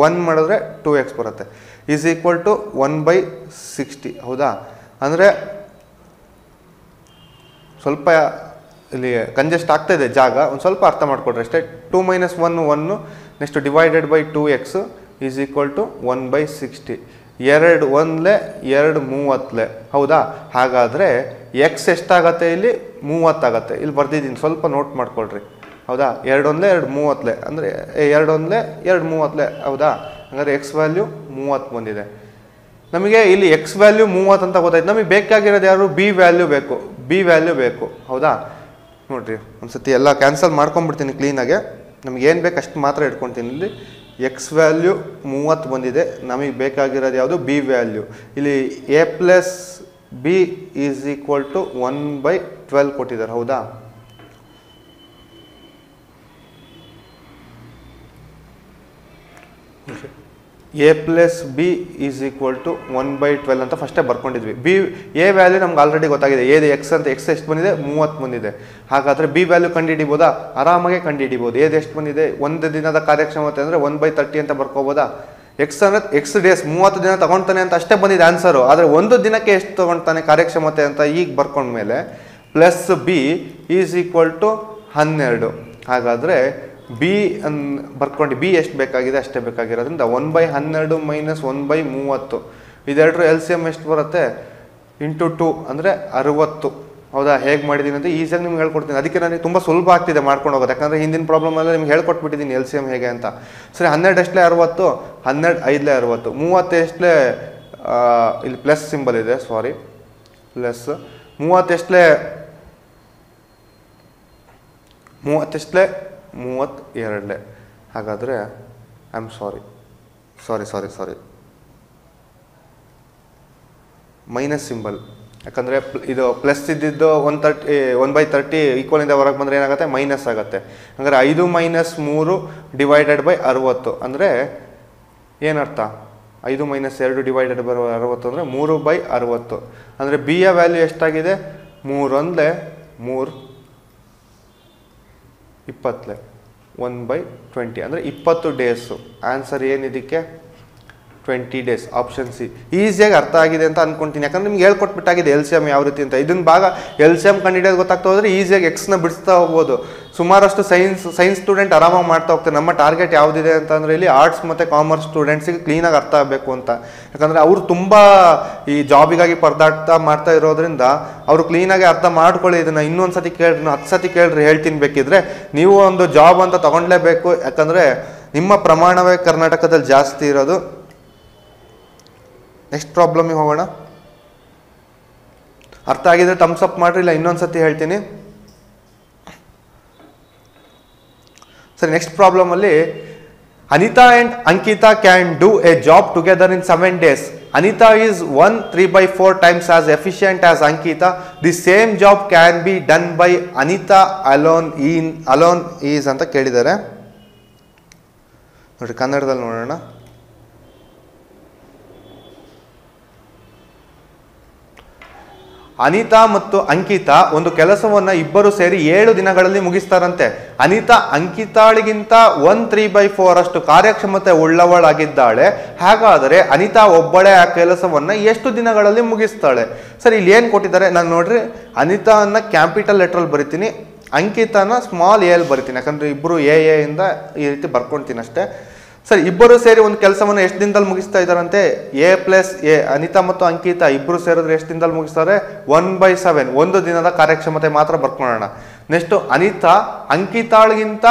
ಒನ್ ಮಾಡಿದ್ರೆ ಟೂ ಎಕ್ಸ್ ಬರುತ್ತೆ. Is equal to one by sixty ಹೌದಾ? ಅಂದರೆ ಸ್ವಲ್ಪ ಇಲ್ಲಿ ಕಂಜೆಸ್ಟ್ ಆಗ್ತಾ ಇದೆ ಜಾಗ. ಒಂದು ಸ್ವಲ್ಪ ಅರ್ಥ ಮಾಡಿಕೊಡ್ರಿ ಅಷ್ಟೇ. Two minus one one next divided by two X is equal to one by sixty ಎರಡು ಒಂದ್ಲೆ ಎರಡು ಮೂವತ್ತಲೆ ಹೌದಾ? ಹಾಗಾದರೆ ಎಕ್ಸ್ ಎಷ್ಟಾಗತ್ತೆ ಇಲ್ಲಿ? ಮೂವತ್ತಾಗತ್ತೆ. ಇಲ್ಲಿ ಬರ್ದಿದ್ದೀನಿ. ಸ್ವಲ್ಪ ನೋಟ್ ಮಾಡ್ಕೊಳ್ರಿ. ಹೌದಾ? ಎರಡೊಂದ್ಲೆ ಎರಡು, ಮೂವತ್ತಲೆ. ಅಂದರೆ ಎರಡೊಂದ್ಲೆ ಎರಡು, ಮೂವತ್ತಲೆ. ಹೌದಾ? ಹಂಗಾದ್ರೆ ಎಕ್ಸ್ ವ್ಯಾಲ್ಯೂ ಮೂವತ್ತು ಬಂದಿದೆ. ನಮಗೆ ಇಲ್ಲಿ ಎಕ್ಸ್ ವ್ಯಾಲ್ಯೂ ಮೂವತ್ತು ಅಂತ ಗೊತ್ತಾಯ್ತು. ನಮಗೆ ಬೇಕಾಗಿರೋದು ಯಾರು? ಬಿ ವ್ಯಾಲ್ಯೂ ಬೇಕು. ಬಿ ವ್ಯಾಲ್ಯೂ ಬೇಕು. ಹೌದಾ? ನೋಡ್ರಿ, ಒಂದ್ಸತಿ ಎಲ್ಲ ಕ್ಯಾನ್ಸಲ್ ಮಾಡ್ಕೊಂಬಿಡ್ತೀನಿ ಕ್ಲೀನಾಗೆ ನಮ್ಗೆ ಏನು ಬೇಕು ಅಷ್ಟು ಮಾತ್ರ ಇಟ್ಕೊತೀನಿ. ಇಲ್ಲಿ ಎಕ್ಸ್ ವ್ಯಾಲ್ಯೂ ಮೂವತ್ತು ಬಂದಿದೆ. ನಮಗೆ ಬೇಕಾಗಿರೋದು ಯಾವುದು? ಬಿ ವ್ಯಾಲ್ಯೂ ಇಲ್ಲಿ A plus B is equal to one by twelve ಕೊಟ್ಟಿದ್ದಾರೆ. ಹೌದಾ? A plus B is equal to one by twelve ಅಂತ ಫಸ್ಟೇ ಬರ್ಕೊಂಡಿದ್ವಿ. ಬಿ ಎ ವ್ಯಾಲ್ಯೂ ನಮ್ಗೆ ಆಲ್ರೆಡಿ ಗೊತ್ತಾಗಿದೆ. ಏದು ಎಕ್ಸ್ ಅಂತ ಎಕ್ಸ್ ಎಷ್ಟು ಬಂದಿದೆ? ಮೂವತ್ತು ಬಂದಿದೆ. ಹಾಗಾದರೆ ಬಿ ವ್ಯಾಲ್ಯೂ ಕಂಡುಹಿಡಿಬೋದಾ? ಆರಾಮಾಗೆ ಕಂಡುಹಿಡಿಬೋದು. ಏದು ಎಷ್ಟು ಬಂದಿದೆ? ಒಂದು ದಿನದ ಕಾರ್ಯಕ್ಷಮತೆ ಅಂದರೆ ಒನ್ ಬೈ ತರ್ಟಿ ಅಂತ ಬರ್ಕೋಬೋದಾ? ಎಕ್ಸ್ ಅಂದರೆ ಎಕ್ಸ್ ಡೇಸ್ ಮೂವತ್ತು ದಿನ ತೊಗೊಳ್ತಾನೆ ಅಂತ ಅಷ್ಟೇ ಬಂದಿದೆ ಆನ್ಸರು ಆದರೆ ಒಂದು ದಿನಕ್ಕೆ ಎಷ್ಟು ತೊಗೊಳ್ತಾನೆ ಕಾರ್ಯಕ್ಷಮತೆ ಅಂತ ಈಗ ಬರ್ಕೊಂಡ್ಮೇಲೆ plus B is equal to ಹನ್ನೆರಡು. ಹಾಗಾದರೆ ಬಿ ಅನ್ ಬರ್ಕೊಂಡು ಬಿ ಎಷ್ಟು ಬೇಕಾಗಿದೆ ಅಷ್ಟೇ ಬೇಕಾಗಿರೋದ್ರಿಂದ ಒನ್ ಬೈ ಹನ್ನೆರಡು ಮೈನಸ್ ಒನ್ ಬೈ ಮೂವತ್ತು. ಇದೆರಡರ ಎಲ್ ಸಿ ಎಂ ಎಷ್ಟು ಬರುತ್ತೆ? ಇಂಟು ಟು ಅಂದರೆ ಅರುವತ್ತು. ಹೌದಾ? ಹೇಗೆ ಮಾಡಿದ್ದೀನಿ ಅಂತ ಈಸಿಯಾಗಿ ನಿಮ್ಗೆ ಹೇಳ್ಕೊಡ್ತೀನಿ. ಅದಕ್ಕೆ ನನಗೆ ತುಂಬ ಸುಲಭ ಆಗ್ತಿದೆ ಮಾಡ್ಕೊಂಡು ಹೋಗೋದು. ಯಾಕಂದರೆ ಹಿಂದಿನ ಪ್ರಾಬ್ಲಮ್ ಪ್ರಾಬ್ಲಮಲ್ಲಿ ನಿಮ್ಗೆ ಹೇಳ್ಕೊಟ್ಬಿಟ್ಟಿದ್ದೀನಿ ಎಲ್ ಸಿ ಎಂ ಹೇಗೆ ಅಂತ. ಸರಿ, ಹನ್ನೆರಡು ಎಷ್ಟಲೇ ಅರುವತ್ತು? ಹನ್ನೆರಡು ಐದಲೇ ಅರುವತ್ತು. ಮೂವತ್ತು ಎಷ್ಟಲೇ ಇಲ್ಲಿ ಪ್ಲಸ್ ಸಿಂಬಲ್ ಇದೆ ಸಾರಿ ಪ್ಲಸ್ ಮೂವತ್ತೆಷ್ಟಲೇ ಮೂವತ್ತೆಷ್ಟಲೇ ಮೂವತ್ತೆರಡಲೆ ಹಾಗಾದರೆ I am sorry sorry sorry sorry minus symbol ಯಾಕಂದರೆ ಇದು ಪ್ಲಸ್ ಇದ್ದಿದ್ದು one thirty one by thirty ಈಕ್ವಲಿಂದ ಹೊರಗೆ ಬಂದರೆ ಏನಾಗುತ್ತೆ? ಮೈನಸ್ ಆಗುತ್ತೆ. ಹಂಗಾರೆ ಐದು ಮೈನಸ್ ಮೂರು ಡಿವೈಡೆಡ್ ಬೈ ಅರುವತ್ತು. ಅಂದರೆ, ಏನರ್ಥ? ಐದು ಮೈನಸ್ ಎರಡು ಡಿವೈಡೆಡ್ ಬೈ ಅರವತ್ತು ಅಂದರೆ ಮೂರು ಬೈ ಅರುವತ್ತು. ಅಂದರೆ ಬಿ ಯ ವ್ಯಾಲ್ಯೂ ಎಷ್ಟಾಗಿದೆ? ಮೂರು ಅಂದರೆ ಮೂರು. ಇಪ್ಪತ್ತಲೆ. ಒನ್ ಬೈ ಟ್ವೆಂಟಿ ಅಂದರೆ ಇಪ್ಪತ್ತು ಡೇಸು ಆನ್ಸರ್ ಏನಿದಕ್ಕೆ? ಟ್ವೆಂಟಿ ಡೇಸ್ ಆಪ್ಷನ್ ಸಿ ಈಸಿಯಾಗಿ ಅರ್ಥ ಆಗಿದೆ ಅಂತ ಅನ್ಕೊಂತೀನಿ. ಯಾಕಂದ್ರೆ ನಿಮ್ಗೆ ಹೇಳ್ಕೊಟ್ಬಿಟ್ಟಾಗಿದೆ ಎಲ್ ಸಿ ಎಂ ಯಾವ ರೀತಿ ಅಂತ. ಇದನ್ನ ಭಾಗ ಎಲ್ ಸಿ ಎಂ ಕಂಡಿಡಿಯೋದು ಗೊತ್ತಾಗ್ತಾ ಹೋದ್ರೆ ಈಸಿಯಾಗಿ ಎಕ್ಸ್ನ ಬಿಡಿಸ್ತಾ ಹೋಗ್ಬೋದು. ಸುಮಾರಷ್ಟು ಸೈನ್ಸ್ ಸೈನ್ಸ್ ಸ್ಟೂಡೆಂಟ್ ಆರಾಮಾಗಿ ಮಾಡ್ತಾ ಹೋಗ್ತಾರೆ. ನಮ್ಮ ಟಾರ್ಗೆಟ್ ಯಾವುದಿದೆ ಅಂತಂದರೆ ಇಲ್ಲಿ ಆರ್ಟ್ಸ್ ಮತ್ತು ಕಾಮರ್ಸ್ ಸ್ಟೂಡೆಂಟ್ಸಿಗೆ ಕ್ಲೀನಾಗಿ ಅರ್ಥ ಆಗಬೇಕು ಅಂತ. ಯಾಕಂದರೆ ಅವರು ತುಂಬ ಈ ಜಾಬಿಗಾಗಿ ಪರದಾಡ್ತಾ ಮಾಡ್ತಾ ಇರೋದ್ರಿಂದ ಅವರು ಕ್ಲೀನಾಗಿ ಅರ್ಥ ಮಾಡ್ಕೊಳ್ಳಿ ಇದನ್ನು. ಇನ್ನೊಂದು ಸತಿ ಕೇಳ್ರಿ ಹತ್ತು ಸತಿ ಕೇಳ್ರಿ, ಹೇಳ್ತೀನಿ ಬೇಕಿದ್ರೆ. ನೀವು ಒಂದು ಜಾಬ್ ಅಂತ ತಗೊಂಡ್ಲೇಬೇಕು. ಯಾಕಂದರೆ ನಿಮ್ಮ ಪ್ರಮಾಣವೇ ಕರ್ನಾಟಕದಲ್ಲಿ ಜಾಸ್ತಿ ಇರೋದು. ನೆಕ್ಸ್ಟ್ ಪ್ರಾಬ್ಲಮಿಗೆ ಹೋಗೋಣ. ಅರ್ಥ ಆಗಿದ್ರೆ ಟಮ್ಸ್ ಅಪ್ ಮಾಡ್ರಿ, ಇಲ್ಲ ಇನ್ನೊಂದು ಸತಿ ಹೇಳ್ತೀನಿ. ಸರಿ next ಪ್ರಾಬ್ಲಮಲ್ಲಿ Anita and Ankita can do a job together in seven days Anita is one three by four times as efficient as Ankita. The same job can be done by Anita alone in alone is ಅಂತ ಕೇಳಿದ್ದಾರೆ. ನೋಡಿ ಕನ್ನಡದಲ್ಲಿ ನೋಡೋಣ. ಅನಿತಾ ಮತ್ತು ಅಂಕಿತಾ ಒಂದು ಕೆಲಸವನ್ನ ಇಬ್ಬರು ಸೇರಿ ಏಳು ದಿನಗಳಲ್ಲಿ ಮುಗಿಸ್ತಾರಂತೆ. ಅನಿತಾ ಅಂಕಿತಾಳಿಗಿಂತ ಒನ್ ತ್ರೀ ಬೈ ಫೋರ್ ಅಷ್ಟು ಕಾರ್ಯಕ್ಷಮತೆ ಉಳ್ಳವಳಾಗಿದ್ದಾಳೆ. ಹಾಗಾದರೆ ಅನಿತಾ ಒಬ್ಬಳೇ ಆ ಕೆಲಸವನ್ನ ಎಷ್ಟು ದಿನಗಳಲ್ಲಿ ಮುಗಿಸ್ತಾಳೆ? ಸರ್, ಇಲ್ಲಿ ಏನು ಕೊಟ್ಟಿದ್ದಾರೆ? ನಾನು ನೋಡ್ರಿ, ಅನಿತಾನ ಕ್ಯಾಪಿಟಲ್ ಲೆಟ್ರಲ್ಲಿ ಬರಿತೀನಿ, ಅಂಕಿತಾನ ಸ್ಮಾಲ್ ಎಲ್ಲಿ ಬರಿತೀನಿ. ಯಾಕಂದರೆ ಇಬ್ಬರು ಎ ಎ ಇಂದ ಈ ರೀತಿ ಬರ್ಕೊಳ್ತೀನಿ ಅಷ್ಟೇ ಸರ್, ಇಬ್ಬರು ಸೇರಿ ಒಂದು ಕೆಲಸವನ್ನು ಎಷ್ಟು ದಿನದಲ್ಲಿ ಮುಗಿಸ್ತಾ ಇದ್ದಾರಂತೆ? ಎ ಪ್ಲಸ್ ಎ, ಅನಿತಾ ಮತ್ತು ಅಂಕಿತಾ ಇಬ್ಬರು ಸೇರಿದ್ರೆ ಎಷ್ಟು ದಿನದಲ್ಲಿ ಮುಗಿಸ್ತಾರೆ? ಒನ್ ಬೈ ಸೆವೆನ್, ಒಂದು ದಿನದ ಕಾರ್ಯಕ್ಷಮತೆ ಮಾತ್ರ ಬರ್ಕೊಳ್ಳೋಣ. ನೆಕ್ಸ್ಟ್, ಅನಿತಾ, ಅಂಕಿತಾಳಿಗಿಂತ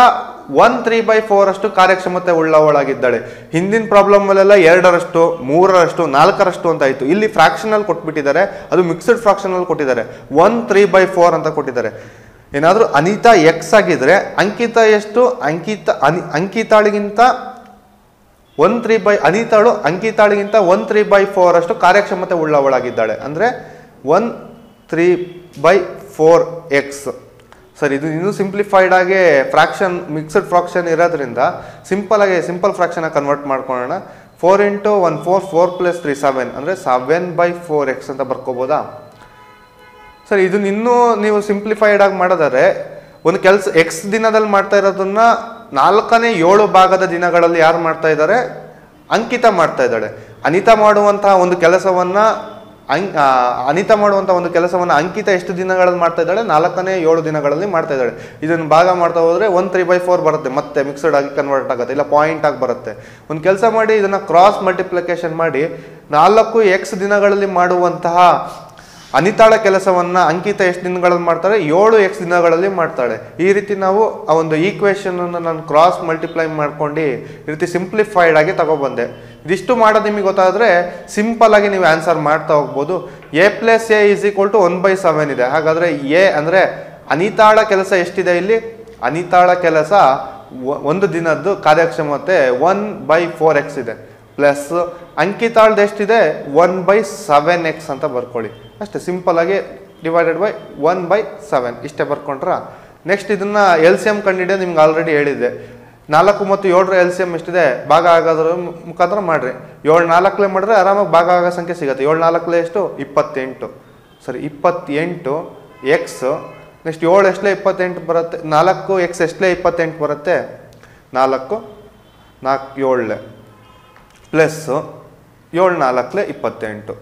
ಒನ್ ತ್ರೀ ಬೈ ಫೋರ್ ಅಷ್ಟು ಕಾರ್ಯಕ್ಷಮತೆ ಉಳ್ಳವಳಾಗಿದ್ದಾಳೆ. ಹಿಂದಿನ ಪ್ರಾಬ್ಲಮ್ ಅಲ್ಲೆಲ್ಲ ಎರಡರಷ್ಟು, ಮೂರರಷ್ಟು, ನಾಲ್ಕರಷ್ಟು ಅಂತ ಆಯ್ತು ಇಲ್ಲಿ ಫ್ರಾಕ್ಷನಲ್ ಕೊಟ್ಬಿಟ್ಟಿದ್ದಾರೆ. ಅದು ಮಿಕ್ಸ್ಡ್ ಫ್ರಾಕ್ಷನಲ್ ಕೊಟ್ಟಿದ್ದಾರೆ. ಒನ್ ತ್ರೀ ಬೈ ಫೋರ್ ಅಂತ ಕೊಟ್ಟಿದ್ದಾರೆ. ಏನಾದರೂ ಅನಿತಾ ಎಕ್ಸ್ ಆಗಿದ್ರೆ, ಅಂಕಿತಾ ಎಷ್ಟು? ಅಂಕಿತ, ಅನಿ, ಅಂಕಿತಾಳಿಗಿಂತ ಒನ್ ತ್ರೀ ಬೈ ಅನಿತಾಳು ಅಂಕಿತಾಳಿಗಿಂತ ಒನ್ ತ್ರೀ ಬೈ ಫೋರ್ ಅಷ್ಟು ಕಾರ್ಯಕ್ಷಮತೆ ಉಳ್ಳವಳಾಗಿದ್ದಾಳೆ. ಅಂದರೆ one three by four x sir, ಇದು ಇನ್ನೂ ಸಿಂಪ್ಲಿಫೈಡ್ ಆಗಿ ಫ್ರಾಕ್ಷನ್ ಮಿಕ್ಸ್ಡ್ ಫ್ರಾಕ್ಷನ್ ಇರೋದ್ರಿಂದ ಸಿಂಪಲ್ ಆಗಿ ಸಿಂಪಲ್ ಫ್ರಾಕ್ಷನ್ ಕನ್ವರ್ಟ್ ಮಾಡ್ಕೊಳ್ಳೋಣ. Four into one four four plus three seven ಅಂದರೆ ಸೆವೆನ್ ಬೈ ಫೋರ್ ಎಕ್ಸ್ ಅಂತ ಬರ್ಕೋಬೋದಾ? ಸರ್, ಇದನ್ನ ಇನ್ನೂ ನೀವು ಸಿಂಪ್ಲಿಫೈಡ್ ಆಗಿ ಮಾಡಿದರೆ, ಒಂದು ಕೆಲಸ ಎಕ್ಸ್ ದಿನದಲ್ಲಿ ಮಾಡ್ತಾ ಇರೋದನ್ನ ನಾಲ್ಕನೇ ಏಳು ಭಾಗದ ದಿನಗಳಲ್ಲಿ ಯಾರು ಮಾಡ್ತಾ ಇದ್ದಾರೆ? ಅಂಕಿತ ಮಾಡ್ತಾ ಇದ್ದಾಳೆ. ಅನಿತಾ ಮಾಡುವಂತಹ ಒಂದು ಕೆಲಸವನ್ನ ಅಂ ಅನಿತಾ ಮಾಡುವಂತಹ ಒಂದು ಕೆಲಸವನ್ನ ಅಂಕಿತ ಎಷ್ಟು ದಿನಗಳಲ್ಲಿ ಮಾಡ್ತಾ ಇದ್ದಾಳೆ? ನಾಲ್ಕನೇ ಏಳು ದಿನಗಳಲ್ಲಿ ಮಾಡ್ತಾ ಇದ್ದಾಳೆ. ಇದನ್ನು ಭಾಗ ಮಾಡ್ತಾ ಹೋದ್ರೆ ಒನ್ ತ್ರೀ ಬೈ ಫೋರ್ ಬರುತ್ತೆ. ಮತ್ತೆ ಮಿಕ್ಸ್ಡ್ ಆಗಿ ಕನ್ವರ್ಟ್ ಆಗುತ್ತೆ. ಇಲ್ಲ ಪಾಯಿಂಟ್ ಆಗಿ ಬರುತ್ತೆ. ಒಂದು ಕೆಲಸ ಮಾಡಿ, ಇದನ್ನ ಕ್ರಾಸ್ ಮಲ್ಟಿಪ್ಲಿಕೇಶನ್ ಮಾಡಿ ನಾಲ್ಕು ಎಕ್ಸ್ ದಿನಗಳಲ್ಲಿ ಮಾಡುವಂತಹ ಅನಿತಾಳ ಕೆಲಸವನ್ನ ಅಂಕಿತ ಎಷ್ಟು ದಿನಗಳಲ್ಲಿ ಮಾಡ್ತಾಳೆ ಏಳು ಎಕ್ಸ್ ದಿನಗಳಲ್ಲಿ ಮಾಡ್ತಾಳೆ. ಈ ರೀತಿ ನಾವು ಆ ಒಂದು ಈಕ್ವೇಶನ್ ಅನ್ನು ನಾನು ಕ್ರಾಸ್ ಮಲ್ಟಿಪ್ಲೈ ಮಾಡ್ಕೊಂಡು ಈ ರೀತಿ ಸಿಂಪ್ಲಿಫೈಡ್ ಆಗಿ ತಗೊಬಂದೆ. ಇದಿಷ್ಟು ಮಾಡೋದು ನಿಮಗೆ ಗೊತ್ತಾದ್ರೆ ಸಿಂಪಲ್ ಆಗಿ ನೀವು ಆನ್ಸರ್ ಮಾಡ್ತಾ ಹೋಗ್ಬೋದು. A plus A is equal to one by seven ಇದೆ. ಹಾಗಾದ್ರೆ ಎ ಅಂದ್ರೆ ಅನಿತಾಳ ಕೆಲಸ ಎಷ್ಟಿದೆ ಇಲ್ಲಿ? ಅನಿತಾಳ ಕೆಲಸ ಒಂದು ದಿನದ್ದು ಕಾರ್ಯಕ್ಷಮತೆ ಒನ್ ಬೈ ಫೋರ್ ಎಕ್ಸ್ ಇದೆ. ಪ್ಲಸ್ ಅಂಕಿತಾಳ್ದು ಎಷ್ಟಿದೆ? ಒನ್ ಬೈ ಸೆವೆನ್ ಎಕ್ಸ್ ಅಂತ ಬರ್ಕೊಳ್ಳಿ. ಅಷ್ಟೇ ಸಿಂಪಲ್ ಆಗಿ divided by one by seven ಇಷ್ಟೇ ಬರ್ಕೊಂಡ್ರ? ನೆಕ್ಸ್ಟ್ ಇದನ್ನ ಎಲ್ ಸಿ ಎಂ ಕಂಡಿಡಿಯೋದು ನಿಮ್ಗೆ ಆಲ್ರೆಡಿ ಹೇಳಿದ್ದೆ. ನಾಲ್ಕು ಮತ್ತು ಏಳರ ಎಲ್ ಸಿ ಎಂ ಎಷ್ಟಿದೆ? ಭಾಗ ಆಗೋದ್ರ ಮುಖಾಂತರ ಮಾಡ್ರಿ. ಏಳು ನಾಲ್ಕಲೇ ಮಾಡಿದ್ರೆ ಆರಾಮಾಗಿ ಭಾಗ ಆಗೋ ಸಂಖ್ಯೆ ಸಿಗುತ್ತೆ. ಏಳು ನಾಲ್ಕಲೇ ಎಷ್ಟು? ಇಪ್ಪತ್ತೆಂಟು. ಸರಿ, ಇಪ್ಪತ್ತೆಂಟು ಎಕ್ಸ್ ನೆಕ್ಸ್ಟ್ ಏಳು ಎಷ್ಟಲೇ ಇಪ್ಪತ್ತೆಂಟು ಬರುತ್ತೆ? ನಾಲ್ಕು ಎಕ್ಸ್ ಎಷ್ಟಲೇ ಇಪ್ಪತ್ತೆಂಟು ಬರುತ್ತೆ? ನಾಲ್ಕು ನಾಲ್ಕು ಏಳಲೆ ಪ್ಲಸ್ ಏಳು ನಾಲ್ಕಲೆ ಇಪ್ಪತ್ತೆಂಟು,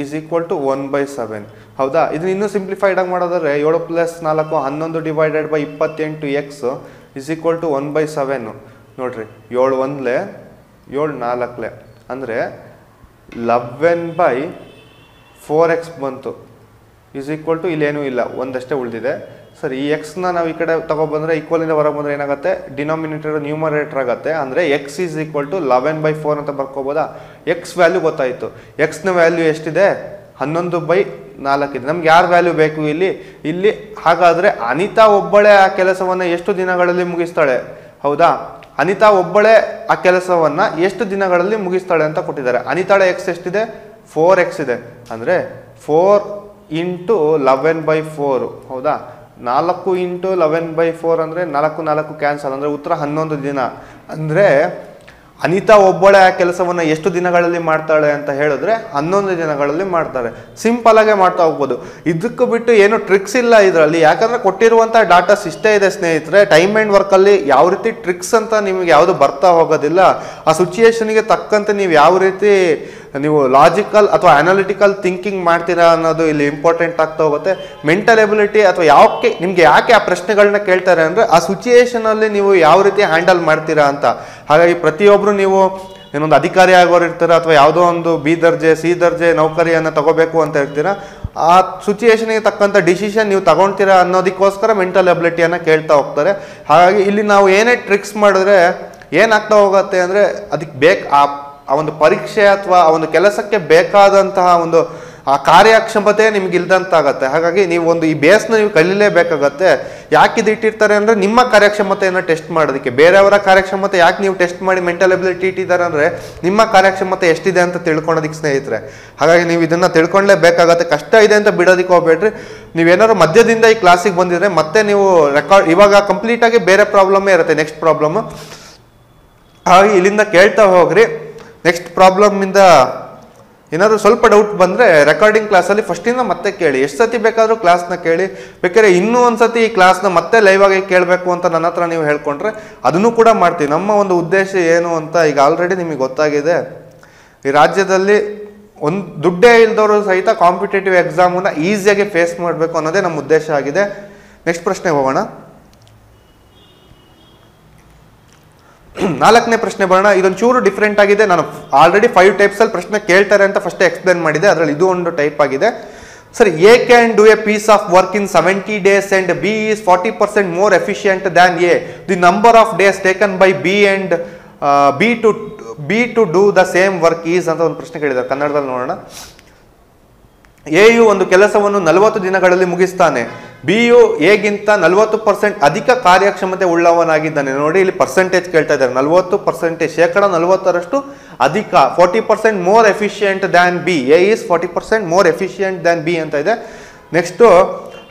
is equal to one by seven. ಹೌದಾ? ಇದನ್ನ ಇನ್ನೂ ಸಿಂಪ್ಲಿಫೈಡ್ ಆಗಿ ಮಾಡೋದಾದ್ರೆ ಏಳು ಪ್ಲಸ್ ನಾಲ್ಕು ಹನ್ನೊಂದು ಡಿವೈಡೆಡ್ ಬೈ ಇಪ್ಪತ್ತೆಂಟು x is equal to one by seven ನೋಡಿರಿ, ಏಳು ಒಂದ್ಲೆ, ಏಳು ನಾಲ್ಕಲೆ. ಅಂದರೆ ಲೆವೆನ್ ಬೈ ಫೋರ್ ಎಕ್ಸ್ ಬಂತು. ಈಸ್ ಈಕ್ವಲ್ ಟು ಇಲ್ಲೇನೂ ಇಲ್ಲ, ಒಂದಷ್ಟೇ ಉಳಿದಿದೆ. ಸರ್, ಈ ಎಕ್ಸ್ನ ನಾವು ಈ ಕಡೆ ತಗೊಂಡ್ರೆ ಈಕ್ವಲ್ ಇಂದ ಹೊರಗೆ ಬಂದ್ರೆ ಏನಾಗುತ್ತೆ? ಡಿನಾಮಿನೇಟರ್ ನ್ಯೂಮರೇಟರ್ ಆಗುತ್ತೆ. ಅಂದರೆ x is equal to eleven by four ಅಂತ ಬರ್ಕೋಬೋದಾ? ಎಕ್ಸ್ ವ್ಯಾಲ್ಯೂ ಗೊತ್ತಾಯಿತು. ಎಕ್ಸ್ನ ವ್ಯಾಲ್ಯೂ ಎಷ್ಟಿದೆ? ಹನ್ನೊಂದು ಬೈ ನಾಲ್ಕಿದೆ ನಮ್ಗೆ ಯಾರು ವ್ಯಾಲ್ಯೂ ಬೇಕು ಇಲ್ಲಿ? ಇಲ್ಲಿ ಹಾಗಾದರೆ ಅನಿತಾ ಒಬ್ಬಳೇ ಆ ಕೆಲಸವನ್ನು ಎಷ್ಟು ದಿನಗಳಲ್ಲಿ ಮುಗಿಸ್ತಾಳೆ? ಹೌದಾ? ಅನಿತಾ ಒಬ್ಬಳೇ ಆ ಕೆಲಸವನ್ನ ಎಷ್ಟು ದಿನಗಳಲ್ಲಿ ಮುಗಿಸ್ತಾಳೆ ಅಂತ ಕೊಟ್ಟಿದ್ದಾರೆ. ಅನಿತಾಳ ಎಕ್ಸ್ ಎಷ್ಟಿದೆ? ಫೋರ್ ಎಕ್ಸ್ ಇದೆ. ಅಂದರೆ four into eleven by four ಹೌದಾ? ನಾಲ್ಕು ಇಂಟು ಲೆವೆನ್ ಬೈ ಫೋರ್ ಅಂದರೆ ನಾಲ್ಕು ನಾಲ್ಕು ಕ್ಯಾನ್ಸಲ್, ಅಂದರೆ ಉತ್ತರ ಹನ್ನೊಂದು ದಿನ. ಅಂದರೆ ಅನಿತಾ ಒಬ್ಬಳೇ ಆ ಕೆಲಸವನ್ನು ಎಷ್ಟು ದಿನಗಳಲ್ಲಿ ಮಾಡ್ತಾಳೆ ಅಂತ ಹೇಳಿದ್ರೆ ಹನ್ನೊಂದು ದಿನಗಳಲ್ಲಿ ಮಾಡ್ತಾರೆ. ಸಿಂಪಲ್ ಆಗೇ ಮಾಡ್ತಾ ಹೋಗ್ಬೋದು. ಇದಕ್ಕೂ ಬಿಟ್ಟು ಏನು ಟ್ರಿಕ್ಸ್ ಇಲ್ಲ ಇದರಲ್ಲಿ. ಯಾಕಂದರೆ ಕೊಟ್ಟಿರುವಂಥ ಡಾಟಾಸ್ ಇಷ್ಟೇ ಇದೆ ಸ್ನೇಹಿತರೆ. ಟೈಮ್ ಆ್ಯಂಡ್ ವರ್ಕಲ್ಲಿ ಯಾವ ರೀತಿ ಟ್ರಿಕ್ಸ್ ಅಂತ ನಿಮಗೆ ಯಾವುದು ಬರ್ತಾ ಹೋಗೋದಿಲ್ಲ. ಆ ಸಿಚುಯೇಷನ್ಗೆ ತಕ್ಕಂತೆ ನೀವು ಯಾವ ರೀತಿ ನೀವು ಲಾಜಿಕಲ್ ಅಥವಾ ಅನಾಲಿಟಿಕಲ್ ಥಿಂಕಿಂಗ್ ಮಾಡ್ತೀರಾ ಅನ್ನೋದು ಇಲ್ಲಿ ಇಂಪಾರ್ಟೆಂಟ್ ಆಗ್ತಾ ಹೋಗುತ್ತೆ. ಮೆಂಟಲ್ ಎಬಿಲಿಟಿ ಅಥವಾ ಯಾಕೆ ನಿಮ್ಗೆ ಯಾಕೆ ಆ ಪ್ರಶ್ನೆಗಳನ್ನ ಕೇಳ್ತಾರೆ ಅಂದ್ರೆ ಆ ಸಿಚುಯೇಷನ್ ಅಲ್ಲಿ ನೀವು ಯಾವ ರೀತಿ ಹ್ಯಾಂಡಲ್ ಮಾಡ್ತೀರಾ ಅಂತ. ಹಾಗಾಗಿ ಪ್ರತಿಯೊಬ್ಬರು ನೀವು ಏನೊಂದು ಅಧಿಕಾರಿ ಆಗೋರು ಇರ್ತೀರಾ ಅಥವಾ ಯಾವುದೋ ಒಂದು ಬಿ ದರ್ಜೆ, ಸಿ ದರ್ಜೆ ನೌಕರಿಯನ್ನು ತಗೋಬೇಕು ಅಂತ ಇರ್ತೀರಾ ಆ ಸಿಚುಯೇಷನ್ಗೆ ತಕ್ಕಂಥ ಡಿಸಿಷನ್ ನೀವು ತಗೊಳ್ತೀರಾ ಅನ್ನೋದಕ್ಕೋಸ್ಕರ ಮೆಂಟಲ್ ಎಬಿಲಿಟಿಯನ್ನು ಕೇಳ್ತಾ ಹೋಗ್ತಾರೆ. ಹಾಗಾಗಿ ಇಲ್ಲಿ ನಾವು ಏನೇ ಟ್ರಿಕ್ಸ್ ಮಾಡಿದ್ರೆ ಏನಾಗ್ತಾ ಹೋಗುತ್ತೆ ಅಂದರೆ ಅದಕ್ಕೆ ಬೇಕು ಆ ಆ ಒಂದು ಪರೀಕ್ಷೆ ಅಥವಾ ಆ ಒಂದು ಕೆಲಸಕ್ಕೆ ಬೇಕಾದಂತಹ ಒಂದು, ಆ ಕಾರ್ಯಕ್ಷಮತೆ ನಿಮ್ಗೆ ಇಲ್ದಂತಾಗತ್ತೆ. ಹಾಗಾಗಿ ನೀವು ಒಂದು ಈ ಬೇಸ್ನ ನೀವು ಕಲೀಲೇಬೇಕಾಗತ್ತೆ. ಯಾಕೆ ಇದು ಇಟ್ಟಿರ್ತಾರೆ ಅಂದರೆ ನಿಮ್ಮ ಕಾರ್ಯಕ್ಷಮತೆಯನ್ನು ಟೆಸ್ಟ್ ಮಾಡೋದಕ್ಕೆ. ಬೇರೆಯವರ ಕಾರ್ಯಕ್ಷಮತೆ ಯಾಕೆ ನೀವು ಟೆಸ್ಟ್ ಮಾಡಿ ಮೆಂಟಲ್ ಎಬಿಲಿಟಿ ಇಟ್ಟಿದ್ದಾರೆ ಅಂದರೆ ನಿಮ್ಮ ಕಾರ್ಯಕ್ಷಮತೆ ಎಷ್ಟಿದೆ ಅಂತ ತಿಳ್ಕೊಳೋದಕ್ಕೆ ಸ್ನೇಹಿತರೆ. ಹಾಗಾಗಿ ನೀವು ಇದನ್ನು ತಿಳ್ಕೊಳ್ಳೇಬೇಕಾಗತ್ತೆ ಕಷ್ಟ ಇದೆ ಅಂತ ಬಿಡೋದಕ್ಕೆ ಹೋಗ್ಬೇಡ್ರಿ. ನೀವೇನಾದ್ರು ಮಧ್ಯದಿಂದ ಈ ಕ್ಲಾಸಿಗೆ ಬಂದಿದ್ರೆ ಮತ್ತೆ ನೀವು ರೆಕಾರ್ಡ್, ಇವಾಗ ಕಂಪ್ಲೀಟಾಗಿ ಬೇರೆ ಪ್ರಾಬ್ಲಮ್ಮೇ ಇರುತ್ತೆ. Next problem. ಹಾಗಾಗಿ ಇಲ್ಲಿಂದ ಕೇಳ್ತಾ ಹೋಗ್ರಿ. ನೆಕ್ಸ್ಟ್ ಪ್ರಾಬ್ಲಮ್ ಇಂದ ಏನಾದ್ರು ಸ್ವಲ್ಪ ಡೌಟ್ ಬಂದರೆ ರೆಕಾರ್ಡಿಂಗ್ ಕ್ಲಾಸಲ್ಲಿ ಫಸ್ಟಿಂದ ಮತ್ತೆ ಕೇಳಿ. ಎಷ್ಟು ಸತಿ ಬೇಕಾದರೂ ಕ್ಲಾಸ್ನ ಕೇಳಿ. ಬೇಕಾದ್ರೆ ಇನ್ನೂ ಒಂದು ಸತಿ ಈ ಕ್ಲಾಸ್ನ ಮತ್ತೆ ಲೈವ್ ಆಗಿ ಕೇಳಬೇಕು ಅಂತ ನನ್ನ ಹತ್ರ ನೀವು ಹೇಳ್ಕೊಂಡ್ರೆ ಅದನ್ನು ಕೂಡ ಮಾಡ್ತೀವಿ. ನಮ್ಮ ಒಂದು ಉದ್ದೇಶ ಏನು ಅಂತ ಈಗ ಆಲ್ರೆಡಿ ನಿಮಗೆ ಗೊತ್ತಾಗಿದೆ. ಈ ರಾಜ್ಯದಲ್ಲಿ ಒಂದು ದುಡ್ಡೇ ಇಲ್ದವರು ಸಹಿತ ಕಾಂಪಿಟೇಟಿವ್ ಎಕ್ಸಾಮನ್ನ ಈಸಿಯಾಗಿ ಫೇಸ್ ಮಾಡಬೇಕು ಅನ್ನೋದೇ ನಮ್ಮ ಉದ್ದೇಶ ಆಗಿದೆ. ನೆಕ್ಸ್ಟ್ ಪ್ರಶ್ನೆ ಹೋಗೋಣ. ನಾಲ್ಕನೇ ಪ್ರಶ್ನೆ ಬರೋಣ. ಇದೊಂದು ಚೂರು ಡಿಫ್ರೆಂಟ್ ಆಗಿದೆ. ನಾನು ಆಲ್ರೆಡಿ ಫೈವ್ ಟೈಪ್ಸಲ್ಲಿ ಪ್ರಶ್ನೆ ಕೇಳ್ತಾರೆ ಅಂತ ಫಸ್ಟ್ ಎಕ್ಸ್ಪ್ಲೇನ್ ಮಾಡಿದೆ. ಅದರಲ್ಲಿ ಇದು ಒಂದು ಟೈಪ್ ಆಗಿದೆ. Sir A can do a piece of work in seventy days and B is forty percent more efficient than A the number of days taken by B and B to B to do the same work is ಅಂತ ಒಂದು ಪ್ರಶ್ನೆ ಕೇಳಿದ್ದಾರೆ. ಕನ್ನಡದಲ್ಲಿ ನೋಡೋಣ. A you ಒಂದು ಕೆಲಸವನ್ನು ನಲವತ್ತು ದಿನಗಳಲ್ಲಿ ಮುಗಿಸ್ತಾನೆ. ಬಿ ಯು ಎಗಿಂತ ನಲವತ್ತು ಪರ್ಸೆಂಟ್ ಅಧಿಕ ಕಾರ್ಯಕ್ಷಮತೆ ಉಳ್ಳವನಾಗಿದ್ದಾನೆ. ನೋಡಿ, ಇಲ್ಲಿ ಪರ್ಸೆಂಟೇಜ್ ಕೇಳ್ತಾ ಇದ್ದಾರೆ. ನಲವತ್ತು ಪರ್ಸೆಂಟೇಜ್ ಶೇಕಡ ನಲವತ್ತರಷ್ಟು ಅಧಿಕ forty percent more efficient than B A is forty percent more efficient than B ಅಂತ ಇದೆ. ನೆಕ್ಸ್ಟು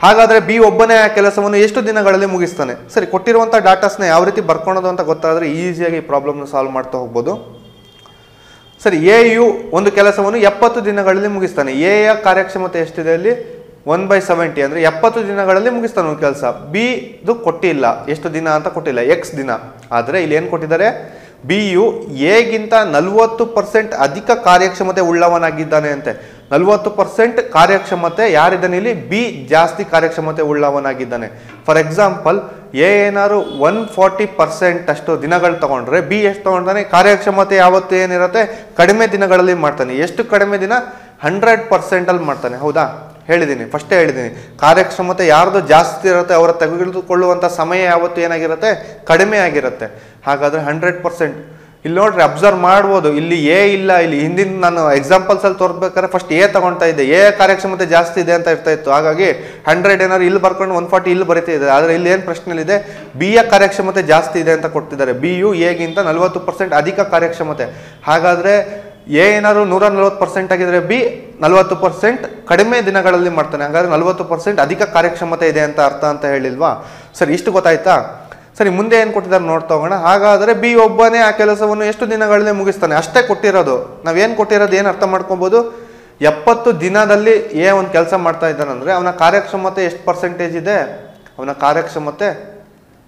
ಹಾಗಾದರೆ ಬಿ ಒಬ್ಬನೇ ಆ ಕೆಲಸವನ್ನು ಎಷ್ಟು ದಿನಗಳಲ್ಲಿ ಮುಗಿಸ್ತಾನೆ? ಸರಿ, ಕೊಟ್ಟಿರುವಂಥ ಡಾಟಾಸ್ನ ಯಾವ ರೀತಿ ಬರ್ಕೊಳೋದು ಅಂತ ಗೊತ್ತಾದರೆ ಈಸಿಯಾಗಿ ಈ ಪ್ರಾಬ್ಲಮ್ನ ಸಾಲ್ವ್ ಮಾಡ್ತಾ ಹೋಗ್ಬೋದು. ಸರಿ ಎ ಯು ಒಂದು ಕೆಲಸವನ್ನು ಎಪ್ಪತ್ತು ದಿನಗಳಲ್ಲಿ ಮುಗಿಸ್ತಾನೆ. ಎ ಯ ಕಾರ್ಯಕ್ಷಮತೆ ಎಷ್ಟಿದೆ ಅಲ್ಲಿ? ಒನ್ ಬೈ ಸೆವೆಂಟಿ ಅಂದರೆ ಎಪ್ಪತ್ತು ದಿನಗಳಲ್ಲಿ ಮುಗಿಸ್ತಾನೆ ಒಂದು ಕೆಲಸ. ಬಿ ಇದು ಕೊಟ್ಟಿಲ್ಲ. ಎಷ್ಟು ದಿನ ಅಂತ ಕೊಟ್ಟಿಲ್ಲ. ಎಕ್ಸ್ ದಿನ. ಆದರೆ ಇಲ್ಲಿ ಏನು ಕೊಟ್ಟಿದ್ದಾರೆ? ಬಿ ಯು ಎಗಿಂತ ನಲವತ್ತು ಪರ್ಸೆಂಟ್ ಅಧಿಕ ಕಾರ್ಯಕ್ಷಮತೆ ಉಳ್ಳವನಾಗಿದ್ದಾನೆ ಅಂತೆ. ನಲವತ್ತು ಪರ್ಸೆಂಟ್ ಕಾರ್ಯಕ್ಷಮತೆ ಯಾರಿದ್ದಾನೆ ಇಲ್ಲಿ? ಬಿ ಜಾಸ್ತಿ ಕಾರ್ಯಕ್ಷಮತೆ ಉಳ್ಳವನಾಗಿದ್ದಾನೆ. ಫಾರ್ ಎಕ್ಸಾಂಪಲ್ ಎ ಏನಾದ್ರು ಒನ್ ಫಾರ್ಟಿ ಪರ್ಸೆಂಟ್ ಅಷ್ಟು ದಿನಗಳು ತಗೊಂಡ್ರೆ ಬಿ ಎಷ್ಟು ತಗೊಂಡಾನೆ ಕಾರ್ಯಕ್ಷಮತೆ ಯಾವತ್ತು ಏನಿರುತ್ತೆ? ಕಡಿಮೆ ದಿನಗಳಲ್ಲಿ ಮಾಡ್ತಾನೆ. ಎಷ್ಟು ಕಡಿಮೆ ದಿನ? ಹಂಡ್ರೆಡ್ ಪರ್ಸೆಂಟಲ್ಲಿ ಮಾಡ್ತಾನೆ. ಹೌದಾ? ಹೇಳಿದ್ದೀನಿ ಫಸ್ಟೇ ಹೇಳಿದ್ದೀನಿ. ಕಾರ್ಯಕ್ಷಮತೆ ಯಾರ್ದು ಜಾಸ್ತಿ ಇರುತ್ತೆ ಅವರ ತೆಗೆದುಕೊಳ್ಳುವಂಥ ಸಮಯ ಯಾವತ್ತು ಏನಾಗಿರುತ್ತೆ? ಕಡಿಮೆ ಆಗಿರುತ್ತೆ. ಹಾಗಾದರೆ ಹಂಡ್ರೆಡ್ ಪರ್ಸೆಂಟ್ ಇಲ್ಲಿ ನೋಡ್ರಿ ಅಬ್ಸರ್ವ್ ಮಾಡ್ಬೋದು. ಇಲ್ಲಿ ಎ ಇಲ್ಲ, ಇಲ್ಲಿ ಹಿಂದಿನ ನಾನು ಎಕ್ಸಾಂಪಲ್ಸಲ್ಲಿ ತೋರ್ಬೇಕಾದ್ರೆ ಫಸ್ಟ್ ಎ ತಗೊಳ್ತಾ ಇದ್ದೆ. ಎ ಕಾರ್ಯಕ್ಷಮತೆ ಜಾಸ್ತಿ ಇದೆ ಅಂತ ಇರ್ತಾ ಇತ್ತು. ಹಾಗಾಗಿ ಹಂಡ್ರೆಡ್ ಏನಾದ್ರು ಇಲ್ಲಿ ಬರ್ಕೊಂಡು ಒನ್ ಫಾರ್ಟಿ ಇಲ್ಲಿ ಬರೀತಾ ಇದೆ ಆದರೆ ಇಲ್ಲಿ ಏನು ಪ್ರಶ್ನೆಲಿದೆ? ಬಿ ಯ ಕಾರ್ಯಕ್ಷಮತೆ ಜಾಸ್ತಿ ಇದೆ ಅಂತ ಕೊಡ್ತಿದ್ದಾರೆ ಬಿ ಯು ಎಗಿಂತ ನಲವತ್ತು ಪರ್ಸೆಂಟ್ ಅಧಿಕ ಕಾರ್ಯಕ್ಷಮತೆ. ಹಾಗಾದ್ರೆ ಎ ಏನಾದ್ರು ನೂರ ನಲ್ವತ್ತು ಪರ್ಸೆಂಟ್ ಆಗಿದ್ರೆ ಬಿ ನಲವತ್ತು ಪರ್ಸೆಂಟ್ ಕಡಿಮೆ ದಿನಗಳಲ್ಲಿ ಮಾಡ್ತಾನೆ. ಹಾಗಾದ್ರೆ ನಲವತ್ತು ಪರ್ಸೆಂಟ್ ಅಧಿಕ ಕಾರ್ಯಕ್ಷಮತೆ ಇದೆ ಅಂತ ಅರ್ಥ ಅಂತ ಹೇಳಿಲ್ವಾ? ಸರಿ, ಇಷ್ಟು ಗೊತ್ತಾಯ್ತಾ? ಸರಿ, ಮುಂದೆ ಏನು ಕೊಟ್ಟಿದ್ದಾರೆ ನೋಡ್ತಾ ಹೋಗೋಣ. ಹಾಗಾದರೆ ಬಿ ಒಬ್ಬನೇ ಆ ಕೆಲಸವನ್ನು ಎಷ್ಟು ದಿನಗಳಲ್ಲಿ ಮುಗಿಸ್ತಾನೆ? ಅಷ್ಟೇ ಕೊಟ್ಟಿರೋದು. ನಾವೇನು ಕೊಟ್ಟಿರೋದು, ಏನು ಅರ್ಥ ಮಾಡ್ಕೊಬೋದು? ಎಪ್ಪತ್ತು ದಿನದಲ್ಲಿ ಎ ಒಂದು ಕೆಲಸ ಮಾಡ್ತಾ ಇದ್ದಾನಂದರೆ ಅವನ ಕಾರ್ಯಕ್ಷಮತೆ ಎಷ್ಟು ಪರ್ಸೆಂಟೇಜ್ ಇದೆ? ಅವನ ಕಾರ್ಯಕ್ಷಮತೆ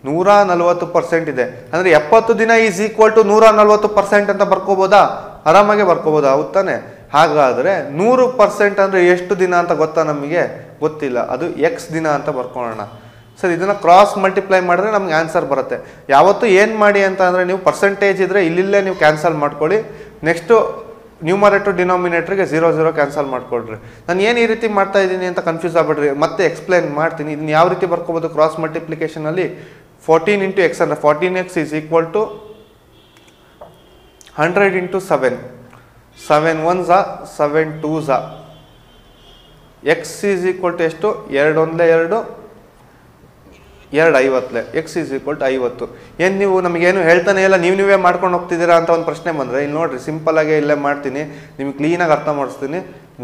ನೂರ ನಲವತ್ತು ಪರ್ಸೆಂಟ್ ಇದೆ. ಅಂದ್ರೆ ಎಪ್ಪತ್ತು ದಿನ ಈಸ್ ಈಕ್ವಲ್ ಟು ನೂರ ನಲವತ್ತು ಪರ್ಸೆಂಟ್ ಅಂತ ಬರ್ಕೋಬೋದಾ? ಆರಾಮಾಗೆ ಬರ್ಕೋಬೋದು ಹೌದ್ ತಾನೆ. ಹಾಗಾದರೆ ನೂರು ಪರ್ಸೆಂಟ್ ಅಂದರೆ ಎಷ್ಟು ದಿನ ಅಂತ ಗೊತ್ತಾ ನಮಗೆ? ಗೊತ್ತಿಲ್ಲ. ಅದು ಎಕ್ಸ್ ದಿನ ಅಂತ ಬರ್ಕೊಳ್ಳೋಣ. ಸರ್, ಇದನ್ನು ಕ್ರಾಸ್ ಮಲ್ಟಿಪ್ಲೈ ಮಾಡಿದ್ರೆ ನಮ್ಗೆ ಆನ್ಸರ್ ಬರುತ್ತೆ. ಯಾವತ್ತು ಏನು ಮಾಡಿ ಅಂತ ಅಂದರೆ ನೀವು ಪರ್ಸೆಂಟೇಜ್ ಇದ್ದರೆ ಇಲ್ಲಿಲ್ಲೇ ನೀವು ಕ್ಯಾನ್ಸಲ್ ಮಾಡ್ಕೊಳ್ಳಿ. ನೆಕ್ಸ್ಟು ನ್ಯೂಮರೇಟರ್ ಡಿನಾಮಿನೇಟ್ರಿಗೆ ಝೀರೋ ಝೀರೋ ಕ್ಯಾನ್ಸಲ್ ಮಾಡ್ಕೊಳ್ರಿ. ನಾನು ಏನು ಈ ರೀತಿ ಮಾಡ್ತಾ ಇದ್ದೀನಿ ಅಂತ ಕನ್ಫ್ಯೂಸ್ ಆಗ್ಬಿಡ್ರಿ. ಮತ್ತೆ ಎಕ್ಸ್ಪ್ಲೈನ್ ಮಾಡ್ತೀನಿ. ಇದನ್ನ ಯಾವ ರೀತಿ ಬರ್ಕೋಬೋದು ಕ್ರಾಸ್ ಮಲ್ಟಿಪ್ಲಿಕೇಶನಲ್ಲಿ ಫೋರ್ಟೀನ್ ಇಂಟು ಎಕ್ಸ್ ಅಂದರೆ fourteen x is equal to hundred into seven. Seven one Jha, seven two ಝಾ. ಎಕ್ಸ್ ಈಸ್ ಈಕ್ವಲ್ ಟು ಎಷ್ಟು? ಎರಡು ಒಂದಲೇ ಎರಡು ಎರಡು ಐವತ್ತಲೆ ಎಕ್ಸ್ ಈಸ್ ಈಕ್ವಲ್ ಟು ಐವತ್ತು. ಏನು ನೀವು ನಮಗೇನು ಹೇಳ್ತಾನೆ ಇಲ್ಲ, ನೀವು ನೀವೇ ಮಾಡ್ಕೊಂಡು ಹೋಗ್ತಿದ್ದೀರಾ ಅಂತ ಒಂದು ಪ್ರಶ್ನೆ ಬಂದರೆ, ಇಲ್ಲಿ ನೋಡಿರಿ ಸಿಂಪಲ್ ಆಗಿ ಇಲ್ಲೇ ಮಾಡ್ತೀನಿ, ನಿಮ್ಗೆ ಕ್ಲೀನಾಗಿ ಅರ್ಥ ಮಾಡಿಸ್ತೀನಿ.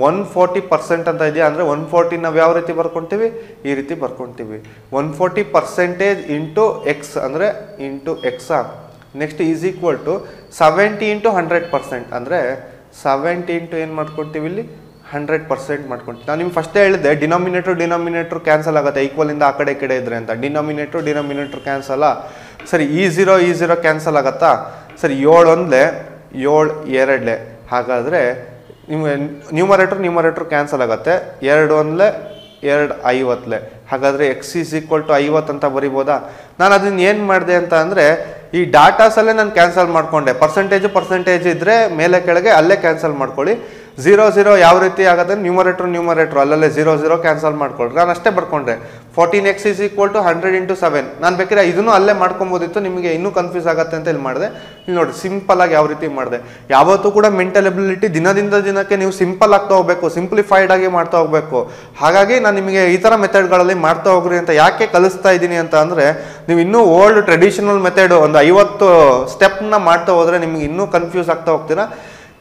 ಒನ್ ಫೋರ್ಟಿ ಪರ್ಸೆಂಟ್ ಅಂತ ಇದೆಯಾ ಅಂದರೆ ಒನ್ ಫೋರ್ಟಿ ನಾವು ಯಾವ ರೀತಿ ಬರ್ಕೊತೀವಿ? ಈ ರೀತಿ ಬರ್ಕೊತೀವಿ. One forty percentage into x ಅಂದರೆ into ಎಕ್ಸಾ next is equal to seventy into hundred percent ಅಂದರೆ ಸೆವೆಂಟಿ ಇಂಟು ಏನು ಮಾಡ್ಕೊಳ್ತೀವಿ ಇಲ್ಲಿ? ಹಂಡ್ರೆಡ್ ಪರ್ಸೆಂಟ್ ಮಾಡ್ಕೊಳ್ತೀವಿ ನಾನು ನಿಮ್ಗೆ ಫಸ್ಟೇ ಹೇಳಿದೆ ಡಿನಾಮಿನೇಟರ್ ಡಿನಾಮಿನೇಟರ್ ಕ್ಯಾನ್ಸಲ್ ಆಗುತ್ತೆ. ಈಕ್ವಲ್ ಇಂದ ಆ ಕಡೆ ಕಡೆ ಇದ್ರೆ ಅಂತ. ಡಿನಾಮಿನೇಟರ್ ಡಿನಾಮಿನೇಟರ್ ಕ್ಯಾನ್ಸಲ್ ಸರಿ ಈ ಝೀರೋ ಈ ಝೀರೋ ಕ್ಯಾನ್ಸಲ್ ಆಗುತ್ತಾ? ಸರಿ, ಏಳು ಒಂದ್ಲೆ, ಏಳು ಎರಡ್ಲೆ. ಹಾಗಾದರೆ ನಿಮ್ಮ ನ್ಯೂಮರೇಟ್ರ್ ನ್ಯೂಮರೇಟ್ರ್ ಕ್ಯಾನ್ಸಲ್ ಆಗುತ್ತೆ. ಎರಡು ಒಂದ್ಲೆ, ಎರಡು ಐವತ್ತಲೆ ಹಾಗಾದರೆ ಎಕ್ಸ್ ಈಸ್ ಈಕ್ವಲ್ ಟು ಐವತ್ತು ಅಂತ ಬರಿಬೋದಾ? ನಾನು ಅದನ್ನ ಏನು ಮಾಡಿದೆ ಅಂತ ಅಂದರೆ ಈ ಡಾಟಾಸಲ್ಲೇ ನಾನು ಕ್ಯಾನ್ಸಲ್ ಮಾಡಿಕೊಂಡೆ. ಪರ್ಸೆಂಟೇಜು ಪರ್ಸೆಂಟೇಜ್ ಇದ್ದರೆ ಮೇಲೆ ಕೆಳಗೆ ಅಲ್ಲೇ ಕ್ಯಾನ್ಸಲ್ ಮಾಡ್ಕೊಳ್ಳಿ. ಝೀರೋ ಝೀರೋ ಯಾವ ರೀತಿ ಆಗುತ್ತೆ? ನ್ಯೂಮರೇಟ್ರ್ ನ್ಯೂಮರೇಟ್ರ್ ಅಲ್ಲಲ್ಲೇ ಝೀರೋ ಝೀರೋ ಕ್ಯಾನ್ಸಲ್ ಮಾಡ್ಕೊಳ್ರಿ. ನಾನು ಅಷ್ಟೇ ಬರ್ಕೊಂಡ್ರೆ fourteen x is equal to hundred into seven ನಾನು ಬೇಕಿದ್ರೆ ಇದನ್ನು ಅಲ್ಲೇ ಮಾಡ್ಕೊಬೋದಿತ್ತು, ನಿಮಗೆ ಇನ್ನೂ ಕನ್ಫ್ಯೂಸ್ ಆಗುತ್ತೆ ಅಂತ ಇಲ್ಲಿ ಮಾಡಿದೆ. ಇಲ್ಲಿ ನೋಡಿ ಸಿಂಪಲ್ ಆಗಿ ಯಾವ ರೀತಿ ಮಾಡಿದೆ. ಯಾವತ್ತೂ ಕೂಡ ಮೆಂಟಲ್ ಎಬಿಲಿಟಿ ದಿನದಿಂದ ದಿನಕ್ಕೆ ನೀವು ಸಿಂಪಲ್ ಆಗ್ತಾ ಹೋಗ್ಬೇಕು ಸಿಂಪ್ಲಿಫೈಡ್ ಆಗಿ ಮಾಡ್ತಾ ಹೋಗ್ಬೇಕು. ಹಾಗಾಗಿ ನಾನು ನಿಮಗೆ ಈ ಥರ ಮೆಥಡ್ಗಳಲ್ಲಿ ಮಾಡ್ತಾ ಹೋಗ್ರಿ ಅಂತ ಯಾಕೆ ಕಲಿಸ್ತಾ ಇದ್ದೀನಿ ಅಂತ ಅಂದರೆ, ನೀವು ಇನ್ನೂ ಓಲ್ಡ್ ಟ್ರೆಡಿಷನಲ್ ಮೆಥಡ್ ಒಂದು ಐವತ್ತು ಸ್ಟೆಪ್ನ ಮಾಡ್ತಾ ಹೋದರೆ ನಿಮಗೆ ಇನ್ನೂ ಕನ್ಫ್ಯೂಸ್ ಆಗ್ತಾ ಹೋಗ್ತೀರಾ.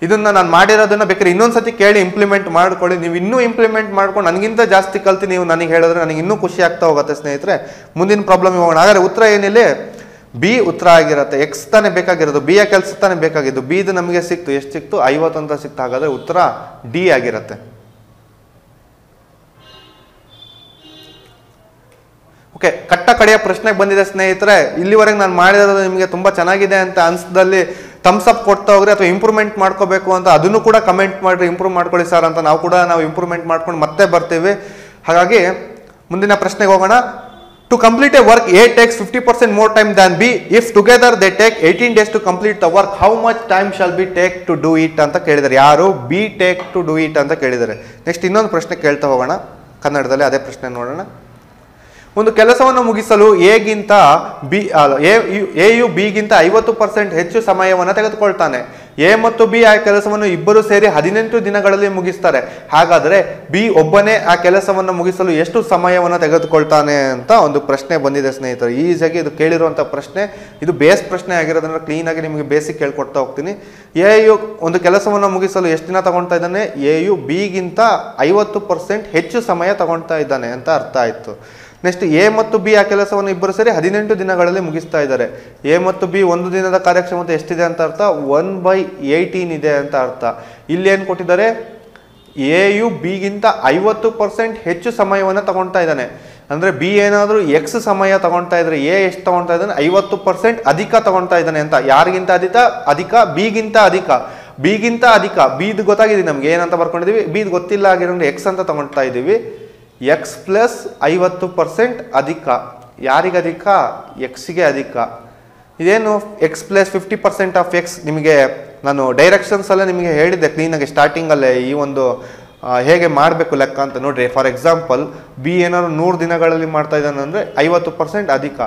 ಇದನ್ನ ನಾನು ಮಾಡಿರೋದನ್ನ ಬೇಕಾದ್ರೆ ಇನ್ನೊಂದ್ಸತಿ ಕೇಳಿ ಇಂಪ್ಲಿಮೆಂಟ್ ಮಾಡ್ಕೊಳ್ಳಿ. ನೀವು ಇನ್ನೂ ಇಂಪ್ಲಿಮೆಂಟ್ ಮಾಡ್ಕೊಂಡು ನನಗಿಂತ ಜಾಸ್ತಿ ಕಲ್ತು ನೀವು ನನಗೆ ಹೇಳಿದ್ರೆ ನನಗೆ ಇನ್ನೂ ಖುಷಿ ಆಗ್ತಾ ಹೋಗುತ್ತೆ ಸ್ನೇಹಿತರೆ. ಮುಂದಿನ ಪ್ರಾಬ್ಲಮ್ ಹೋಗೋಣ ಹಾಗಾದ್ರೆ ಉತ್ತರ ಏನಿಲ್ಲ? ಬಿ ಉತ್ತರ ಆಗಿರುತ್ತೆ. ಎಕ್ಸ್ ತಾನೇ ಬೇಕಾಗಿರೋದು. ಬಿ ಎ ಕೆಲಸ ತಾನೇ ಬೇಕಾಗಿದ್ದು. ಬಿದು ನಮಗೆ ಸಿಕ್ತು. ಎಷ್ಟು ಸಿಕ್ತು? ಐವತ್ತು ಅಂತ ಸಿಕ್ತು. ಹಾಗಾದ್ರೆ ಉತ್ತರ ಡಿ ಆಗಿರುತ್ತೆ. ಓಕೆ, ಕಟ್ಟ ಕಡೆಯ ಪ್ರಶ್ನೆಗೆ ಬಂದಿದೆ ಸ್ನೇಹಿತರೆ. ಇಲ್ಲಿವರೆಗೆ ನಾನು ಮಾಡಿರೋದು ನಿಮಗೆ ತುಂಬಾ ಚೆನ್ನಾಗಿದೆ ಅಂತ ಅನ್ಸದಲ್ಲಿ ಥಮ್ಸ್ ಅಪ್ ಕೊಡ್ತಾ ಹೋಗ್ರಿ ಅಥವಾ ಇಂಪ್ರೂವ್ಮೆಂಟ್ ಮಾಡ್ಕೋಬೇಕು ಅಂತ ಅದನ್ನು ಕೂಡ ಕಮೆಂಟ್ ಮಾಡಿರಿ ಇಂಪ್ರೂವ್ ಮಾಡ್ಕೊಳ್ಳಿ ಸರ್ ಅಂತ ನಾವು ಕೂಡ ನಾವು ಇಂಪ್ರೂವ್ಮೆಂಟ್ ಮಾಡ್ಕೊಂಡು ಮತ್ತೆ ಬರ್ತೀವಿ. ಹಾಗಾಗಿ ಮುಂದಿನ ಪ್ರಶ್ನೆಗೆ ಹೋಗೋಣ. To complete a work A takes fifty percent more time than B if together they take eighteen days to complete the work how much time shall B take to do it ಅಂತ ಕೇಳಿದ್ದಾರೆ. ಯಾರು B take to do it ಅಂತ ಕೇಳಿದ್ದಾರೆ. Next ಇನ್ನೊಂದು ಪ್ರಶ್ನೆ ಕೇಳ್ತಾ ಹೋಗೋಣ. ಕನ್ನಡದಲ್ಲಿ ಅದೇ ಪ್ರಶ್ನೆ ನೋಡೋಣ. ಒಂದು ಕೆಲಸವನ್ನು ಮುಗಿಸಲು ಎಗಿಂತ ಬಿ ಎ ಯು ಬಿಗಿಂತ ಐವತ್ತು ಪರ್ಸೆಂಟ್ ಹೆಚ್ಚು ಸಮಯವನ್ನು ತೆಗೆದುಕೊಳ್ತಾನೆ. ಎ ಮತ್ತು ಬಿ ಆ ಕೆಲಸವನ್ನು ಇಬ್ಬರು ಸೇರಿ ಹದಿನೆಂಟು ದಿನಗಳಲ್ಲಿ ಮುಗಿಸ್ತಾರೆ. ಹಾಗಾದರೆ ಬಿ ಒಬ್ಬನೇ ಆ ಕೆಲಸವನ್ನು ಮುಗಿಸಲು ಎಷ್ಟು ಸಮಯವನ್ನು ತೆಗೆದುಕೊಳ್ತಾನೆ ಅಂತ ಒಂದು ಪ್ರಶ್ನೆ ಬಂದಿದೆ ಸ್ನೇಹಿತರು. ಈಸಿಯಾಗಿ ಇದು ಕೇಳಿರುವಂಥ ಪ್ರಶ್ನೆ, ಇದು ಬೇಸ್ ಪ್ರಶ್ನೆ ಆಗಿರೋದ್ರಿಂದ ಕ್ಲೀನಾಗಿ ನಿಮಗೆ ಬೇಸಿಕ್ ಕೇಳ್ಕೊಡ್ತಾ ಹೋಗ್ತೀನಿ. ಎ ಯು ಒಂದು ಕೆಲಸವನ್ನು ಮುಗಿಸಲು ಎಷ್ಟು ದಿನ ತಗೊಳ್ತಾ ಇದ್ದಾನೆ? ಎ ಯು ಬಿಗಿಂತ ಐವತ್ತು ಪರ್ಸೆಂಟ್ ಹೆಚ್ಚು ಸಮಯ ತಗೊಳ್ತಾ ಇದ್ದಾನೆ ಅಂತ ಅರ್ಥ ಆಯಿತು. ನೆಕ್ಸ್ಟ್ ಎ ಮತ್ತು ಬಿ ಆ ಕೆಲಸವನ್ನು ಇಬ್ಬರು ಸೇರಿ ಹದಿನೆಂಟು ದಿನಗಳಲ್ಲಿ ಮುಗಿಸ್ತಾ ಇದ್ದಾರೆ. ಎ ಮತ್ತು ಬಿ ಒಂದು ದಿನದ ಕಾರ್ಯಕ್ಷಮತೆ ಎಷ್ಟಿದೆ ಅಂತ ಅರ್ಥ? ಒನ್ ಬೈ ಏಯ್ಟೀನ್ ಇದೆ ಅಂತ ಅರ್ಥ. ಇಲ್ಲಿ ಏನು ಕೊಟ್ಟಿದ್ದಾರೆ? ಎ ಯು ಬಿಗಿಂತ ಐವತ್ತು ಪರ್ಸೆಂಟ್ ಹೆಚ್ಚು ಸಮಯವನ್ನು ತಗೊಳ್ತಾ ಇದ್ದಾನೆ. ಅಂದರೆ ಬಿ ಏನಾದರೂ ಎಕ್ಸ್ ಸಮಯ ತಗೊಳ್ತಾ ಇದ್ರೆ ಎ ಎಷ್ಟು ತಗೊಳ್ತಾ ಇದ್ದಾನೆ? ಐವತ್ತು ಪರ್ಸೆಂಟ್ ಅಧಿಕ ತಗೊಳ್ತಾ ಇದ್ದಾನೆ ಅಂತ. ಯಾರಿಗಿಂತ ಅಧಿಕ? ಅಧಿಕ ಬಿಗಿಂತ ಅಧಿಕ. ಬಿಗಿಂತ ಅಧಿಕ. ಬಿದು ಗೊತ್ತಾಗಿದೆ ನಮ್ಗೆ. ಏನಂತ ಬರ್ಕೊಂಡಿದ್ದೀವಿ? ಬಿದು ಗೊತ್ತಿಲ್ಲ ಆಗಿರೋದ್ರೆ ಎಕ್ಸ್ ಅಂತ ತಗೊಳ್ತಾ ಇದ್ದೀವಿ. ಎಕ್ಸ್ ಪ್ಲಸ್ ಐವತ್ತು ಪರ್ಸೆಂಟ್ ಅಧಿಕ. ಯಾರಿಗೆ ಅಧಿಕ? ಎಕ್ಸ್ಗೆ ಅಧಿಕ. ಇದೇನು? X plus fifty percent of x ನಿಮಗೆ ನಾನು ಡೈರೆಕ್ಷನ್ಸಲ್ಲೇ ನಿಮಗೆ ಹೇಳಿದ್ದೆ ಕ್ಲೀನಾಗಿ ಸ್ಟಾರ್ಟಿಂಗಲ್ಲೇ ಈ ಒಂದು ಹೇಗೆ ಮಾಡಬೇಕು ಲೆಕ್ಕ ಅಂತ ನೋಡಿರಿ. ಫಾರ್ ಎಕ್ಸಾಂಪಲ್ ಬಿ ಏನಾದ್ರು ನೂರು ದಿನಗಳಲ್ಲಿ ಮಾಡ್ತಾ ಇದ್ದಾನೆ ಅಂದರೆ ಐವತ್ತು ಪರ್ಸೆಂಟ್ ಅಧಿಕ.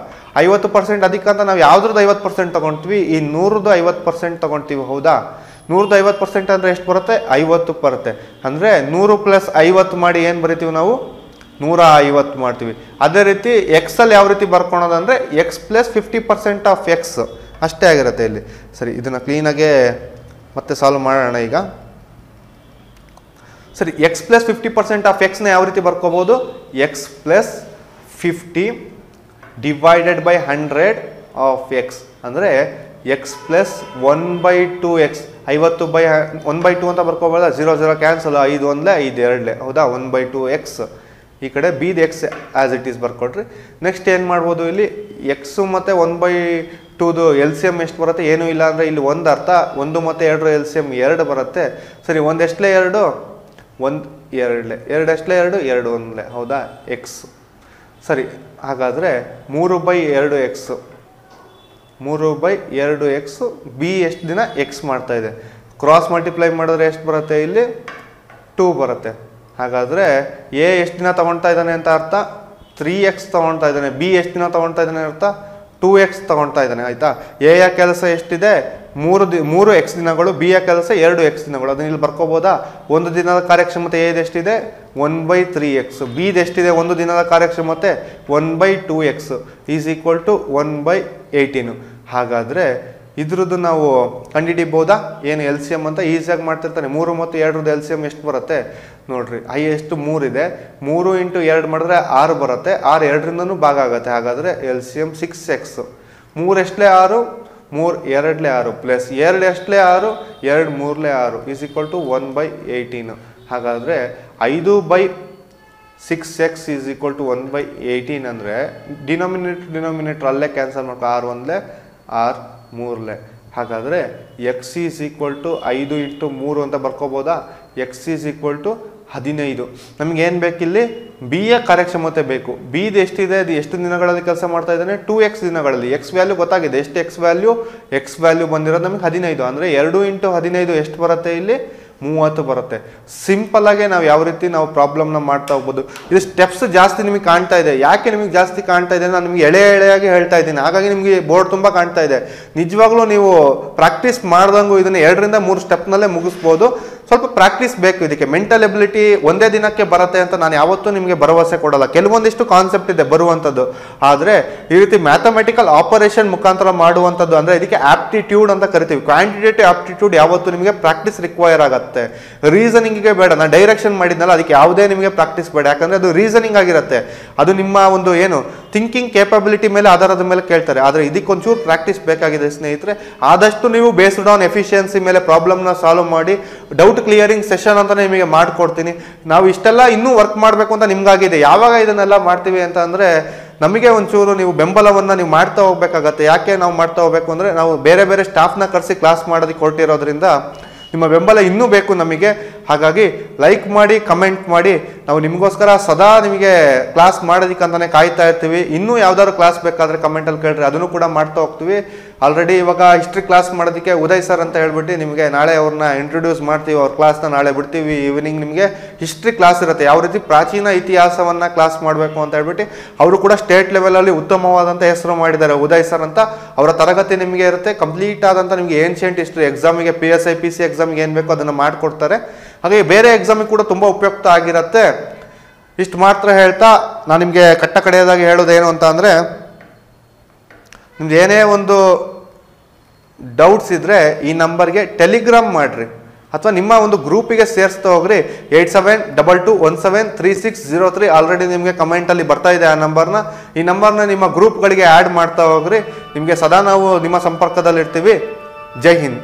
ಐವತ್ತು ಪರ್ಸೆಂಟ್ ಅಧಿಕ ಅಂತ ನಾವು ಯಾವುದ್ರದ್ದು ಐವತ್ತು ಪರ್ಸೆಂಟ್ ತೊಗೊಳ್ತೀವಿ ಈ ನೂರದ್ದು ಐವತ್ತು ಪರ್ಸೆಂಟ್ ತೊಗೊಳ್ತೀವಿ ಹೌದಾ? ನೂರದ್ದು ಐವತ್ತು ಪರ್ಸೆಂಟ್ ಅಂದರೆ ಎಷ್ಟು ಬರುತ್ತೆ? ಐವತ್ತು ಬರುತ್ತೆ. ಅಂದರೆ ನೂರು ಪ್ಲಸ್ ಐವತ್ತು ಮಾಡಿ ಏನು ಬರಿತೀವಿ ನಾವು? ನೂರ ಐವತ್ತು ಮಾಡ್ತೀವಿ. ಅದೇ ರೀತಿ ಎಕ್ಸಲ್ಲಿ ಯಾವ ರೀತಿ ಬರ್ಕೊಳೋದು ಅಂದರೆ x plus fifty percent of x ಅಷ್ಟೇ ಆಗಿರುತ್ತೆ ಇಲ್ಲಿ. ಸರಿ, ಇದನ್ನು ಕ್ಲೀನಾಗೆ ಮತ್ತೆ ಸಾಲ್ವ್ ಮಾಡೋಣ ಈಗ. ಸರಿ x plus fifty percent of ಎಕ್ಸ್ನ ಯಾವ ರೀತಿ ಬರ್ಕೋಬೋದು? X plus fifty divided by hundred of x ಅಂದರೆ x plus one by two x ಐವತ್ತು ಬೈ ಒನ್ ಬೈ ಟು ಅಂತ ಬರ್ಕೋಬೋದ? ಝೀರೋ ಜೀರೋ ಕ್ಯಾನ್ಸಲ್ ಐದು ಒಂದಲೇ ಐದು, ಎರಡಲೇ. ಹೌದಾ? ಒನ್ ಬೈ ಟು ಎಕ್ಸ್ ಈ ಕಡೆ ಬಿದ್ ಎಕ್ಸ್ ಆ್ಯಸ್ ಇಟ್ ಈಸ್ ಬರ್ಕೊಡ್ರಿ. ನೆಕ್ಸ್ಟ್ ಏನು ಮಾಡ್ಬೋದು ಇಲ್ಲಿ? ಎಕ್ಸು ಮತ್ತು ಒನ್ ಬೈ ಟೂದು ಎಲ್ ಸಿ ಎಂ ಎಷ್ಟು ಬರುತ್ತೆ? ಏನೂ ಇಲ್ಲ ಅಂದರೆ ಇಲ್ಲಿ ಒಂದು ಅರ್ಥ, ಒಂದು ಮತ್ತು ಎರಡು ಎಲ್ ಸಿ ಎಂ ಎರಡು ಬರುತ್ತೆ. ಸರಿ, ಒಂದು ಎಷ್ಟಲೇ ಎರಡು? ಒಂದು, ಎರಡಲೆ. ಎರಡು ಎಷ್ಟಲೇ ಎರಡು? ಎರಡು ಒಂದಲೇ. ಹೌದಾ? ಎಕ್ಸ್ ಸರಿ, ಹಾಗಾದರೆ ಮೂರು ಬೈ ಎರಡು ಎಕ್ಸು ಮೂರು ಬೈ ಎರಡು ಎಕ್ಸು ಬಿ ಎಷ್ಟು ದಿನ ಎಕ್ಸ್ ಮಾಡ್ತಾಯಿದೆ ಕ್ರಾಸ್ ಮಲ್ಟಿಪ್ಲೈ ಮಾಡಿದ್ರೆ ಎಷ್ಟು ಬರುತ್ತೆ ಇಲ್ಲಿ? ಟೂ ಬರುತ್ತೆ. ಹಾಗಾದರೆ ಎ ಎಷ್ಟು ದಿನ ತೊಗೊಳ್ತಾ ಇದ್ದಾನೆ ಅಂತ ಅರ್ಥ? ತ್ರೀ ಎಕ್ಸ್ ತೊಗೊಳ್ತಾ ಇದ್ದಾನೆ. ಬಿ ಎಷ್ಟು ದಿನ ತೊಗೊಳ್ತಾ ಇದ್ದಾನೆ ಅರ್ಥ? ಟೂ ಎಕ್ಸ್ ತೊಗೊಳ್ತಾ ಇದ್ದಾನೆ. ಆಯಿತಾ? ಎ ಯ ಕೆಲಸ ಎಷ್ಟಿದೆ? ಮೂರು ದಿ ಮೂರು ಎಕ್ಸ್ ದಿನಗಳು, ಬಿ ಯ ಕೆಲಸ ಎರಡು ಎಕ್ಸ್ ದಿನಗಳು. ಅದನ್ನ ಇಲ್ಲಿ ಬರ್ಕೋಬೋದಾ? ಒಂದು ದಿನದ ಕಾರ್ಯಕ್ಷಮತೆ ಎ ಎಷ್ಟಿದೆ? One by three x. ಬಿದು ಎಷ್ಟಿದೆ? ಒಂದು ದಿನದ ಕಾರ್ಯಕ್ಷಮತೆ one by two x is equal to one by eighteen. ಹಾಗಾದರೆ ಇದ್ರದ್ದು ನಾವು ಕಂಡುಹಿಡಿಬೋದಾ ಏನು ಎಲ್ ಸಿ ಎಂ ಅಂತ ಈಸಿಯಾಗಿ ಮಾಡ್ತಿರ್ತಾನೆ. ಮೂರು ಮತ್ತು ಎರಡರದ್ದು ಎಲ್ ಸಿ ಎಂ ಎಷ್ಟು ಬರುತ್ತೆ? ನೋಡ್ರಿ ಎಷ್ಟು ಮೂರಿದೆ. ಮೂರು ಇಂಟು ಎರಡು ಮಾಡಿದ್ರೆ ಆರು ಬರುತ್ತೆ. ಆರು ಎರಡರಿಂದನೂ ಭಾಗ ಆಗುತ್ತೆ. ಹಾಗಾದರೆ L C M six x. ಮೂರು ಎಷ್ಟಲೇ ಆರು? ಮೂರು, ಎರಡಲೇ ಆರು ಪ್ಲಸ್ ಎರಡು ಎಷ್ಟಲೇ ಆರು? ಎರಡು ಮೂರಲೇ ಆರು is equal to one by eighteen. ಹಾಗಾದರೆ ಐದು by six x is equal to one by eighteen ಅಂದರೆ ಡಿನೋಮಿನೇಟ್, ಡಿನೋಮಿನೇಟ್ರ್ ಅಲ್ಲೇ ಕ್ಯಾನ್ಸಲ್ ಮಾಡ್ಕೊ. ಆರು ಒಂದಲೇ ಆರ್ ಮೂರಲೆ. ಹಾಗಾದರೆ ಎಕ್ಸ್ ಈಸ್ ಈಕ್ವಲ್ ಟು ಐದು ಇಂಟು ಮೂರು ಅಂತ ಬರ್ಕೋಬೋದಾ? ಎಕ್ಸ್ ಈಸ್ ಈಕ್ವಲ್ ಟು ಹದಿನೈದು. ನಮಗೇನು ಬೇಕಿಲ್ಲಿ? ಬಿ ಯ ಕಾರ್ಯಕ್ಷಮತೆ ಬೇಕು. ಬಿದು ಎಷ್ಟಿದೆ? ಅದು ಎಷ್ಟು ದಿನಗಳಲ್ಲಿ ಕೆಲಸ ಮಾಡ್ತಾ ಇದ್ದಾನೆ? ಟೂ ಎಕ್ಸ್ ದಿನಗಳಲ್ಲಿ. ಎಕ್ಸ್ ವ್ಯಾಲ್ಯೂ ಗೊತ್ತಾಗಿದೆ. ಎಷ್ಟು ಎಕ್ಸ್ ವ್ಯಾಲ್ಯೂ ಎಕ್ಸ್ ವ್ಯಾಲ್ಯೂ ಬಂದಿರೋದು ನಮಗೆ ಹದಿನೈದು. ಅಂದರೆ ಎರಡು ಇಂಟು ಹದಿನೈದು ಎಷ್ಟು ಬರುತ್ತೆ ಇಲ್ಲಿ? ಮೂವತ್ತು ಬರುತ್ತೆ. ಸಿಂಪಲ್ ಆಗಿ ನಾವು ಯಾವ ರೀತಿ ನಾವು ಪ್ರಾಬ್ಲಮ್ನ ಮಾಡ್ತಾ ಹೋಗ್ಬೋದು. ಇದು ಸ್ಟೆಪ್ಸ್ ಜಾಸ್ತಿ ನಿಮಗೆ ಕಾಣ್ತಾ ಇದೆ. ಯಾಕೆ ನಿಮಗೆ ಜಾಸ್ತಿ ಕಾಣ್ತಾ ಇದೆ ನಾನು ನಿಮಗೆ ಎಳೆ ಎಳೆಯಾಗಿ ಹೇಳ್ತಾ ಇದ್ದೀನಿ. ಹಾಗಾಗಿ ನಿಮಗೆ ಬೋರ್ಡ್ ತುಂಬ ಕಾಣ್ತಾ ಇದೆ. ನಿಜವಾಗ್ಲೂ ನೀವು ಪ್ರಾಕ್ಟೀಸ್ ಮಾಡ್ದಂಗೂ ಇದನ್ನು ಎರಡರಿಂದ ಮೂರು ಸ್ಟೆಪ್ನಲ್ಲೇ ಮುಗಿಸ್ಬೋದು. ಸ್ವಲ್ಪ ಪ್ರಾಕ್ಟೀಸ್ ಬೇಕು. ಇದಕ್ಕೆ ಮೆಂಟಲ್ ಎಬಿಲಿಟಿ ಒಂದೇ ದಿನಕ್ಕೆ ಬರುತ್ತೆ ಅಂತ ನಾನು ಯಾವತ್ತೂ ನಿಮಗೆ ಭರವಸೆ ಕೊಡಲ್ಲ. ಕೆಲವೊಂದಿಷ್ಟು ಕಾನ್ಸೆಪ್ಟ್ ಇದೆ ಬರುವಂಥದ್ದು ಆದರೆ ಈ ರೀತಿ ಮ್ಯಾಥಮೆಟಿಕಲ್ ಆಪರೇಷನ್ ಮುಖಾಂತರ ಮಾಡುವಂಥದ್ದು ಅಂದರೆ ಇದಕ್ಕೆ ಆಪ್ಟಿಟ್ಯೂಡ್ ಅಂತ ಕರಿತೀವಿ. ಕ್ವಾಂಟಿಟೇಟಿವ್ ಆಪ್ಟಿಟ್ಯೂಡ್ ಯಾವತ್ತೂ ನಿಮಗೆ ಪ್ರಾಕ್ಟೀಸ್ ರಿಕ್ವೈರ್ ಆಗುತ್ತೆ. ರೀಸನಿಂಗಿಗೆ ಬೇಡ. ನಾನು ಡೈರೆಕ್ಷನ್ ಮಾಡಿದ್ನಲ್ಲ, ಅದಕ್ಕೆ ಯಾವುದೇ ನಿಮಗೆ ಪ್ರಾಕ್ಟೀಸ್ ಬೇಡ. ಯಾಕಂದರೆ ಅದು ರೀಸನಿಂಗ್ ಆಗಿರುತ್ತೆ. ಅದು ನಿಮ್ಮ ಒಂದು ಏನು ಥಿಂಕಿಂಗ್ ಕೇಪಬಿಲಿಟಿ ಮೇಲೆ ಆಧಾರದ ಮೇಲೆ ಕೇಳ್ತಾರೆ. ಆದರೆ ಇದಕ್ಕೊಂಚೂರು ಪ್ರಾಕ್ಟೀಸ್ ಬೇಕಾಗಿದೆ ಸ್ನೇಹಿತರೆ. ಆದಷ್ಟು ನೀವು ಬೇಸ್ಡ್ ಆನ್ ಎಫಿಷಿಯನ್ಸಿ ಮೇಲೆ ಪ್ರಾಬ್ಲಮ್ನ ಸಾಲ್ವ್ ಮಾಡಿ ಡೌಟ್ ಕ್ಲಿಯರಿಂಗ್ ಸೆಷನ್ ಅಂತ ನಿಮಗೆ ಮಾಡಿಕೊಡ್ತೀನಿ. ನಾವು ಇಷ್ಟೆಲ್ಲ ಇನ್ನೂ ವರ್ಕ್ ಮಾಡಬೇಕು ಅಂತ ನಿಮ್ಗಾಗಿದೆ. ಯಾವಾಗ ಇದನ್ನೆಲ್ಲ ಮಾಡ್ತೀವಿ ಅಂತ ಅಂದರೆ, ನಮಗೆ ಒಂಚೂರು ನೀವು ಬೆಂಬಲವನ್ನು ನೀವು ಮಾಡ್ತಾ ಹೋಗ್ಬೇಕಾಗತ್ತೆ. ಯಾಕೆ ನಾವು ಮಾಡ್ತಾ ಹೋಗ್ಬೇಕು ಅಂದರೆ, ನಾವು ಬೇರೆ ಬೇರೆ ಸ್ಟಾಫ್ನ ಕರೆಸಿ ಕ್ಲಾಸ್ ಮಾಡೋದಕ್ಕೆ ಹೊರಟಿರೋದ್ರಿಂದ, ನಿಮ್ಮ ಬೆಂಬಲ ಇನ್ನೂ ಬೇಕು ನಮಗೆ. ಹಾಗಾಗಿ ಲೈಕ್ ಮಾಡಿ ಕಮೆಂಟ್ ಮಾಡಿ, ನಾವು ನಿಮಗೋಸ್ಕರ ಸದಾ ನಿಮಗೆ ಕ್ಲಾಸ್ ಮಾಡೋದಕ್ಕೆ ಅಂತಾನೆ ಕಾಯ್ತಾ ಇರ್ತೀವಿ. ಇನ್ನೂ ಯಾವ್ದಾದ್ರು ಕ್ಲಾಸ್ ಬೇಕಾದ್ರೆ ಕಮೆಂಟಲ್ಲಿ ಕೇಳ್ರಿ. ಅದನ್ನು ಕೂಡ ಮಾಡ್ತಾ ಹೋಗ್ತೀವಿ. ಆಲ್ರೆಡಿ ಇವಾಗ ಹಿಸ್ಟ್ರಿ ಕ್ಲಾಸ್ ಮಾಡೋದಕ್ಕೆ ಉದಯ್ ಸರ್ ಅಂತ ಹೇಳ್ಬಿಟ್ಟು ನಿಮಗೆ ನಾಳೆ ಅವ್ರನ್ನ ಇಂಟ್ರೊಡ್ಯೂಸ್ ಮಾಡ್ತೀವಿ. ಅವ್ರ ಕ್ಲಾಸ್ನ ನಾಳೆ ಬಿಡ್ತೀವಿ. ಈವ್ನಿಂಗ್ ನಿಮಗೆ ಹಿಸ್ಟ್ರಿ ಕ್ಲಾಸ್ ಇರುತ್ತೆ. ಯಾವ ರೀತಿ ಪ್ರಾಚೀನ ಇತಿಹಾಸವನ್ನು ಕ್ಲಾಸ್ ಮಾಡಬೇಕು ಅಂತ ಹೇಳ್ಬಿಟ್ಟು ಅವರು ಕೂಡ ಸ್ಟೇಟ್ ಲೆವೆಲಲ್ಲಿ ಉತ್ತಮವಾದಂಥ ಹೆಸರು ಮಾಡಿದ್ದಾರೆ ಉದಯ್ ಸರ್ ಅಂತ. ಅವರ ತರಗತಿ ನಿಮಗೆ ಇರುತ್ತೆ. ಕಂಪ್ಲೀಟ್ ಆದಂಥ ನಿಮಗೆ ancient history ಎಕ್ಸಾಮಿಗೆ P S I P C ಎಕ್ಸಾಮಿಗೆ ಏನು ಬೇಕೋ ಅದನ್ನು ಮಾಡಿಕೊಡ್ತಾರೆ. ಹಾಗೆ ಬೇರೆ ಎಕ್ಸಾಮಿಗೆ ಕೂಡ ತುಂಬ ಉಪಯುಕ್ತ ಆಗಿರುತ್ತೆ. ಇಷ್ಟು ಮಾತ್ರ ಹೇಳ್ತಾ ನಾನು ನಿಮಗೆ ಕಟ್ಟ ಕಡೆಯದಾಗಿ ಹೇಳೋದೇನು ಅಂತ ಅಂದರೆ, ನಿಮ್ದು ಏನೇ ಒಂದು ಡೌಟ್ಸ್ ಇದ್ದರೆ ಈ ನಂಬರ್ಗೆ ಟೆಲಿಗ್ರಾಮ್ ಮಾಡಿರಿ. ಅಥವಾ ನಿಮ್ಮ ಒಂದು ಗ್ರೂಪಿಗೆ ಸೇರಿಸ್ತಾ ಹೋಗ್ರಿ. Eight seven double two one seven three six zero three already ನಿಮಗೆ ಕಮೆಂಟಲ್ಲಿ ಬರ್ತಾ ಇದೆ ಆ ನಂಬರ್ನ ಈ ನಂಬರ್ನ ನಿಮ್ಮ ಗ್ರೂಪ್ಗಳಿಗೆ ಆ್ಯಡ್ ಮಾಡ್ತಾ ಹೋಗ್ರಿ. ನಿಮಗೆ ಸದಾ ನಾವು ನಿಮ್ಮ ಸಂಪರ್ಕದಲ್ಲಿರ್ತೀವಿ. ಜೈ ಹಿಂದ್.